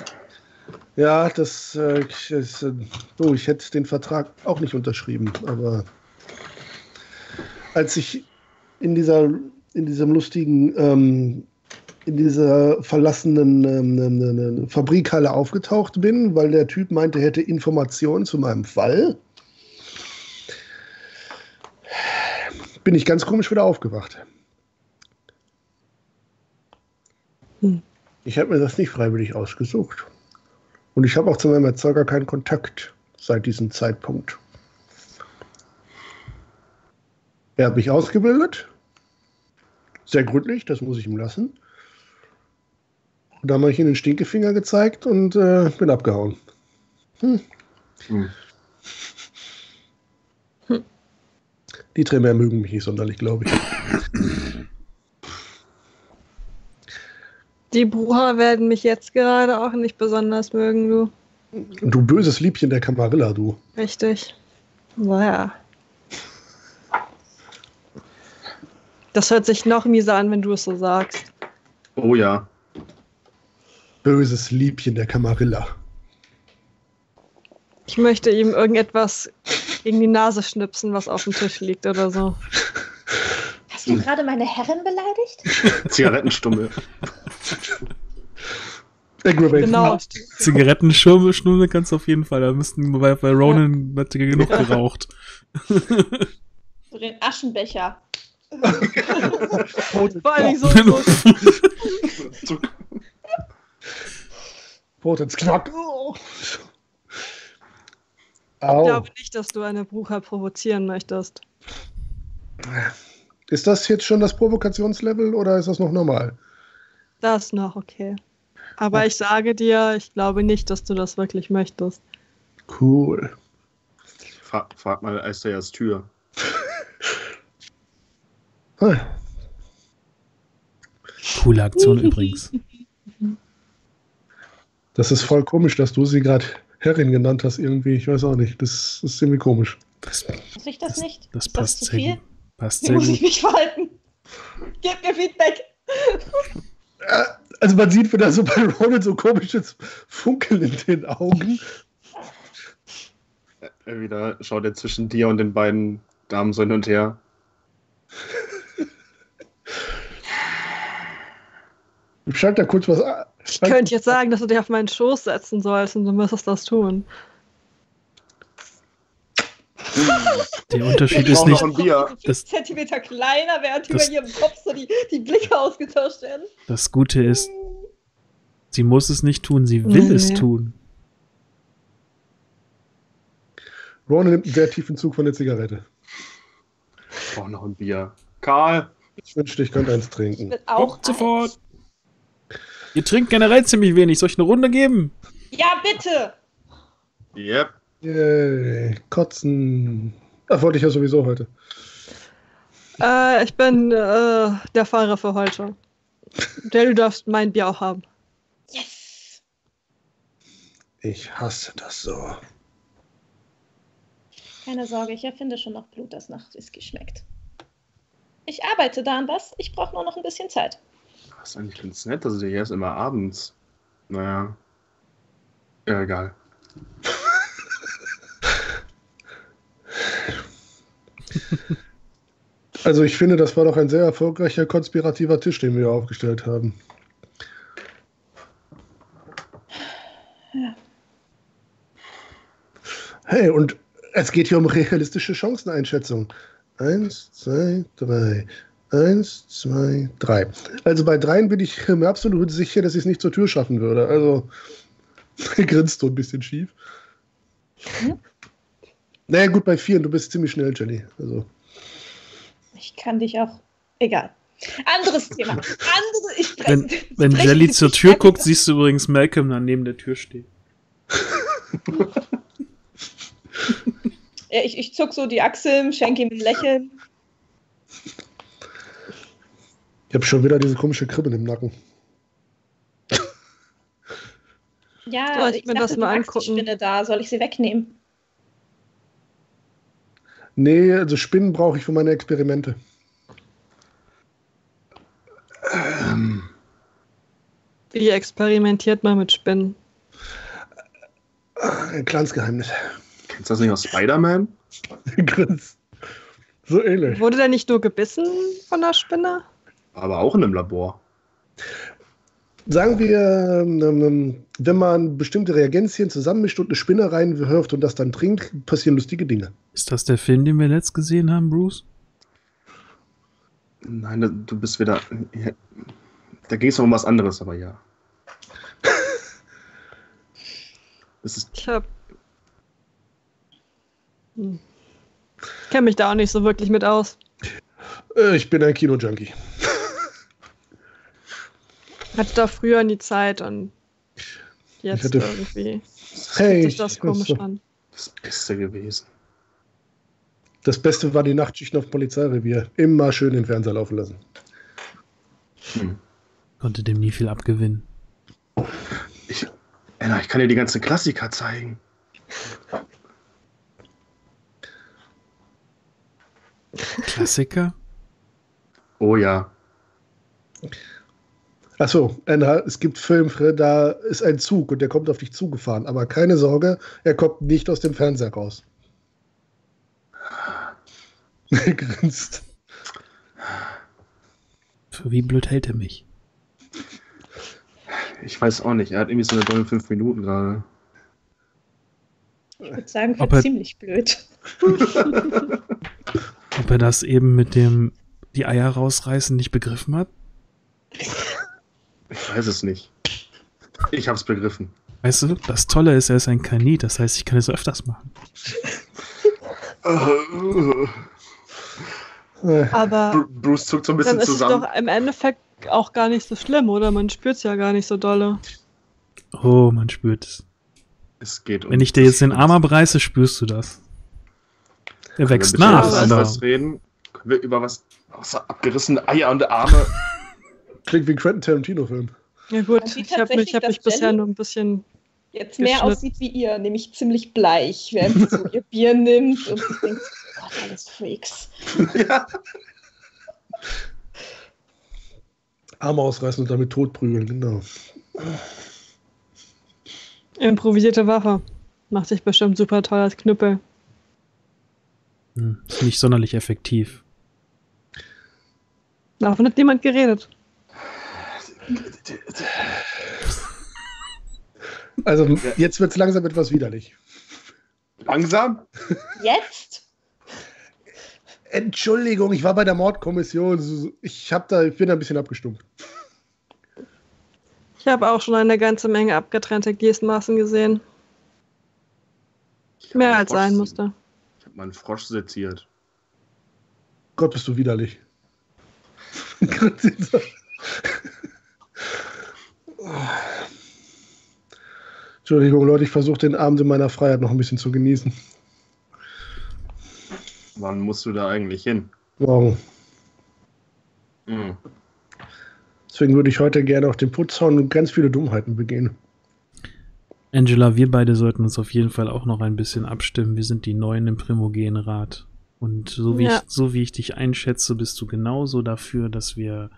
Ja, das, äh, ist, äh, oh, ich hätte den Vertrag auch nicht unterschrieben, aber als ich in dieser, in diesem lustigen, ähm, in dieser verlassenen ähm, ähm, ähm, ähm Fabrikhalle aufgetaucht bin, weil der Typ meinte, er hätte Informationen zu meinem Fall, bin ich ganz komisch wieder aufgewacht. Hm. Ich habe mir das nicht freiwillig ausgesucht. Und ich habe auch zu meinem Erzeuger keinen Kontakt seit diesem Zeitpunkt. Er hat mich ausgebildet. Sehr gründlich, das muss ich ihm lassen. Und dann habe ich ihm den Stinkefinger gezeigt und äh, bin abgehauen. Hm. Hm. Die Trämer mögen mich nicht sonderlich, glaube ich. Die Bruder werden mich jetzt gerade auch nicht besonders mögen, du. Du böses Liebchen der Camarilla, du. Richtig. Naja. Das hört sich noch mieser an, wenn du es so sagst. Oh ja. Böses Liebchen der Camarilla. Ich möchte ihm irgendetwas gegen die Nase schnipsen, was auf dem Tisch liegt oder so. Hast du gerade meine Herrin beleidigt? Zigarettenstummel. Aggravate. Genau. Zigarettenschirme schnurren kannst du auf jeden Fall. Da müssten bei, bei Ronan hat er genug geraucht. So den Aschenbecher. Vor allem so, so Brot ins Knack. Oh. Ich Au. glaube nicht, dass du eine Brucher provozieren möchtest. Ist das jetzt schon das Provokationslevel oder ist das noch normal? Das noch okay. Aber ich sage dir, ich glaube nicht, dass du das wirklich möchtest. Cool. Frag, frag mal Eisteyas Tür. Coole Aktion übrigens. Das ist voll komisch, dass du sie gerade Herrin genannt hast irgendwie. Ich weiß auch nicht. Das ist irgendwie komisch. Das, Muss ich das nicht? das Ist passt zu sehr viel? Passt muss ich mich verhalten? Gib mir Feedback. Äh, Also man sieht wieder so bei Ronan so komisches Funkeln in den Augen. Äh, Wieder schaut er zwischen dir und den beiden Damen so hin und her. Ich schalte da kurz was an. Ich könnte jetzt sagen, dass du dich auf meinen Schoß setzen sollst und du müsstest das tun. Der Unterschied ist nicht, Das- Zentimeter kleiner, während Das- über ihrem Kopf so die, die Blicke ausgetauscht werden. das Gute ist, sie muss es nicht tun, sie will Nee, es tun. Ronan nimmt einen sehr tiefen Zug von der Zigarette. Ich brauche noch ein Bier. Karl! Ich wünschte, ich könnte eins trinken. auch. Kommt sofort. Ihr trinkt generell ziemlich wenig. Soll ich eine Runde geben? eins. Ja, bitte. Yep. Yay, kotzen. Ach, wollte ich ja sowieso heute. Äh, ich bin äh, der Fahrer für heute. Der, du darfst mein Bier auch haben. Yes. Ich hasse das so. Keine Sorge, ich erfinde schon noch Blut, das nach Whisky schmeckt. Ich arbeite da an was. Ich brauche nur noch ein bisschen Zeit. Das ist eigentlich ganz nett, also hier ist immer abends. Naja. Ja, egal. Also ich finde, das war doch ein sehr erfolgreicher konspirativer Tisch, den wir aufgestellt haben. Ja. Hey, und es geht hier um realistische Chanceneinschätzung. Eins, zwei, drei. Eins, zwei, drei. Also bei dreien bin ich mir absolut sicher, dass ich es nicht zur Tür schaffen würde. Also grinst so ein bisschen schief. Mhm. Naja, gut, bei vieren, du bist ziemlich schnell, Jenny. Also. Ich kann dich auch. Egal. Anderes Thema. Andere. Ich spreche, Wenn, wenn spreche- Jelly zur Tür guckt, siehst du übrigens Malcolm dann neben der Tür stehen. Ja, ich, ich zuck so die Achseln, schenke ihm ein Lächeln. Ich habe schon wieder diese komische Kribbel im Nacken. Ja, Soll ich ich mir dachte, das mal die angucken? Spinne da. Soll ich sie wegnehmen? Nee, also Spinnen brauche ich für meine Experimente. Ähm, Wie experimentiert man mit Spinnen? Ein kleines Geheimnis. kennst du das nicht aus Spider-Man? So ähnlich. Wurde der nicht nur gebissen von der Spinne? Aber auch in einem Labor. Sagen wir, ähm, wenn man bestimmte Reagenzien zusammenmischt und eine Spinne reinwirft und das dann trinkt, passieren lustige Dinge. Ist das der Film, den wir letzt gesehen haben, Bruce? Nein, du bist wieder. Da ging es um was anderes, aber ja. Es ist, Ich hab. Hm. Ich kenne mich da auch nicht so wirklich mit aus. Äh, ich bin ein Kino-Junkie. Hatte da früher nie Zeit und jetzt hatte- irgendwie Hey, fühlt sich das komisch so- an. das Beste gewesen. Das Beste war die Nachtschichten auf Polizeirevier. Immer schön den Fernseher laufen lassen. Hm. Konnte dem nie viel abgewinnen. Ich, Anna, ich kann dir die ganzen Klassiker zeigen. Klassiker? Oh ja. Achso, Anna, es gibt Filme, da ist ein Zug und der kommt auf dich zugefahren. Aber keine Sorge, er kommt nicht aus dem Fernseher raus. er grinst. Wie blöd hält er mich? Ich weiß auch nicht. Er hat irgendwie so eine dolle fünf Minuten gerade. Ich würde sagen, für ziemlich blöd. Ob er das eben mit dem die Eier rausreißen nicht begriffen hat? Ich weiß es nicht. Ich hab's begriffen. Weißt du, das Tolle ist, er ist ein Kanit, das heißt, ich kann es öfters machen. Aber Bruce zuckt so ein bisschen dann ist zusammen. es doch im Endeffekt auch gar nicht so schlimm, oder? Man spürt es ja gar nicht so dolle. Oh, man spürt es. Es geht um Wenn ich dir jetzt den Arm abreiße, spürst du das. Er wächst Können wir nach. über was reden? Können wir über was außer abgerissene Eier und Arme? Klingt wie ein Quentin Tarantino-Film. Ja gut, ich habe mich, tatsächlich, hab dass mich bisher nur ein bisschen... Jetzt mehr aussieht wie ihr, nämlich ziemlich bleich, während sie so ihr Bier nimmt und sich denkt, Gott, alles Freaks. ja. Arme ausreißen und damit totprügeln, genau. Improvisierte Waffe. Macht sich bestimmt super toll als Knüppel. hm, ist nicht sonderlich effektiv. Davon hat niemand geredet. Also jetzt wird es langsam etwas widerlich. Langsam? Jetzt? Entschuldigung, ich war bei der Mordkommission. Ich, hab da, ich bin da ein bisschen abgestumpft. Ich habe auch schon eine ganze Menge abgetrennte Gliesmaßen gesehen. Mehr als sein musste. Ich habe meinen Frosch seziert. Gott, bist du widerlich. Entschuldigung, Leute, ich versuche den Abend in meiner Freiheit noch ein bisschen zu genießen. Wann musst du da eigentlich hin? Morgen. Hm. Deswegen würde ich heute gerne auf den Putz hauen und ganz viele Dummheiten begehen. Angela, wir beide sollten uns auf jeden Fall auch noch ein bisschen abstimmen. Wir sind die Neuen im Primogen-Rat. Und so wie, Ja. ich, so wie ich dich einschätze, bist du genauso dafür, dass wir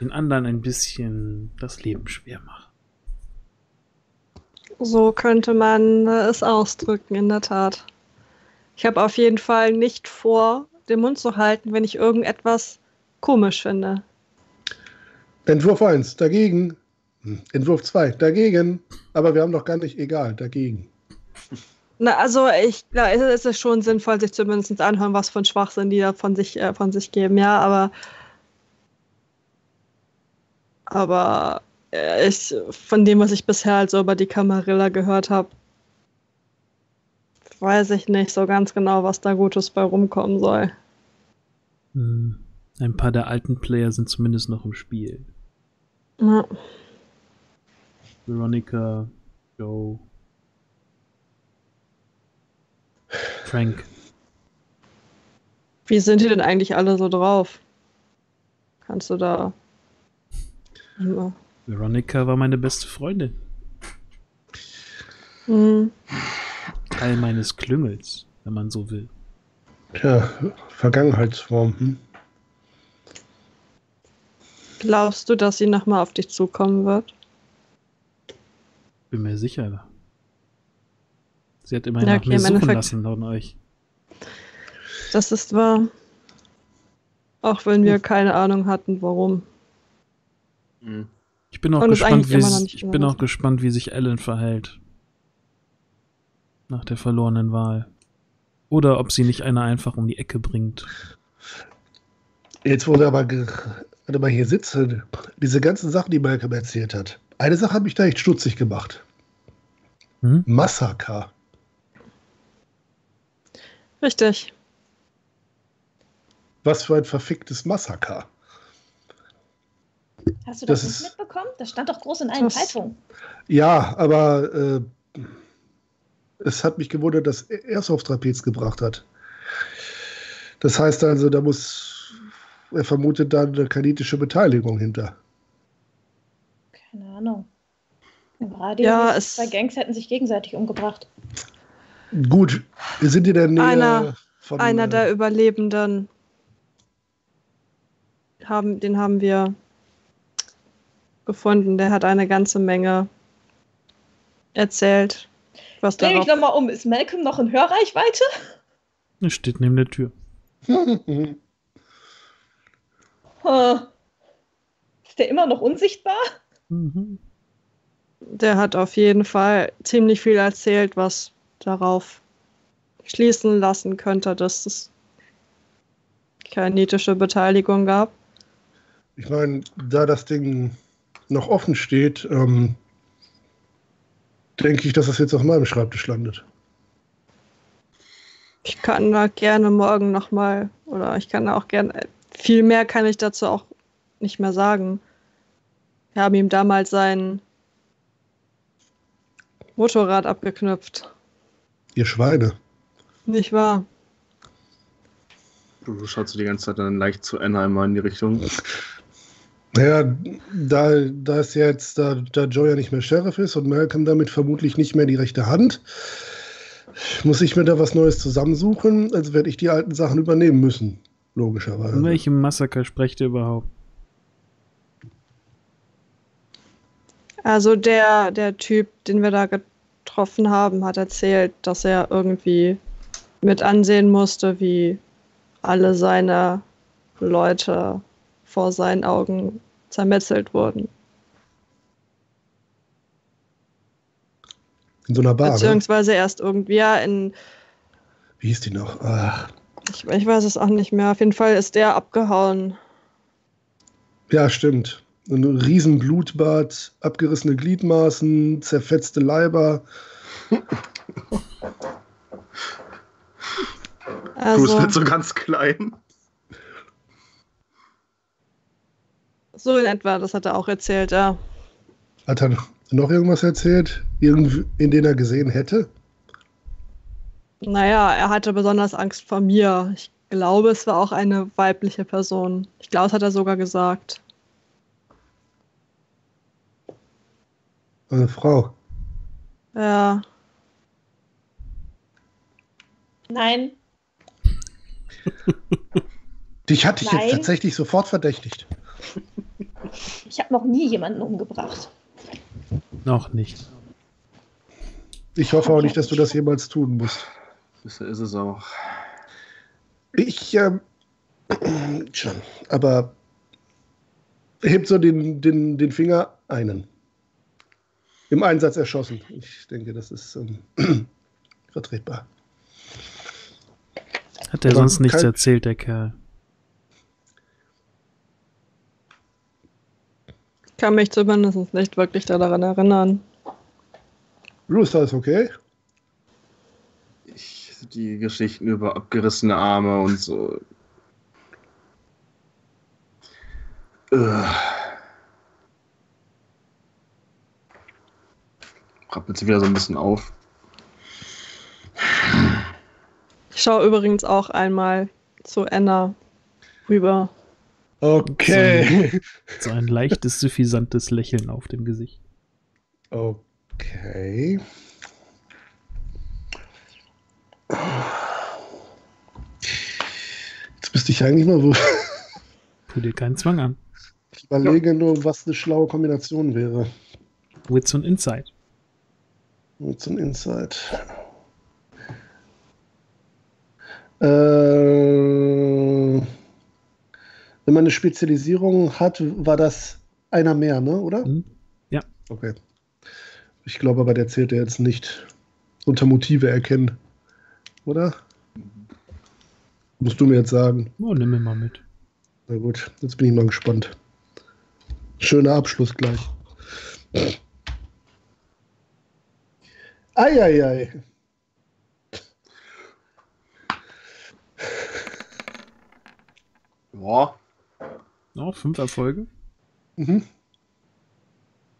den anderen ein bisschen das Leben schwer machen. So könnte man es ausdrücken, in der Tat. Ich habe auf jeden Fall nicht vor, den Mund zu halten, wenn ich irgendetwas komisch finde. Entwurf 1, dagegen. Hm, Entwurf 2, dagegen. Aber wir haben doch gar nicht egal, dagegen. Na, also ich glaube, es ist schon sinnvoll, sich zumindest anhören, was für ein Schwachsinn die da von sich, äh, von sich geben, ja, aber aber äh, ich, von dem, was ich bisher halt so über die Camarilla gehört habe, weiß ich nicht so ganz genau, was da Gutes bei rumkommen soll. Hm. Ein paar der alten Player sind zumindest noch im Spiel. Ja. Veronica, Joe, Frank. Wie sind die denn eigentlich alle so drauf? Kannst du da. Ja. Veronica war meine beste Freundin. Hm. Teil meines Klüngels, wenn man so will. Tja, Vergangenheitsform. Hm? Glaubst du, dass sie nochmal auf dich zukommen wird? Bin mir sicher. Sie hat immerhin Ja, nach okay, mir im suchen Endeffekt- lassen von euch. Das ist wahr. Auch wenn wir keine Ahnung hatten, warum. Hm. Ich bin auch Und gespannt, wie nicht ich bin auch gespannt, wie sich Ellen verhält. Nach der verlorenen Wahl. Oder ob sie nicht einer einfach um die Ecke bringt. Jetzt wurde aber, warte mal hier sitze, diese ganzen Sachen, die Malcolm erzählt hat. Eine Sache hat mich da echt stutzig gemacht. Hm? Massaker. Richtig. Was für ein verficktes Massaker. Hast du das, Das nicht ist- mitbekommen? Das stand doch groß in allen Zeitungen. Ja, aber äh, es hat mich gewundert, dass er es aufs Trapez gebracht hat. Das heißt also, da muss, er vermutet da eine kanitische Beteiligung hinter. Keine Ahnung. Im Radio Ja, zwei Gangs hätten sich gegenseitig umgebracht. Gut, wir sind in der Nähe Einer- von. Einer äh, der Überlebenden, haben, den haben wir gefunden. Der hat eine ganze Menge erzählt. Was Dreh darauf nochmal um. Ist Malcolm noch in Hörreichweite? Er steht neben der Tür. Ist der immer noch unsichtbar? Mhm. Der hat auf jeden Fall ziemlich viel erzählt, was darauf schließen lassen könnte, dass es kinetische Beteiligung gab. Ich meine, da das Ding noch offen steht, ähm, denke ich, dass das jetzt auf meinem Schreibtisch landet. Ich kann da gerne morgen nochmal, oder ich kann auch gerne, viel mehr kann ich dazu auch nicht mehr sagen. Wir haben ihm damals sein Motorrad abgeknüpft. Ihr Schweine. Nicht wahr? Du schaust die ganze Zeit dann leicht zu Anna immer in die Richtung. Naja, da, da ist jetzt, da, da Joe ja nicht mehr Sheriff ist und Malcolm damit vermutlich nicht mehr die rechte Hand, muss ich mir da was Neues zusammensuchen, als werde ich die alten Sachen übernehmen müssen. Logischerweise. Von welchem Massaker sprecht ihr überhaupt? Also der, der Typ, den wir da getroffen haben, hat erzählt, dass er irgendwie mit ansehen musste, wie alle seine Leute vor seinen Augen zermetzelt wurden. In so einer Bar. Ne? Beziehungsweise erst irgendwie, ja, in, Wie hieß die noch? Ach, ich, ich weiß es auch nicht mehr. Auf jeden Fall ist der abgehauen. ja, stimmt. Ein riesen Blutbad, abgerissene Gliedmaßen, zerfetzte Leiber. Du Also, bist nicht so ganz klein. So in etwa, das hat er auch erzählt, ja. Hat er noch irgendwas erzählt, irgend- in den er gesehen hätte? Naja, er hatte besonders Angst vor mir. Ich glaube, es war auch eine weibliche Person. Ich glaube, das hat er sogar gesagt. Eine Frau. Ja, Nein. Dich hatte ich Nein. jetzt tatsächlich sofort verdächtigt. Ich habe noch nie jemanden umgebracht. Noch nicht. Ich hoffe auch nicht, dass du das jemals tun musst. Das ist es auch. Ich, ähm, schon, aber hebt so den, den, den Finger einen. Im Einsatz erschossen. Ich denke, das ist ähm, vertretbar. Hat er sonst nichts kein- erzählt, der Kerl? Kann mich zumindest nicht wirklich daran erinnern. Rooster ist okay. Ich, die Geschichten über abgerissene Arme und so. Äh. Rappelt sie wieder so ein bisschen auf. Ich schaue übrigens auch einmal zu Anna rüber. Okay. So ein leichtes, suffisantes Lächeln auf dem Gesicht. Okay. Jetzt müsste ich eigentlich mal wo Tu dir keinen Zwang an. ich überlege nur, was eine schlaue Kombination wäre. Wits und Insight. So einem Insight. Äh, wenn man eine Spezialisierung hat, war das einer mehr, ne? Oder? Hm? Ja. Okay. Ich glaube aber, der zählt ja jetzt nicht unter Motive erkennen. Oder? Musst du mir jetzt sagen. Oh, nimm mir mal mit. Na gut, jetzt bin ich mal gespannt. Schöner Abschluss gleich. Eieiei. Ja, Oh, fünf Erfolge. Mhm.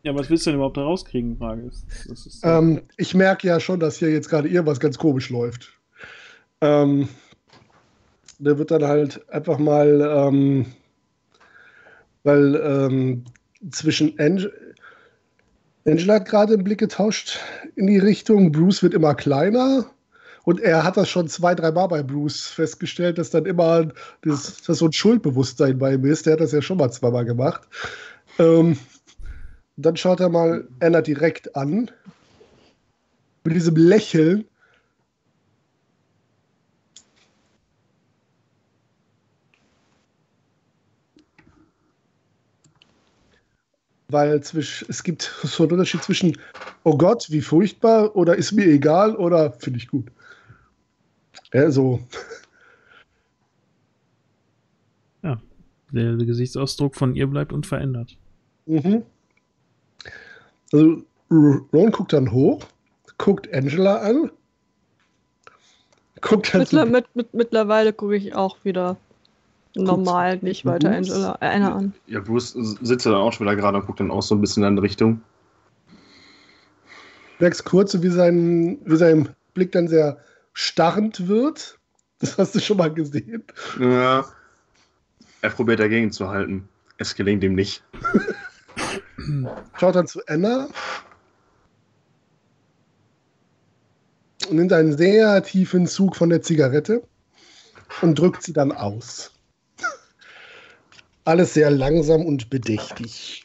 Ja, was willst du denn überhaupt da rauskriegen? Frage ist. Das ist Ähm, ich merke ja schon, dass hier jetzt gerade irgendwas ganz komisch läuft. Ähm, der wird dann halt einfach mal, ähm, weil ähm, zwischen Ang Angela hat gerade den Blick getauscht in die Richtung, Bruce wird immer kleiner. Und er hat das schon zwei, drei Mal bei Bruce festgestellt, dass dann immer das, dass so ein Schuldbewusstsein bei ihm ist. Der hat das ja schon mal zweimal gemacht. Ähm, dann schaut er mal Anna direkt an. Mit diesem Lächeln. Weil es gibt so einen Unterschied zwischen, oh Gott, wie furchtbar, oder ist mir egal, oder finde ich gut. Ja, so. Ja, der Gesichtsausdruck von ihr bleibt unverändert. Mhm. Also Ron guckt dann hoch, guckt Angela an, guckt dann Mittler, so, mit, mit, mittlerweile gucke ich auch wieder normal, nicht weiter Bruce? Angela äh, Anna an. Ja, Bruce sitzt ja dann auch schon wieder gerade und guckt dann auch so ein bisschen in eine Richtung. merkst kurz, wie sein, wie sein Blick dann sehr starrend wird. Das hast du schon mal gesehen. Ja. Er probiert dagegen zu halten. Es gelingt ihm nicht. Schaut dann zu Anna und nimmt einen sehr tiefen Zug von der Zigarette und drückt sie dann aus. Alles sehr langsam und bedächtig.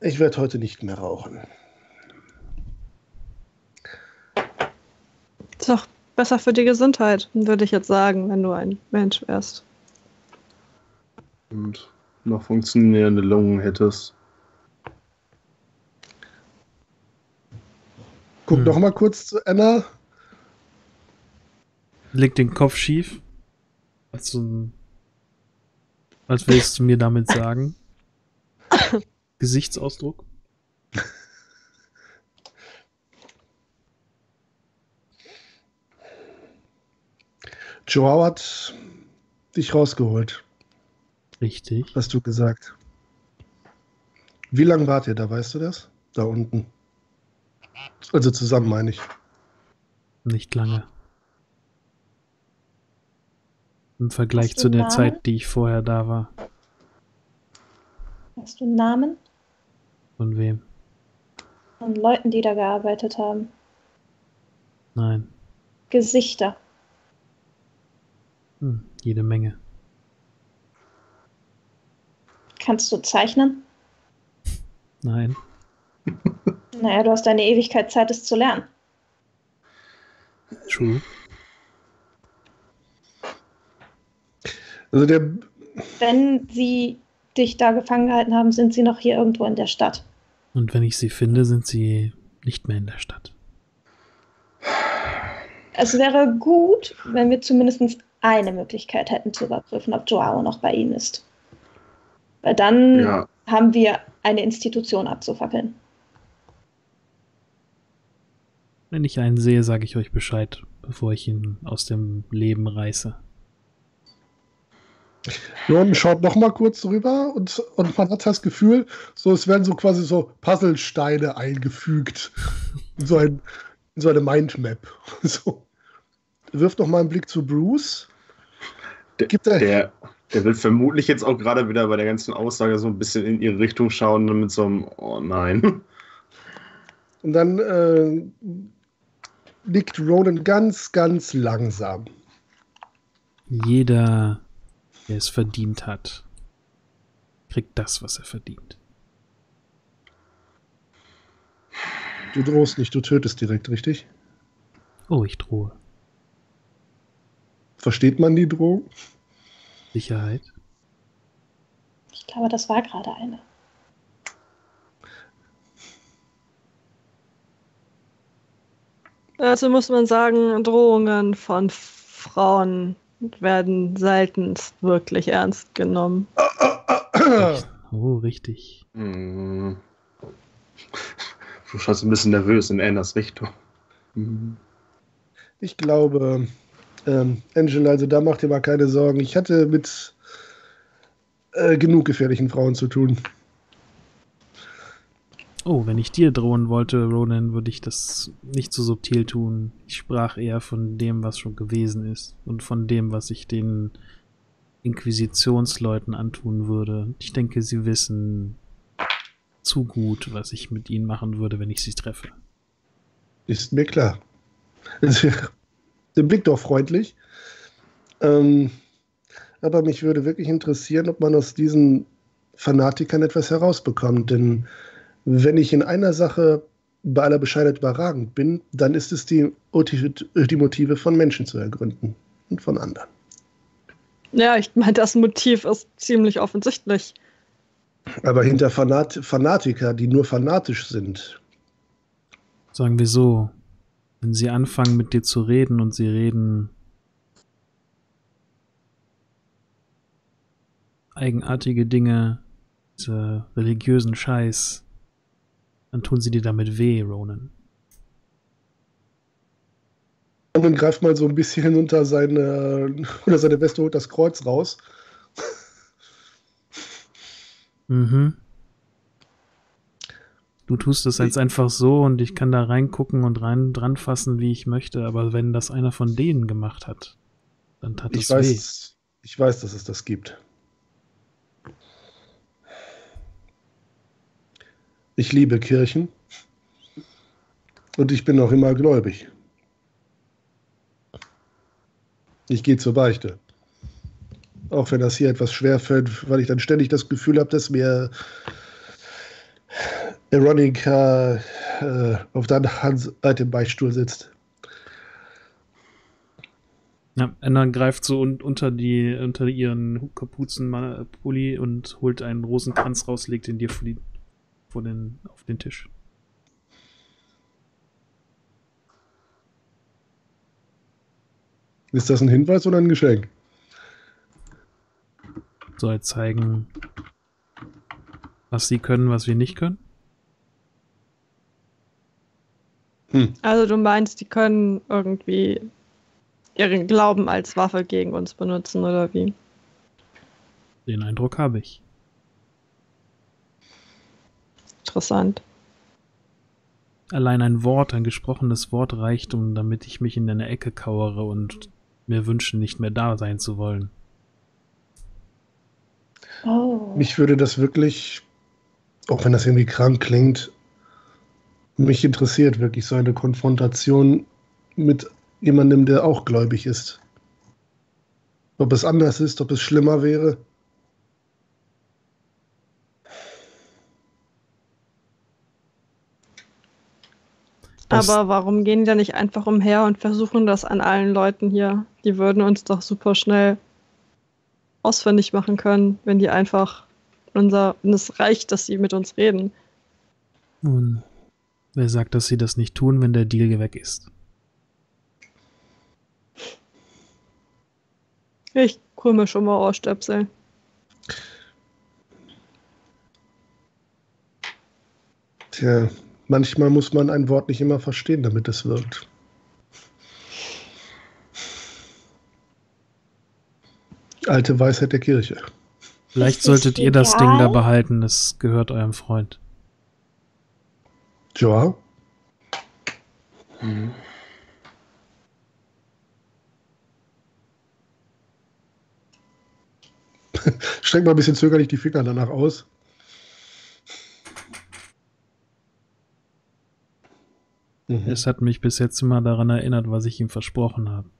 Ich werde heute nicht mehr rauchen. Ist doch besser für die Gesundheit, würde ich jetzt sagen, wenn du ein Mensch wärst. Und noch funktionierende Lungen hättest. Guck Hm. noch mal kurz zu Anna. Legt den Kopf schief. Als, so ein, als willst du mir damit sagen. Gesichtsausdruck. Joao hat dich rausgeholt, Richtig. hast du gesagt. Wie lange wart ihr da, weißt du das? Da unten. Also zusammen, meine ich. Nicht lange. Im Vergleich zu der Namen? Zeit, die ich vorher da war. Hast du einen Namen Von wem? von Leuten, die da gearbeitet haben? Nein. Gesichter. Hm, jede Menge. Kannst du zeichnen? Nein. Naja, du hast deine Ewigkeit Zeit, es zu lernen. True. Also der, Wenn sie dich da gefangen gehalten haben, sind sie noch hier irgendwo in der Stadt. Und wenn ich sie finde, sind sie nicht mehr in der Stadt. Es wäre gut, wenn wir zumindest eine Möglichkeit hätten zu überprüfen, ob Joao noch bei ihnen ist. Weil dann Ja, haben wir eine Institution abzufackeln. Wenn ich einen sehe, sage ich euch Bescheid, bevor ich ihn aus dem Leben reiße. Ron schaut noch mal kurz rüber und, und man hat das Gefühl, so es werden so quasi so Puzzlesteine eingefügt. In so, ein, in so eine Mindmap. So. Wirft noch mal einen Blick zu Bruce. Der- Gibt er, der, der will vermutlich jetzt auch gerade wieder bei der ganzen Aussage so ein bisschen in ihre Richtung schauen mit so einem Oh nein. Und dann äh, nickt Ronan ganz, ganz langsam. Jeder, der es verdient hat, kriegt das, was er verdient. Du drohst nicht, du tötest direkt, richtig? Oh, ich drohe. Versteht man die Drohung? Sicherheit. Ich glaube, das war gerade eine. Also muss man sagen, Drohungen von Frauen werden seltenst wirklich ernst genommen. Oh, richtig. Hm. Du schaust ein bisschen nervös in Annas Richtung. Ich glaube, ähm, Angela, also da macht ihr mal keine Sorgen. Ich hatte mit äh, genug gefährlichen Frauen zu tun. Oh, wenn ich dir drohen wollte, Ronan, würde ich das nicht so subtil tun. Ich sprach eher von dem, was schon gewesen ist und von dem, was ich den Inquisitionsleuten antun würde. Ich denke, sie wissen zu gut, was ich mit ihnen machen würde, wenn ich sie treffe. Ist mir klar. Den Blick doch freundlich. Ähm, aber mich würde wirklich interessieren, ob man aus diesen Fanatikern etwas herausbekommt. Denn wenn ich in einer Sache bei aller Bescheidenheit überragend bin, dann ist es die, die Motive von Menschen zu ergründen und von anderen. Ja, ich meine, das Motiv ist ziemlich offensichtlich. Aber hinter Fanat Fanatiker, die nur fanatisch sind. Sagen wir so, wenn sie anfangen mit dir zu reden und sie reden eigenartige Dinge, diese religiösen Scheiß, dann tun sie dir damit weh, Ronan. Und dann greift mal so ein bisschen unter seine, unter seine Weste, holt das Kreuz raus. Mhm. Du tust es jetzt einfach so und ich kann da reingucken und rein dran fassen, wie ich möchte, aber wenn das einer von denen gemacht hat, dann tat ich es weiß, weh. Ich weiß, dass es das gibt. Ich liebe Kirchen und ich bin auch immer gläubig. Ich gehe zur Beichte. Auch wenn das hier etwas schwer fällt, weil ich dann ständig das Gefühl habe, dass mir Veronica äh, auf der Seite im Beichtstuhl sitzt. Ja, Anna greift so un unter die unter ihren Kapuzenpulli und holt einen Rosenkranz raus, legt ihn dir vor, die, vor den, auf den Tisch. Ist das ein Hinweis oder ein Geschenk? Soll zeigen, was sie können, was wir nicht können. Hm. Also du meinst, die können irgendwie ihren Glauben als Waffe gegen uns benutzen oder wie? Den Eindruck habe ich. Interessant. Allein ein Wort, ein gesprochenes Wort reicht, um damit ich mich in eine Ecke kauere und mir wünsche, nicht mehr da sein zu wollen. Oh. Mich würde das wirklich, auch wenn das irgendwie krank klingt, mich interessiert wirklich so eine Konfrontation mit jemandem, der auch gläubig ist. Ob es anders ist, ob es schlimmer wäre. Das- Aber warum gehen die da nicht einfach umher und versuchen das an allen Leuten hier? Die würden uns doch super schnell ausfindig machen können, wenn die einfach unser, wenn es reicht, dass sie mit uns reden. Nun, wer sagt, dass sie das nicht tun, wenn der Deal weg ist? Ich hol mir schon mal Ohrstöpsel. Tja, manchmal muss man ein Wort nicht immer verstehen, damit es wirkt. Alte Weisheit der Kirche. Vielleicht solltet ihr das Ding da behalten, es gehört eurem Freund. Joa? Mhm. Streck mal ein bisschen zögerlich die Finger danach aus. Mhm. Es hat mich bis jetzt immer daran erinnert, was ich ihm versprochen habe.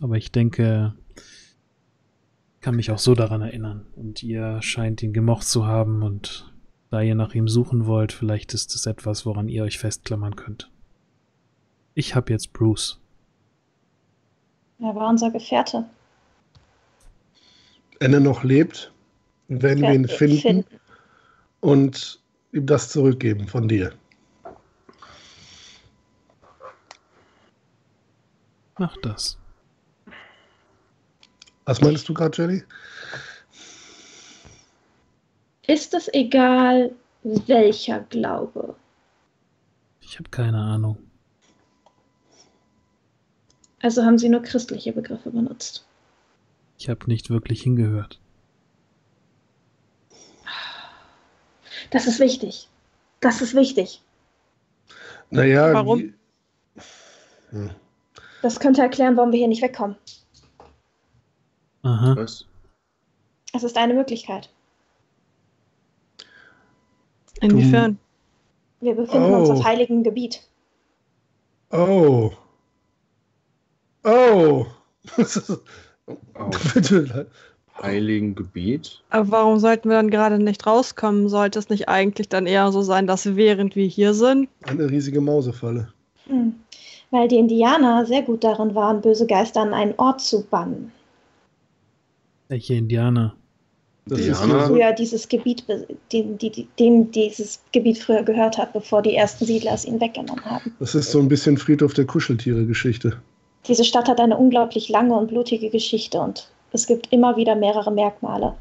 Aber ich denke, kann mich auch so daran erinnern. Und ihr scheint ihn gemocht zu haben und da ihr nach ihm suchen wollt, vielleicht ist es etwas, woran ihr euch festklammern könnt. Ich habe jetzt Bruce. Er war unser Gefährte. Wenn er noch lebt, werden wir ihn Gefährte finden und ihm das zurückgeben von dir. Mach das. Was meinst du gerade, Jenny? Ist es egal, welcher Glaube? Ich habe keine Ahnung. Also haben sie nur christliche Begriffe benutzt. Ich habe nicht wirklich hingehört. Das ist wichtig. Das ist wichtig. Naja, Warum? wie- Hm. Das könnte erklären, warum wir hier nicht wegkommen. Aha. Was? Es ist eine Möglichkeit. Inwiefern? Wir befinden uns Oh. auf heiligem Gebiet. Oh. Oh. Auf Bitte. heiligen Gebiet? Aber warum sollten wir dann gerade nicht rauskommen? Sollte es nicht eigentlich dann eher so sein, dass während wir hier sind, Eine riesige Mausefalle. Hm. Weil die Indianer sehr gut darin waren, böse Geister an einen Ort zu bannen. Welche Indianer? Das ist Diana? so, Früher dieses Gebiet, dem, die- dem dieses Gebiet früher gehört hat, bevor die ersten Siedler es ihnen weggenommen haben. das ist so ein bisschen Friedhof der Kuscheltiere-Geschichte. Diese Stadt hat eine unglaublich lange und blutige Geschichte und es gibt immer wieder mehrere Merkmale.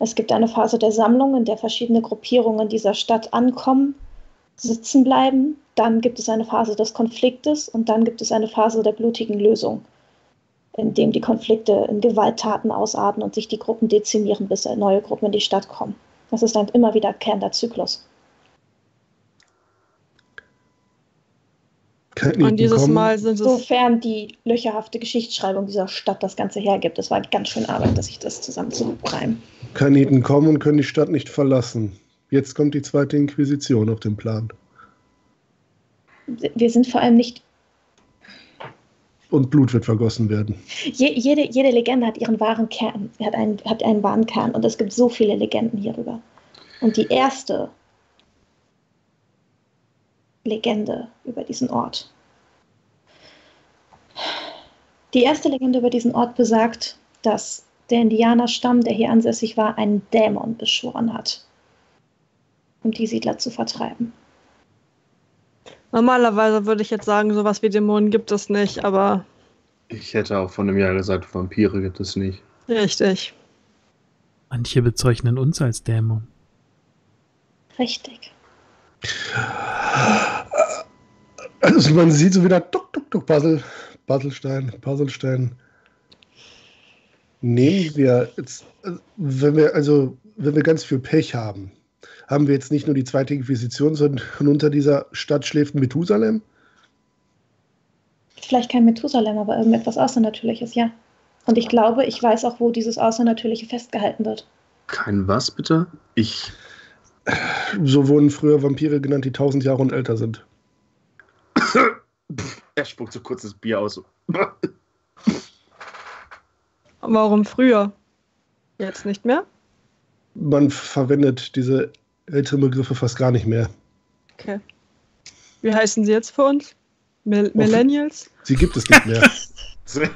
Es gibt eine Phase der Sammlung, in der verschiedene Gruppierungen dieser Stadt ankommen, sitzen bleiben. Dann gibt es eine Phase des Konfliktes und dann gibt es eine Phase der blutigen Lösung, in dem die Konflikte in Gewalttaten ausarten und sich die Gruppen dezimieren, bis neue Gruppen in die Stadt kommen. Das ist ein immer wiederkehrender Zyklus. Und dieses Kommen. Mal sind es. Sofern die löcherhafte Geschichtsschreibung dieser Stadt das Ganze hergibt. Es war ganz schön Arbeit, dass ich das zusammenzureimen. Kaniten kommen und können die Stadt nicht verlassen. Jetzt kommt die zweite Inquisition auf den Plan. Wir sind vor allem nicht. Und Blut wird vergossen werden. Je, jede, jede Legende hat ihren wahren Kern, hat einen, hat einen wahren Kern und es gibt so viele Legenden hierüber. Und die erste Legende über diesen Ort. Die erste Legende über diesen Ort besagt, dass der Indianerstamm, der hier ansässig war, einen Dämon beschworen hat, um die Siedler zu vertreiben. Normalerweise würde ich jetzt sagen, sowas wie Dämonen gibt es nicht, aber Ich hätte auch von einem Jahr gesagt, Vampire gibt es nicht. richtig. Manche bezeichnen uns als Dämon. Richtig. Also man sieht so wieder duck, duck, duck, Puzzle, Puzzlestein, Puzzlestein. Nehmen wir jetzt, äh, wenn wir, also, wenn wir ganz viel Pech haben, haben wir jetzt nicht nur die zweite Inquisition, sondern unter dieser Stadt schläft Methusalem? Vielleicht kein Methusalem, aber irgendetwas Außernatürliches, ja. Und ich glaube, ich weiß auch, wo dieses Außernatürliche festgehalten wird. Kein was, bitte? Ich. So wurden früher Vampire genannt, die tausend Jahre und älter sind. Er spuckt so kurz das Bier aus. Warum früher? Jetzt nicht mehr? Man verwendet diese älteren Begriffe fast gar nicht mehr. Okay. Wie heißen sie jetzt für uns? Mil Millennials? Sie gibt es nicht mehr.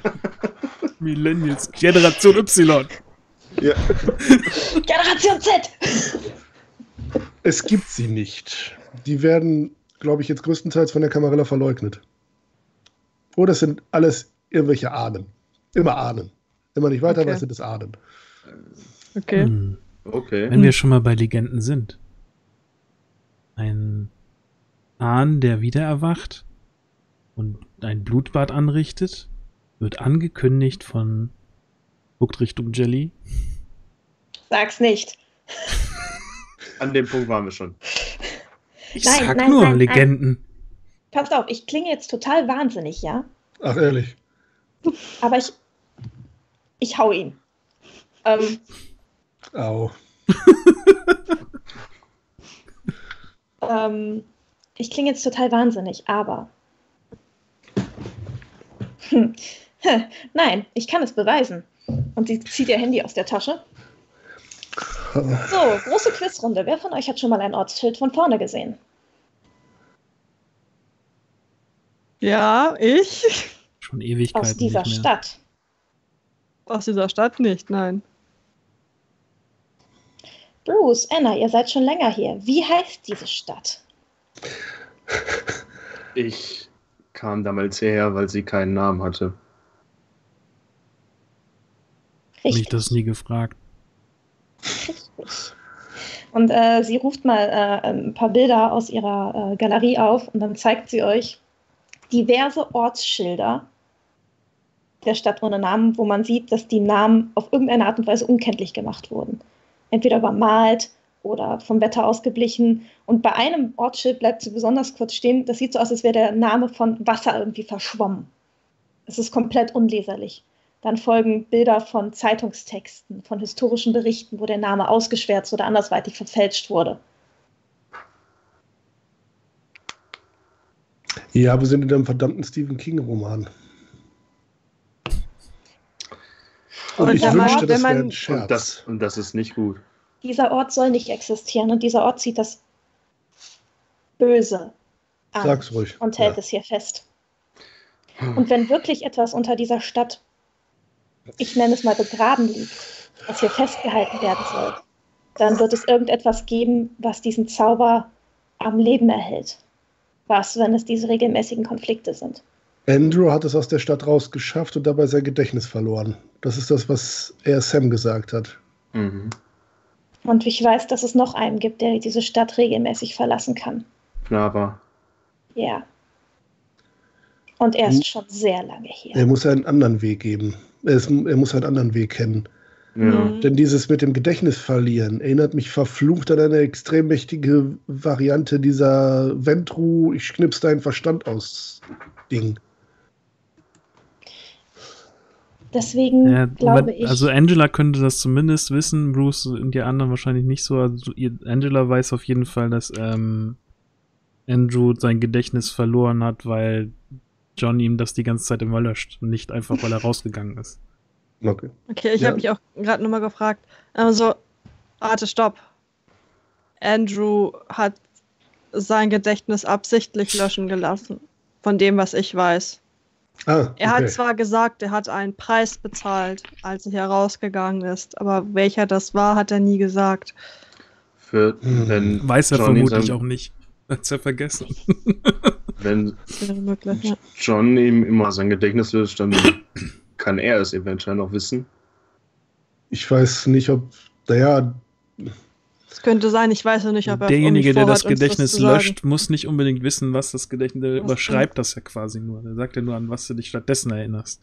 Millennials, Generation Y. ja. Generation Z! es gibt sie nicht. Die werden, glaube ich, jetzt größtenteils von der Camarilla verleugnet. Oder es sind alles irgendwelche Ahnen. Immer Ahnen. Immer nicht weiter, Okay. aber es sind es Ahnen. Okay. Hm. Okay. Wenn wir schon mal bei Legenden sind. Ein Ahn, der wieder erwacht und ein Blutbad anrichtet, wird angekündigt von guckt Richtung Jelly. Sag's nicht. An dem Punkt waren wir schon. Ich Nein, sag nein, nur nein, nein. Legenden. Passt auf, ich klinge jetzt total wahnsinnig, ja? Ach, ehrlich. Aber ich. Ich hau ihn. Ähm, Au. ähm, ich klinge jetzt total wahnsinnig, aber. Hm. Nein, ich kann es beweisen. Und sie zieht ihr Handy aus der Tasche. So, große Quizrunde. Wer von euch hat schon mal ein Ortsschild von vorne gesehen? Ja, ich? Schon Ewigkeiten Aus dieser nicht mehr. Stadt. Aus dieser Stadt nicht, nein. Bruce, Anna, ihr seid schon länger hier. Wie heißt diese Stadt? Ich kam damals hierher, weil sie keinen Namen hatte. Mich das nie gefragt. Richtig. Und äh, sie ruft mal äh, ein paar Bilder aus ihrer äh, Galerie auf und dann zeigt sie euch diverse Ortsschilder der Stadt ohne Namen, wo man sieht, dass die Namen auf irgendeine Art und Weise unkenntlich gemacht wurden. Entweder übermalt oder vom Wetter ausgeblichen. Und bei einem Ortsschild bleibt sie besonders kurz stehen. Das sieht so aus, als wäre der Name von Wasser irgendwie verschwommen. Es ist komplett unleserlich. Dann folgen Bilder von Zeitungstexten, von historischen Berichten, wo der Name ausgeschwärzt oder andersweitig verfälscht wurde. Ja, wir sind in einem verdammten Stephen King-Roman. Und, Und ich wenn man- wünschte, das wenn wäre man- ein Scherz. Und das, und das ist nicht gut. Dieser Ort soll nicht existieren und dieser Ort zieht das Böse an Sag's ruhig. und hält Ja. es hier fest. Und wenn wirklich etwas unter dieser Stadt, ich nenne es mal begraben liegt, was hier festgehalten werden soll, dann wird es irgendetwas geben, was diesen Zauber am Leben erhält. Was, wenn es diese regelmäßigen Konflikte sind? Andrew hat es aus der Stadt rausgeschafft und dabei sein Gedächtnis verloren. Das ist das, was er Sam gesagt hat. Mhm. Und ich weiß, dass es noch einen gibt, der diese Stadt regelmäßig verlassen kann. Clara. Ja. Und er ist Hm. schon sehr lange hier. Er muss einen anderen Weg geben. Er, ist, er muss einen anderen Weg kennen. Ja. Mhm. Denn dieses mit dem Gedächtnis verlieren erinnert mich verflucht an eine extrem mächtige Variante dieser Ventru, ich knips deinen Verstand aus Ding. Deswegen Ja, glaube aber- ich. Also Angela könnte das zumindest wissen, Bruce und die anderen wahrscheinlich nicht so. Also Angela weiß auf jeden Fall, dass ähm, Andrew sein Gedächtnis verloren hat, weil John ihm das die ganze Zeit immer löscht und nicht einfach, weil er rausgegangen ist. Okay. Okay, ich Ja. habe mich auch gerade nochmal gefragt. Also, warte, stopp. Andrew hat sein Gedächtnis absichtlich löschen gelassen. Von dem, was ich weiß. Ah, Er okay. hat zwar gesagt, er hat einen Preis bezahlt, als er hier rausgegangen ist, aber welcher das war, hat er nie gesagt. Für, Hm. wenn Weiß er John ihn vermutlich auch nicht. Hat's ja vergessen. Wenn möglich. John ihm immer sein Gedächtnis löscht, dann kann er es eventuell noch wissen. Ich weiß nicht, ob, naja, Das könnte sein, ich weiß noch nicht, ob er Derjenige, der das Gedächtnis löscht, muss nicht unbedingt wissen, was das Gedächtnis. Der Was überschreibt das ja quasi nur. Der sagt ja nur, an was du dich stattdessen erinnerst.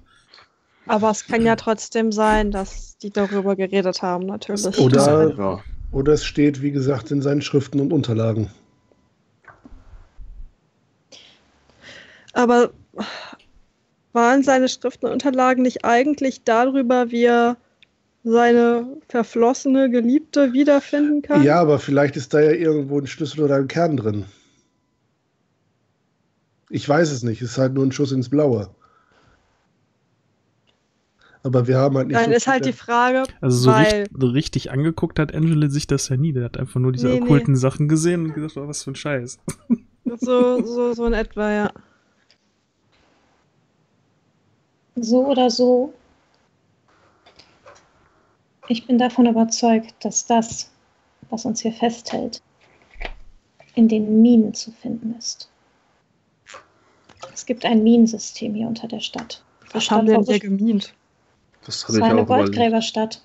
Aber es kann ja trotzdem sein, dass die darüber geredet haben, natürlich. Oder- Ja. oder es steht, wie gesagt, in seinen Schriften und Unterlagen. Aber waren seine Schriften und Unterlagen nicht eigentlich darüber, wie er seine verflossene Geliebte wiederfinden kann? Ja, aber vielleicht ist da ja irgendwo ein Schlüssel oder ein Kern drin. Ich weiß es nicht, es ist halt nur ein Schuss ins Blaue. Aber wir haben halt nicht. Dann so ist halt die Frage, Also so weil richtig, richtig angeguckt hat Angela sich das ja nie. Der hat einfach nur diese Nee, nee. okkulten Sachen gesehen und gesagt, oh, was für ein Scheiß. so, so, so in etwa, ja. so oder so, ich bin davon überzeugt, dass das, was uns hier festhält, in den Minen zu finden ist. Es gibt ein Minensystem hier unter der Stadt. Die Was Stadt haben wir denn hier gemient? Das ich war eine. Goldgräberstadt.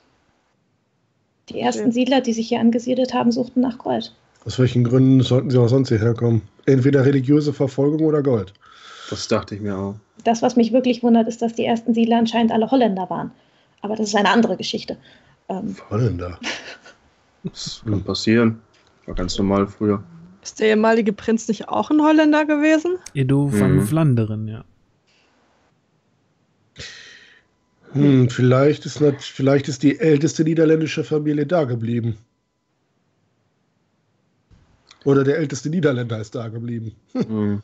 Die ersten Okay. Siedler, die sich hier angesiedelt haben, suchten nach Gold. Aus welchen Gründen sollten sie auch sonst hierher kommen? Entweder religiöse Verfolgung oder Gold. Das dachte ich mir auch. Das, was mich wirklich wundert, ist, dass die ersten Siedler anscheinend alle Holländer waren. Aber das ist eine andere Geschichte. Ähm, Holländer. Das kann passieren. War ganz normal früher. Ist der ehemalige Prinz nicht auch ein Holländer gewesen? Edo van Mhm. Vlaanderen, ja. Hm, vielleicht, ist nat vielleicht ist die älteste niederländische Familie da geblieben. Oder der älteste Niederländer ist da geblieben. Hm.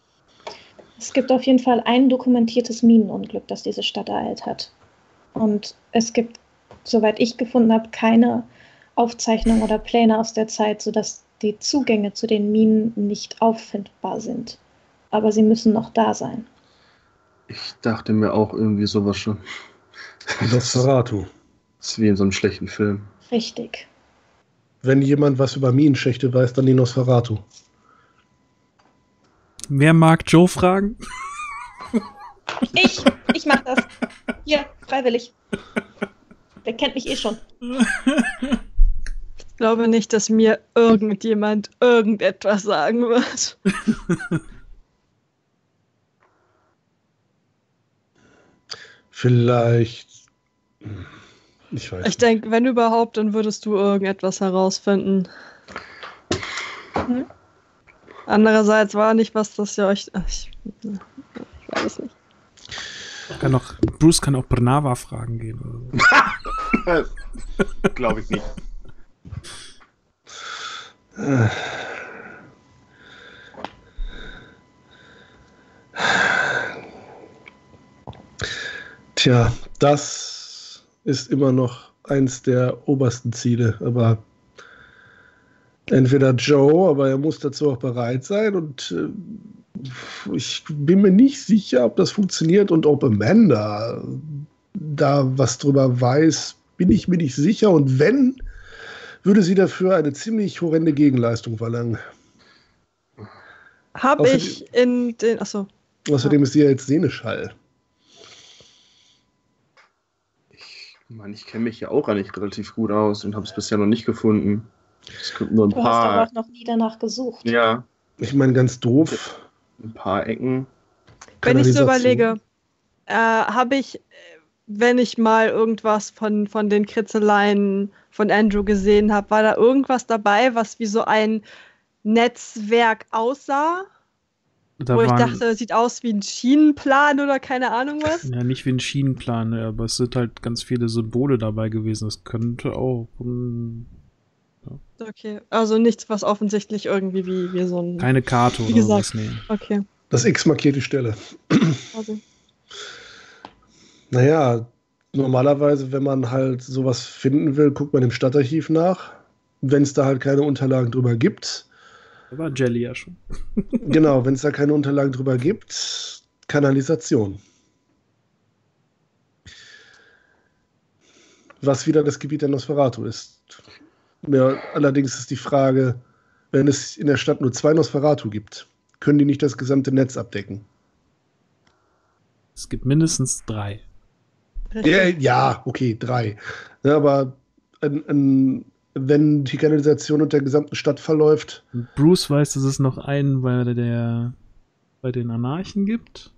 Es gibt auf jeden Fall ein dokumentiertes Minenunglück, das diese Stadt ereilt hat. Und es gibt, soweit ich gefunden habe, keine Aufzeichnungen oder Pläne aus der Zeit, sodass die Zugänge zu den Minen nicht auffindbar sind. Aber sie müssen noch da sein. Ich dachte mir auch irgendwie sowas schon. Nosferatu. Das ist wie in so einem schlechten Film. Richtig. Wenn jemand was über Minenschächte weiß, dann die Nosferatu. Wer mag Joe fragen? Ich, ich mach das. Hier, freiwillig. Der kennt mich eh schon. Ich glaube nicht, dass mir irgendjemand irgendetwas sagen wird. Vielleicht. hm, Ich weiß Ich denke, wenn überhaupt, dann würdest du irgendetwas herausfinden. Mhm. Andererseits war nicht was, das ihr euch. Ach, ich, ich weiß nicht. Kann auch, Bruce kann auch Brnava fragen gehen. Glaube ich nicht. Tja, das ist immer noch eins der obersten Ziele, aber entweder Joe, aber er muss dazu auch bereit sein und äh, ich bin mir nicht sicher, ob das funktioniert und ob Amanda da was drüber weiß, bin ich mir nicht sicher und wenn, würde sie dafür eine ziemlich horrende Gegenleistung verlangen. Habe ich in den. Achso. Außerdem ist sie ja jetzt Seneschall. Ich meine, ich kenne mich ja auch eigentlich relativ gut aus und habe es bisher noch nicht gefunden. Es gibt nur ein Du hast paar. aber auch noch nie danach gesucht. Ja, Ich meine, ganz doof. ein paar Ecken. Wenn ich so überlege, äh, habe ich, wenn ich mal irgendwas von, von den Kritzeleien von Andrew gesehen habe, war da irgendwas dabei, was wie so ein Netzwerk aussah? Da wo ich dachte, sieht aus wie ein Schienenplan oder keine Ahnung was? ja, nicht wie ein Schienenplan, ne, aber es sind halt ganz viele Symbole dabei gewesen. Das könnte auch hm, Okay, also nichts, was offensichtlich irgendwie wie, wie so ein. keine Karte Wie oder gesagt. sowas nehmen. Okay, Das X markiert die Stelle. also. Naja, normalerweise, wenn man halt sowas finden will, guckt man im Stadtarchiv nach. Wenn es da halt keine Unterlagen drüber gibt, Da war Jelly ja schon. genau, wenn es da keine Unterlagen drüber gibt, Kanalisation. Was wieder das Gebiet der Nosferatu ist. Ja, allerdings ist die Frage, wenn es in der Stadt nur zwei Nosferatu gibt, können die nicht das gesamte Netz abdecken? Es gibt mindestens drei. Ja, ja, okay, drei. Ja, aber ein, ein, wenn die Kanalisation unter der gesamten Stadt verläuft, Bruce weiß, dass es noch einen bei der bei den Anarchen gibt.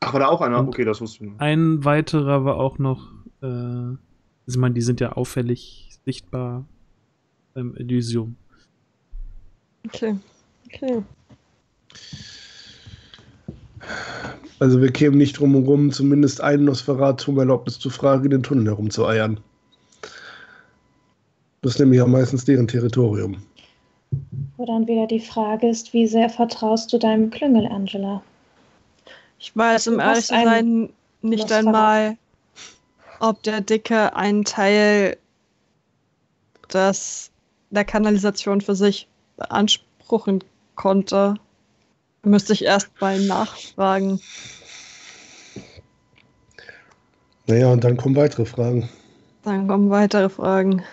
Ach, war da auch einer? Und- Okay, das wusste ich nicht. Ein weiterer war auch noch, äh, also ich meine, die sind ja auffällig sichtbar beim Elysium. Okay. Okay. Also wir kämen nicht drum herum, zumindest einen Nosferatu um Erlaubnis zu fragen, in den Tunnel herumzueiern. Das ist nämlich ja meistens deren Territorium. Wo dann wieder die Frage ist, wie sehr vertraust du deinem Klüngel, Angela? Ich weiß, um Du ehrlich sein, nicht Nosferatu. einmal, ob der Dicke einen Teil des, der Kanalisation für sich beanspruchen konnte. Müsste ich erst mal nachfragen. Naja, und dann kommen weitere Fragen. Dann kommen weitere Fragen.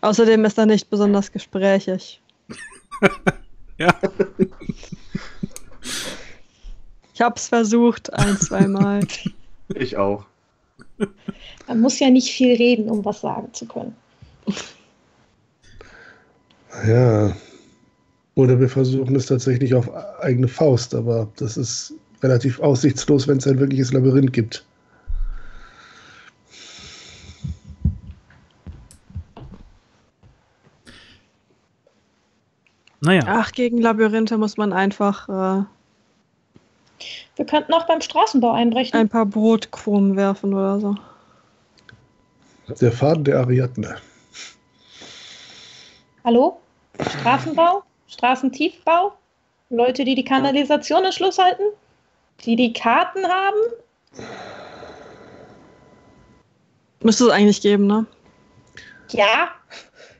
Außerdem ist er nicht besonders gesprächig. Ja. Ich hab's versucht, ein, zweimal. Ich auch. Man muss ja nicht viel reden, um was sagen zu können. Ja. Oder wir versuchen es tatsächlich auf eigene Faust, aber das ist relativ aussichtslos, wenn es ein wirkliches Labyrinth gibt. Naja, Ach, gegen Labyrinthe muss man einfach äh, Wir könnten auch beim Straßenbau einbrechen. ein paar Brotkrumen werfen oder so. Der Faden der Ariadne. Hallo? Straßenbau? Straßentiefbau? Leute, die die Kanalisation in Schluss halten? Die die Karten haben? Müsste es eigentlich geben, ne? Ja.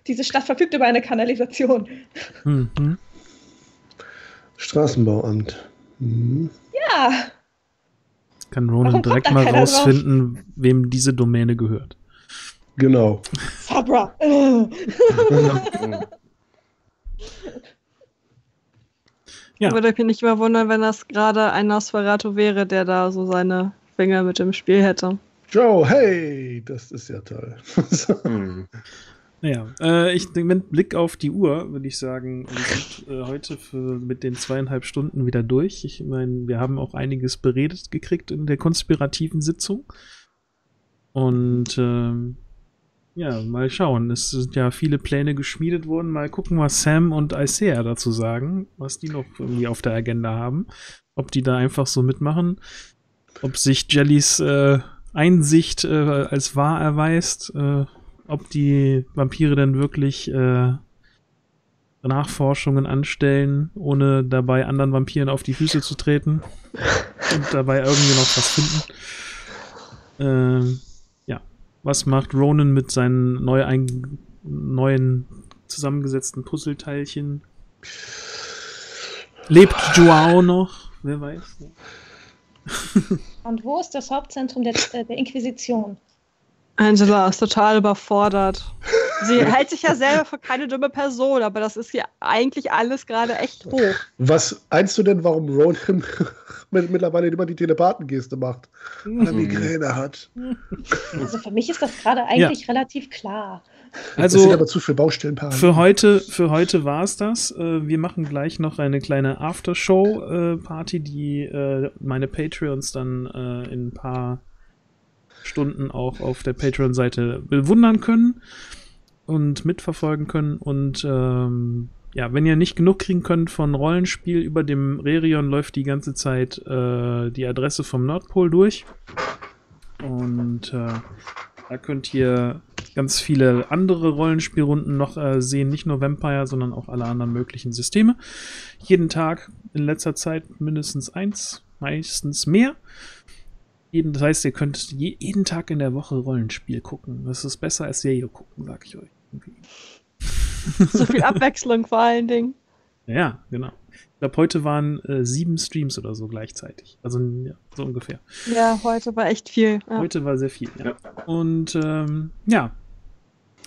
Diese Stadt verfügt über eine Kanalisation. mhm. Straßenbauamt. Mhm. Ja. Jetzt kann Ronan Warum direkt mal keiner drauf? rausfinden, wem diese Domäne gehört. Genau. Sabra. Äh. Ja. Würde mich nicht mehr wundern, wenn das gerade ein Nosferatu wäre, der da so seine Finger mit im Spiel hätte. Joe, hey, das ist ja toll. Hm. Naja, äh, ich mit Blick auf die Uhr würde ich sagen, wir sind äh, heute für, mit den zweieinhalb Stunden wieder durch. Ich meine, wir haben auch einiges beredet gekriegt in der konspirativen Sitzung. Und ähm, Ja, mal schauen. Es sind ja viele Pläne geschmiedet worden. Mal gucken, was Sam und Isaiah dazu sagen, was die noch irgendwie auf der Agenda haben. Ob die da einfach so mitmachen. Ob sich Jellys äh, Einsicht äh, als wahr erweist. Äh, ob die Vampire denn wirklich äh, Nachforschungen anstellen, ohne dabei anderen Vampiren auf die Füße zu treten und dabei irgendwie noch was finden. Ähm, was macht Ronan mit seinen neu ein, neuen zusammengesetzten Puzzleteilchen? Lebt Joao noch? Wer weiß. Und wo ist das Hauptzentrum der, äh, der Inquisition? Angela ist total überfordert. Sie hält sich ja selber für keine dumme Person, aber das ist ja eigentlich alles gerade echt hoch. Was einst du denn, warum Ronan mittlerweile immer die Telepathengeste macht? Weil er Migräne hat. Also für mich ist das gerade eigentlich relativ klar. das sind Also aber zu viele Baustellenpaare. für heute, für heute war es das. Äh, Wir machen gleich noch eine kleine Aftershow-Party, die äh, meine Patreons dann äh, in ein paar Stunden auch auf der Patreon-Seite bewundern können und mitverfolgen können. Und ähm, ja, wenn ihr nicht genug kriegen könnt von Rollenspiel, über dem Rerion läuft die ganze Zeit äh, die Adresse vom Nordpol durch. Und äh, da könnt ihr ganz viele andere Rollenspielrunden noch äh, sehen, nicht nur Vampire, sondern auch alle anderen möglichen Systeme. Jeden Tag in letzter Zeit mindestens eins, meistens mehr. Jeden, das heißt, ihr könnt je, jeden Tag in der Woche Rollenspiel gucken. Das ist besser als Serie gucken, sag ich euch. So viel Abwechslung vor allen Dingen. Ja, genau. Ich glaube, heute waren äh, sieben Streams oder so gleichzeitig. Also ja, so ungefähr. Ja, heute war echt viel. Ja. Heute war sehr viel, ja. Ja. Und ähm, ja.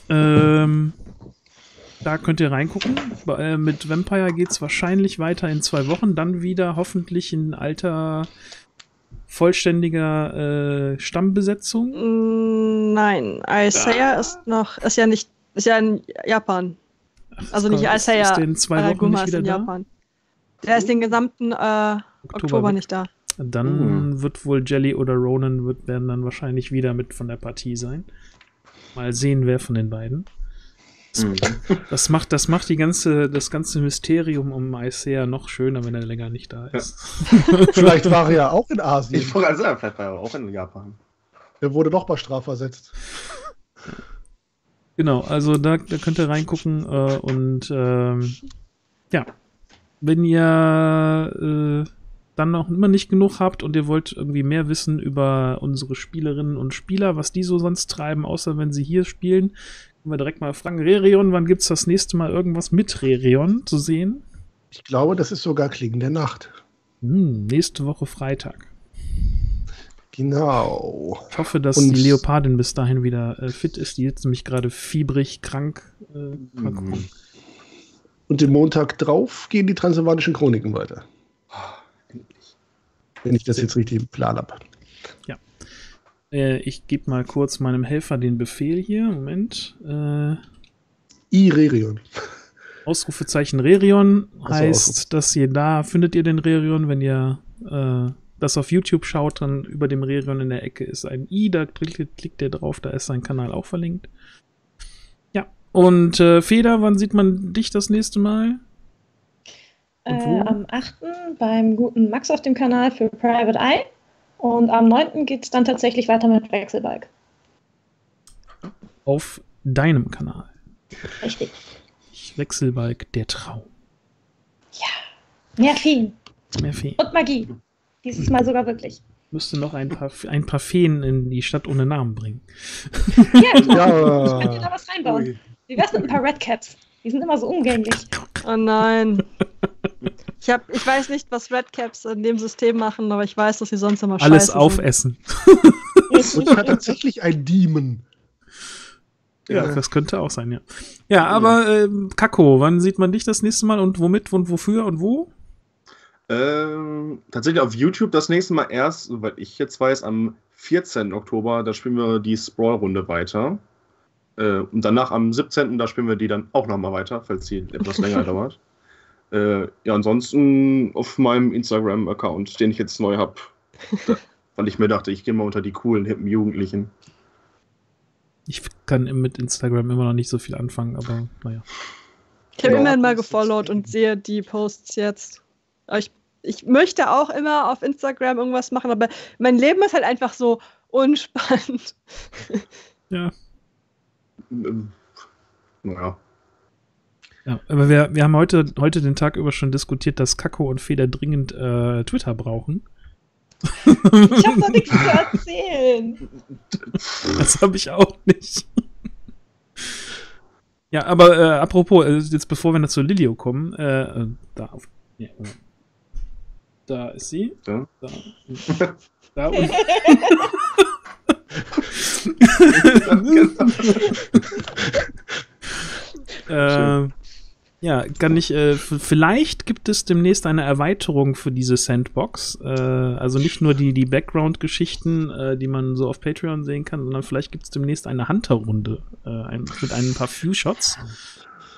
Ähm, da könnt ihr reingucken. Bei- Äh, mit Vampire geht es wahrscheinlich weiter in zwei Wochen. Dann wieder hoffentlich in alter, vollständiger äh, Stammbesetzung. Mm, Nein, Isaiah ist noch, ist ja nicht, ist ja in Japan. Also nicht ist, Isaiah. ist der in zwei Wochen Araguma nicht ist wieder in da? Japan. Der ist den gesamten äh, Oktober, weg. nicht da. Dann wird wohl Jelly oder Ronan wird, werden dann wahrscheinlich wieder mit von der Partie sein. Mal sehen, wer von den beiden. Mhm. Das macht, das macht die ganze, das ganze Mysterium um Isaiah noch schöner, wenn er länger nicht da ist. Vielleicht war er ja auch in Asien. Ich wollte sagen, vielleicht war er auch in Japan. Er wurde noch mal strafversetzt. Genau, also da, da könnt ihr reingucken äh, und ähm, ja, wenn ihr äh, dann noch immer nicht genug habt und ihr wollt irgendwie mehr wissen über unsere Spielerinnen und Spieler, was die so sonst treiben, außer wenn sie hier spielen, können wir direkt mal fragen, Rerion, wann gibt's das nächste Mal irgendwas mit Rerion zu sehen? Ich glaube, das ist sogar Klingen der Nacht. Hm, nächste Woche Freitag. Genau. Ich hoffe, dass Und- die Leopardin bis dahin wieder äh, fit ist. Die ist nämlich gerade fiebrig, krank. Äh. Mhm. Und den Montag drauf gehen die transsilvanischen Chroniken weiter. Endlich. Wenn ich das jetzt richtig im Plan habe. Äh, ich gebe mal kurz meinem Helfer den Befehl hier. Moment. Äh, Irerion. Ausrufezeichen Rerion Also heißt, Ausrufe- dass ihr da findet ihr den Rerion, wenn ihr äh, das auf YouTube schaut, dann über dem Rerion in der Ecke ist ein i, da klickt, klickt ihr drauf, da ist sein Kanal auch verlinkt. Ja. Und äh, Feder, wann sieht man dich das nächste Mal? Äh, am 8. beim guten Max auf dem Kanal für Private Eye. Und am 9. geht es dann tatsächlich weiter mit Wechselbalg. Auf deinem Kanal. Richtig. Ich Wechselbalg, der Traum. Mehr Feen Mehr Feen. und Magie. Dieses Mal sogar wirklich. Müsste noch ein paar, ein paar Feen in die Stadt ohne Namen bringen. Ja, klar. Ich kann dir da Ja. was reinbauen. Ui. Wie wär's mit ein paar Redcaps? Die sind immer so umgänglich. Oh nein. Ich, hab, ich weiß nicht, was Redcaps in dem System machen, aber ich weiß, dass sie sonst immer Alles scheiße aufessen. Und hat tatsächlich ein Demon. Ja, Ja. das könnte auch sein, ja. Ja, aber ähm, Kako, wann sieht man dich das nächste Mal und womit und wofür und wo? Ähm, tatsächlich auf YouTube das nächste Mal erst, soweit ich jetzt weiß, am 14. Oktober, da spielen wir die Sprawl-Runde weiter. Äh, und danach am 17. da spielen wir die dann auch nochmal weiter, falls die etwas länger dauert. Äh, ja, ansonsten auf meinem Instagram-Account, den ich jetzt neu habe, weil ich mir dachte, ich gehe mal unter die coolen, hippen Jugendlichen. Ich kann mit Instagram immer noch nicht so viel anfangen, aber naja. Ich habe Ja, immerhin mal gefollowt und sehe die Posts jetzt. Aber ich, ich möchte auch immer auf Instagram irgendwas machen, aber mein Leben ist halt einfach so unspannend. Ja. Naja. Ja, aber wir, wir haben heute, heute den Tag über schon diskutiert, dass Kakko und Feder dringend äh, Twitter brauchen. Ich habe doch nichts zu erzählen. Das habe ich auch nicht. Ja, aber äh, apropos, äh, jetzt bevor wir noch zu Lilio kommen, äh, äh, da auf. Ja, äh, da ist sie. Ja. Da. Da und. äh, ja, kann ich, äh, vielleicht gibt es demnächst eine Erweiterung für diese Sandbox. Äh, also nicht nur die, die Background-Geschichten, äh, die man so auf Patreon sehen kann, sondern vielleicht gibt es demnächst eine Hunter-Runde äh, ein, mit ein paar Few-Shots,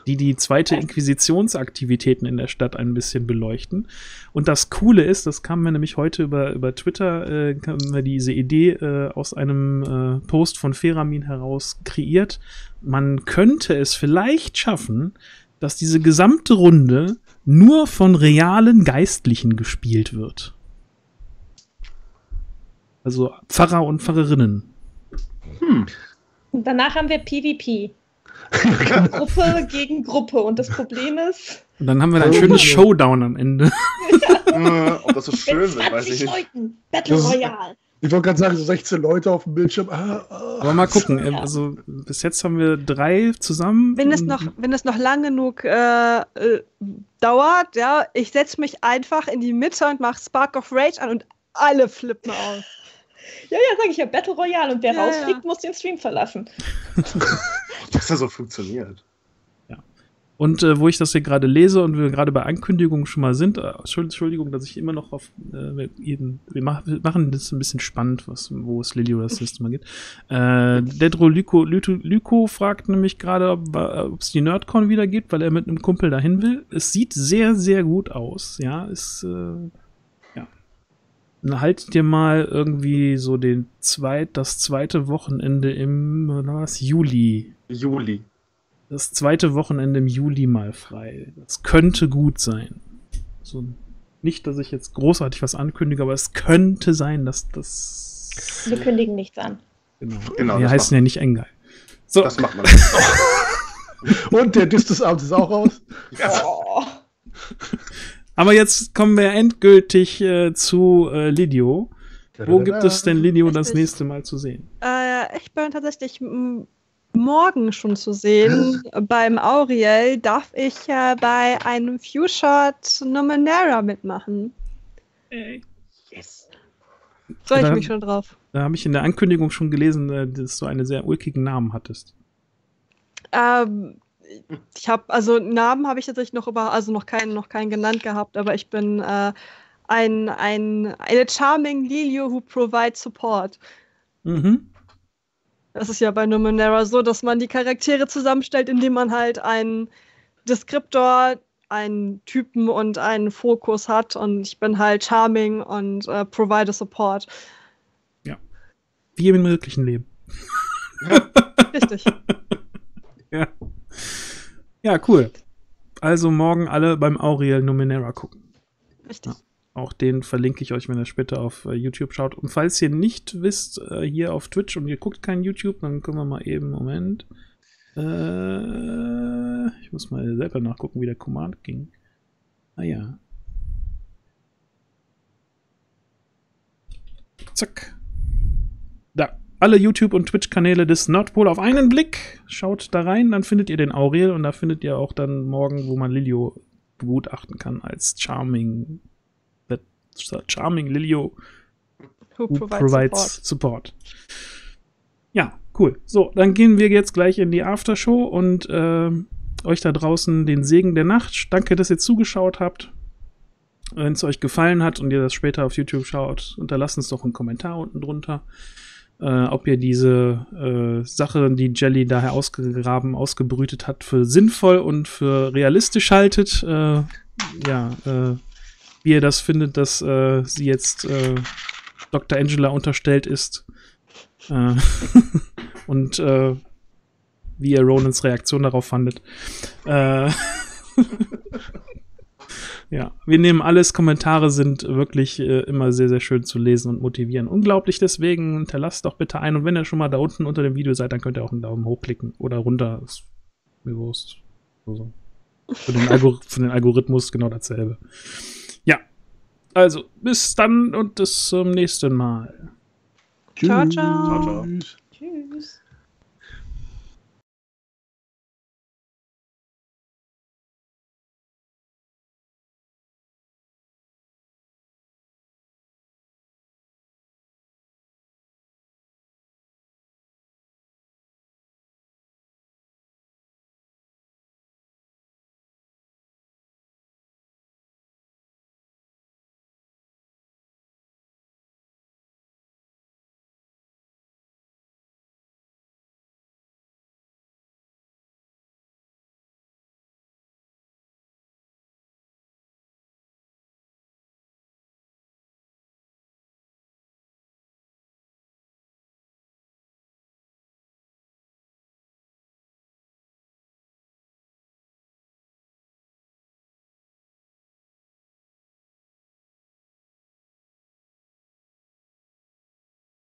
die die zweite Inquisitionsaktivitäten in der Stadt ein bisschen beleuchten. Und das Coole ist, das kam mir nämlich heute über, über Twitter, äh, kam mir diese Idee äh, aus einem Post von Feramin heraus kreiert. Man könnte es vielleicht schaffen, dass diese gesamte Runde nur von realen Geistlichen gespielt wird. Also Pfarrer und Pfarrerinnen. Hm. Und danach haben wir PvP. Gruppe gegen Gruppe. Und das Problem ist, Und dann haben wir ein Oh. schönes Showdown am Ende. Äh, Ob das so schön wird, weiß ich 20 nicht. Leuten. Battle Royale. Ich wollte gerade sagen, so 16 Leute auf dem Bildschirm. Ah, ah. Aber mal gucken. äh, Ja. Also bis jetzt haben wir drei zusammen. Wenn es noch, wenn es noch lang genug äh, äh, dauert, ja, ich setze mich einfach in die Mitte und mache Spark of Rage an und alle flippen aus. Ja, ja, sag ich ja, Battle Royale. Und wer Ja, rausfliegt, ja. muss den Stream verlassen. Dass das so funktioniert. Und äh, wo ich das hier gerade lese und wir gerade bei Ankündigungen schon mal sind, äh, Entschuld- Entschuldigung, dass ich immer noch auf, äh, jeden, wir, mach, wir machen das ein bisschen spannend, was, wo es Lilio das nächste Mal geht. Äh, Dedro Lyko, Lyko, Lyko fragt nämlich gerade, ob es die Nerdcon wieder gibt, weil er mit einem Kumpel dahin will. Es sieht sehr, sehr gut aus, ja, ist, äh, ja. Dann haltet dir mal irgendwie so den zweit, das zweite Wochenende im, was, Juli Juli. Das zweite Wochenende im Juli mal frei. Das könnte gut sein. So, nicht, dass ich jetzt großartig was ankündige, aber es könnte sein, dass das. Wir kündigen nichts an. Genau. Genau, Wir heißen ja nicht Engel. So, Das macht man. Und der Diss des Abends ist auch raus. Oh. aber jetzt kommen wir endgültig äh, zu äh, Lidio. Wo gibt es denn Lidio das nächste Mal zu sehen? Äh, ich bin tatsächlich morgen schon zu sehen. Beim Auriel darf ich äh, bei einem Few-Shot Numenera mitmachen. Yes. Freue ich Oder- mich schon drauf. Da habe ich in der Ankündigung schon gelesen, äh, dass du einen sehr ulkigen Namen hattest. Ähm, ich habe, also Namen habe ich tatsächlich noch über, also noch keinen, noch keinen genannt gehabt, aber ich bin äh, ein, ein, eine charming Lilio who provides support. Mhm. Das ist ja bei Numenera so, dass man die Charaktere zusammenstellt, indem man halt einen Deskriptor, einen Typen und einen Fokus hat. Und ich bin halt charming und äh, provide support. Wie im wirklichen Leben. Richtig. Ja. Ja, cool. Also morgen alle beim Auriel Numenera gucken. Richtig. Auch den verlinke ich euch, wenn ihr später auf äh, YouTube schaut. Und falls ihr nicht wisst, äh, hier auf Twitch und ihr guckt kein YouTube, dann können wir mal eben, Moment. Äh, ich muss mal selber nachgucken, wie der Command ging. Ah ja. Zack. Da. Alle YouTube- und Twitch-Kanäle des Nordpol auf einen Blick. Schaut da rein, dann findet ihr den Aurel und da findet ihr auch dann morgen, wo man Lilio begutachten kann als Charming Charming Lilio Who who provides, provides support. support. Ja, cool. So, dann gehen wir jetzt gleich in die Aftershow und ähm, euch da draußen den Segen der Nacht. Danke, dass ihr zugeschaut habt. Wenn es euch gefallen hat und ihr das später auf YouTube schaut, unterlasst uns doch einen Kommentar unten drunter. Äh, ob ihr diese äh, Sache, die Jelly daher ausgegraben, ausgebrütet hat, für sinnvoll und für realistisch haltet. Äh, ja, äh, wie ihr das findet, dass äh, sie jetzt äh, Dr. Angela unterstellt ist. Äh, und äh, wie ihr Ronans Reaktion darauf fandet. Äh, ja, wir nehmen alles. Kommentare sind wirklich äh, immer sehr, sehr schön zu lesen und motivieren. Unglaublich deswegen. Hinterlasst doch bitte ein. Und wenn ihr schon mal da unten unter dem Video seid, dann könnt ihr auch einen Daumen hoch klicken oder runter. Ist mir bewusst. So. Für, den für den Algorithmus genau dasselbe. Also, bis dann und bis zum nächsten Mal. Ciao, ciao. Ciao, ciao.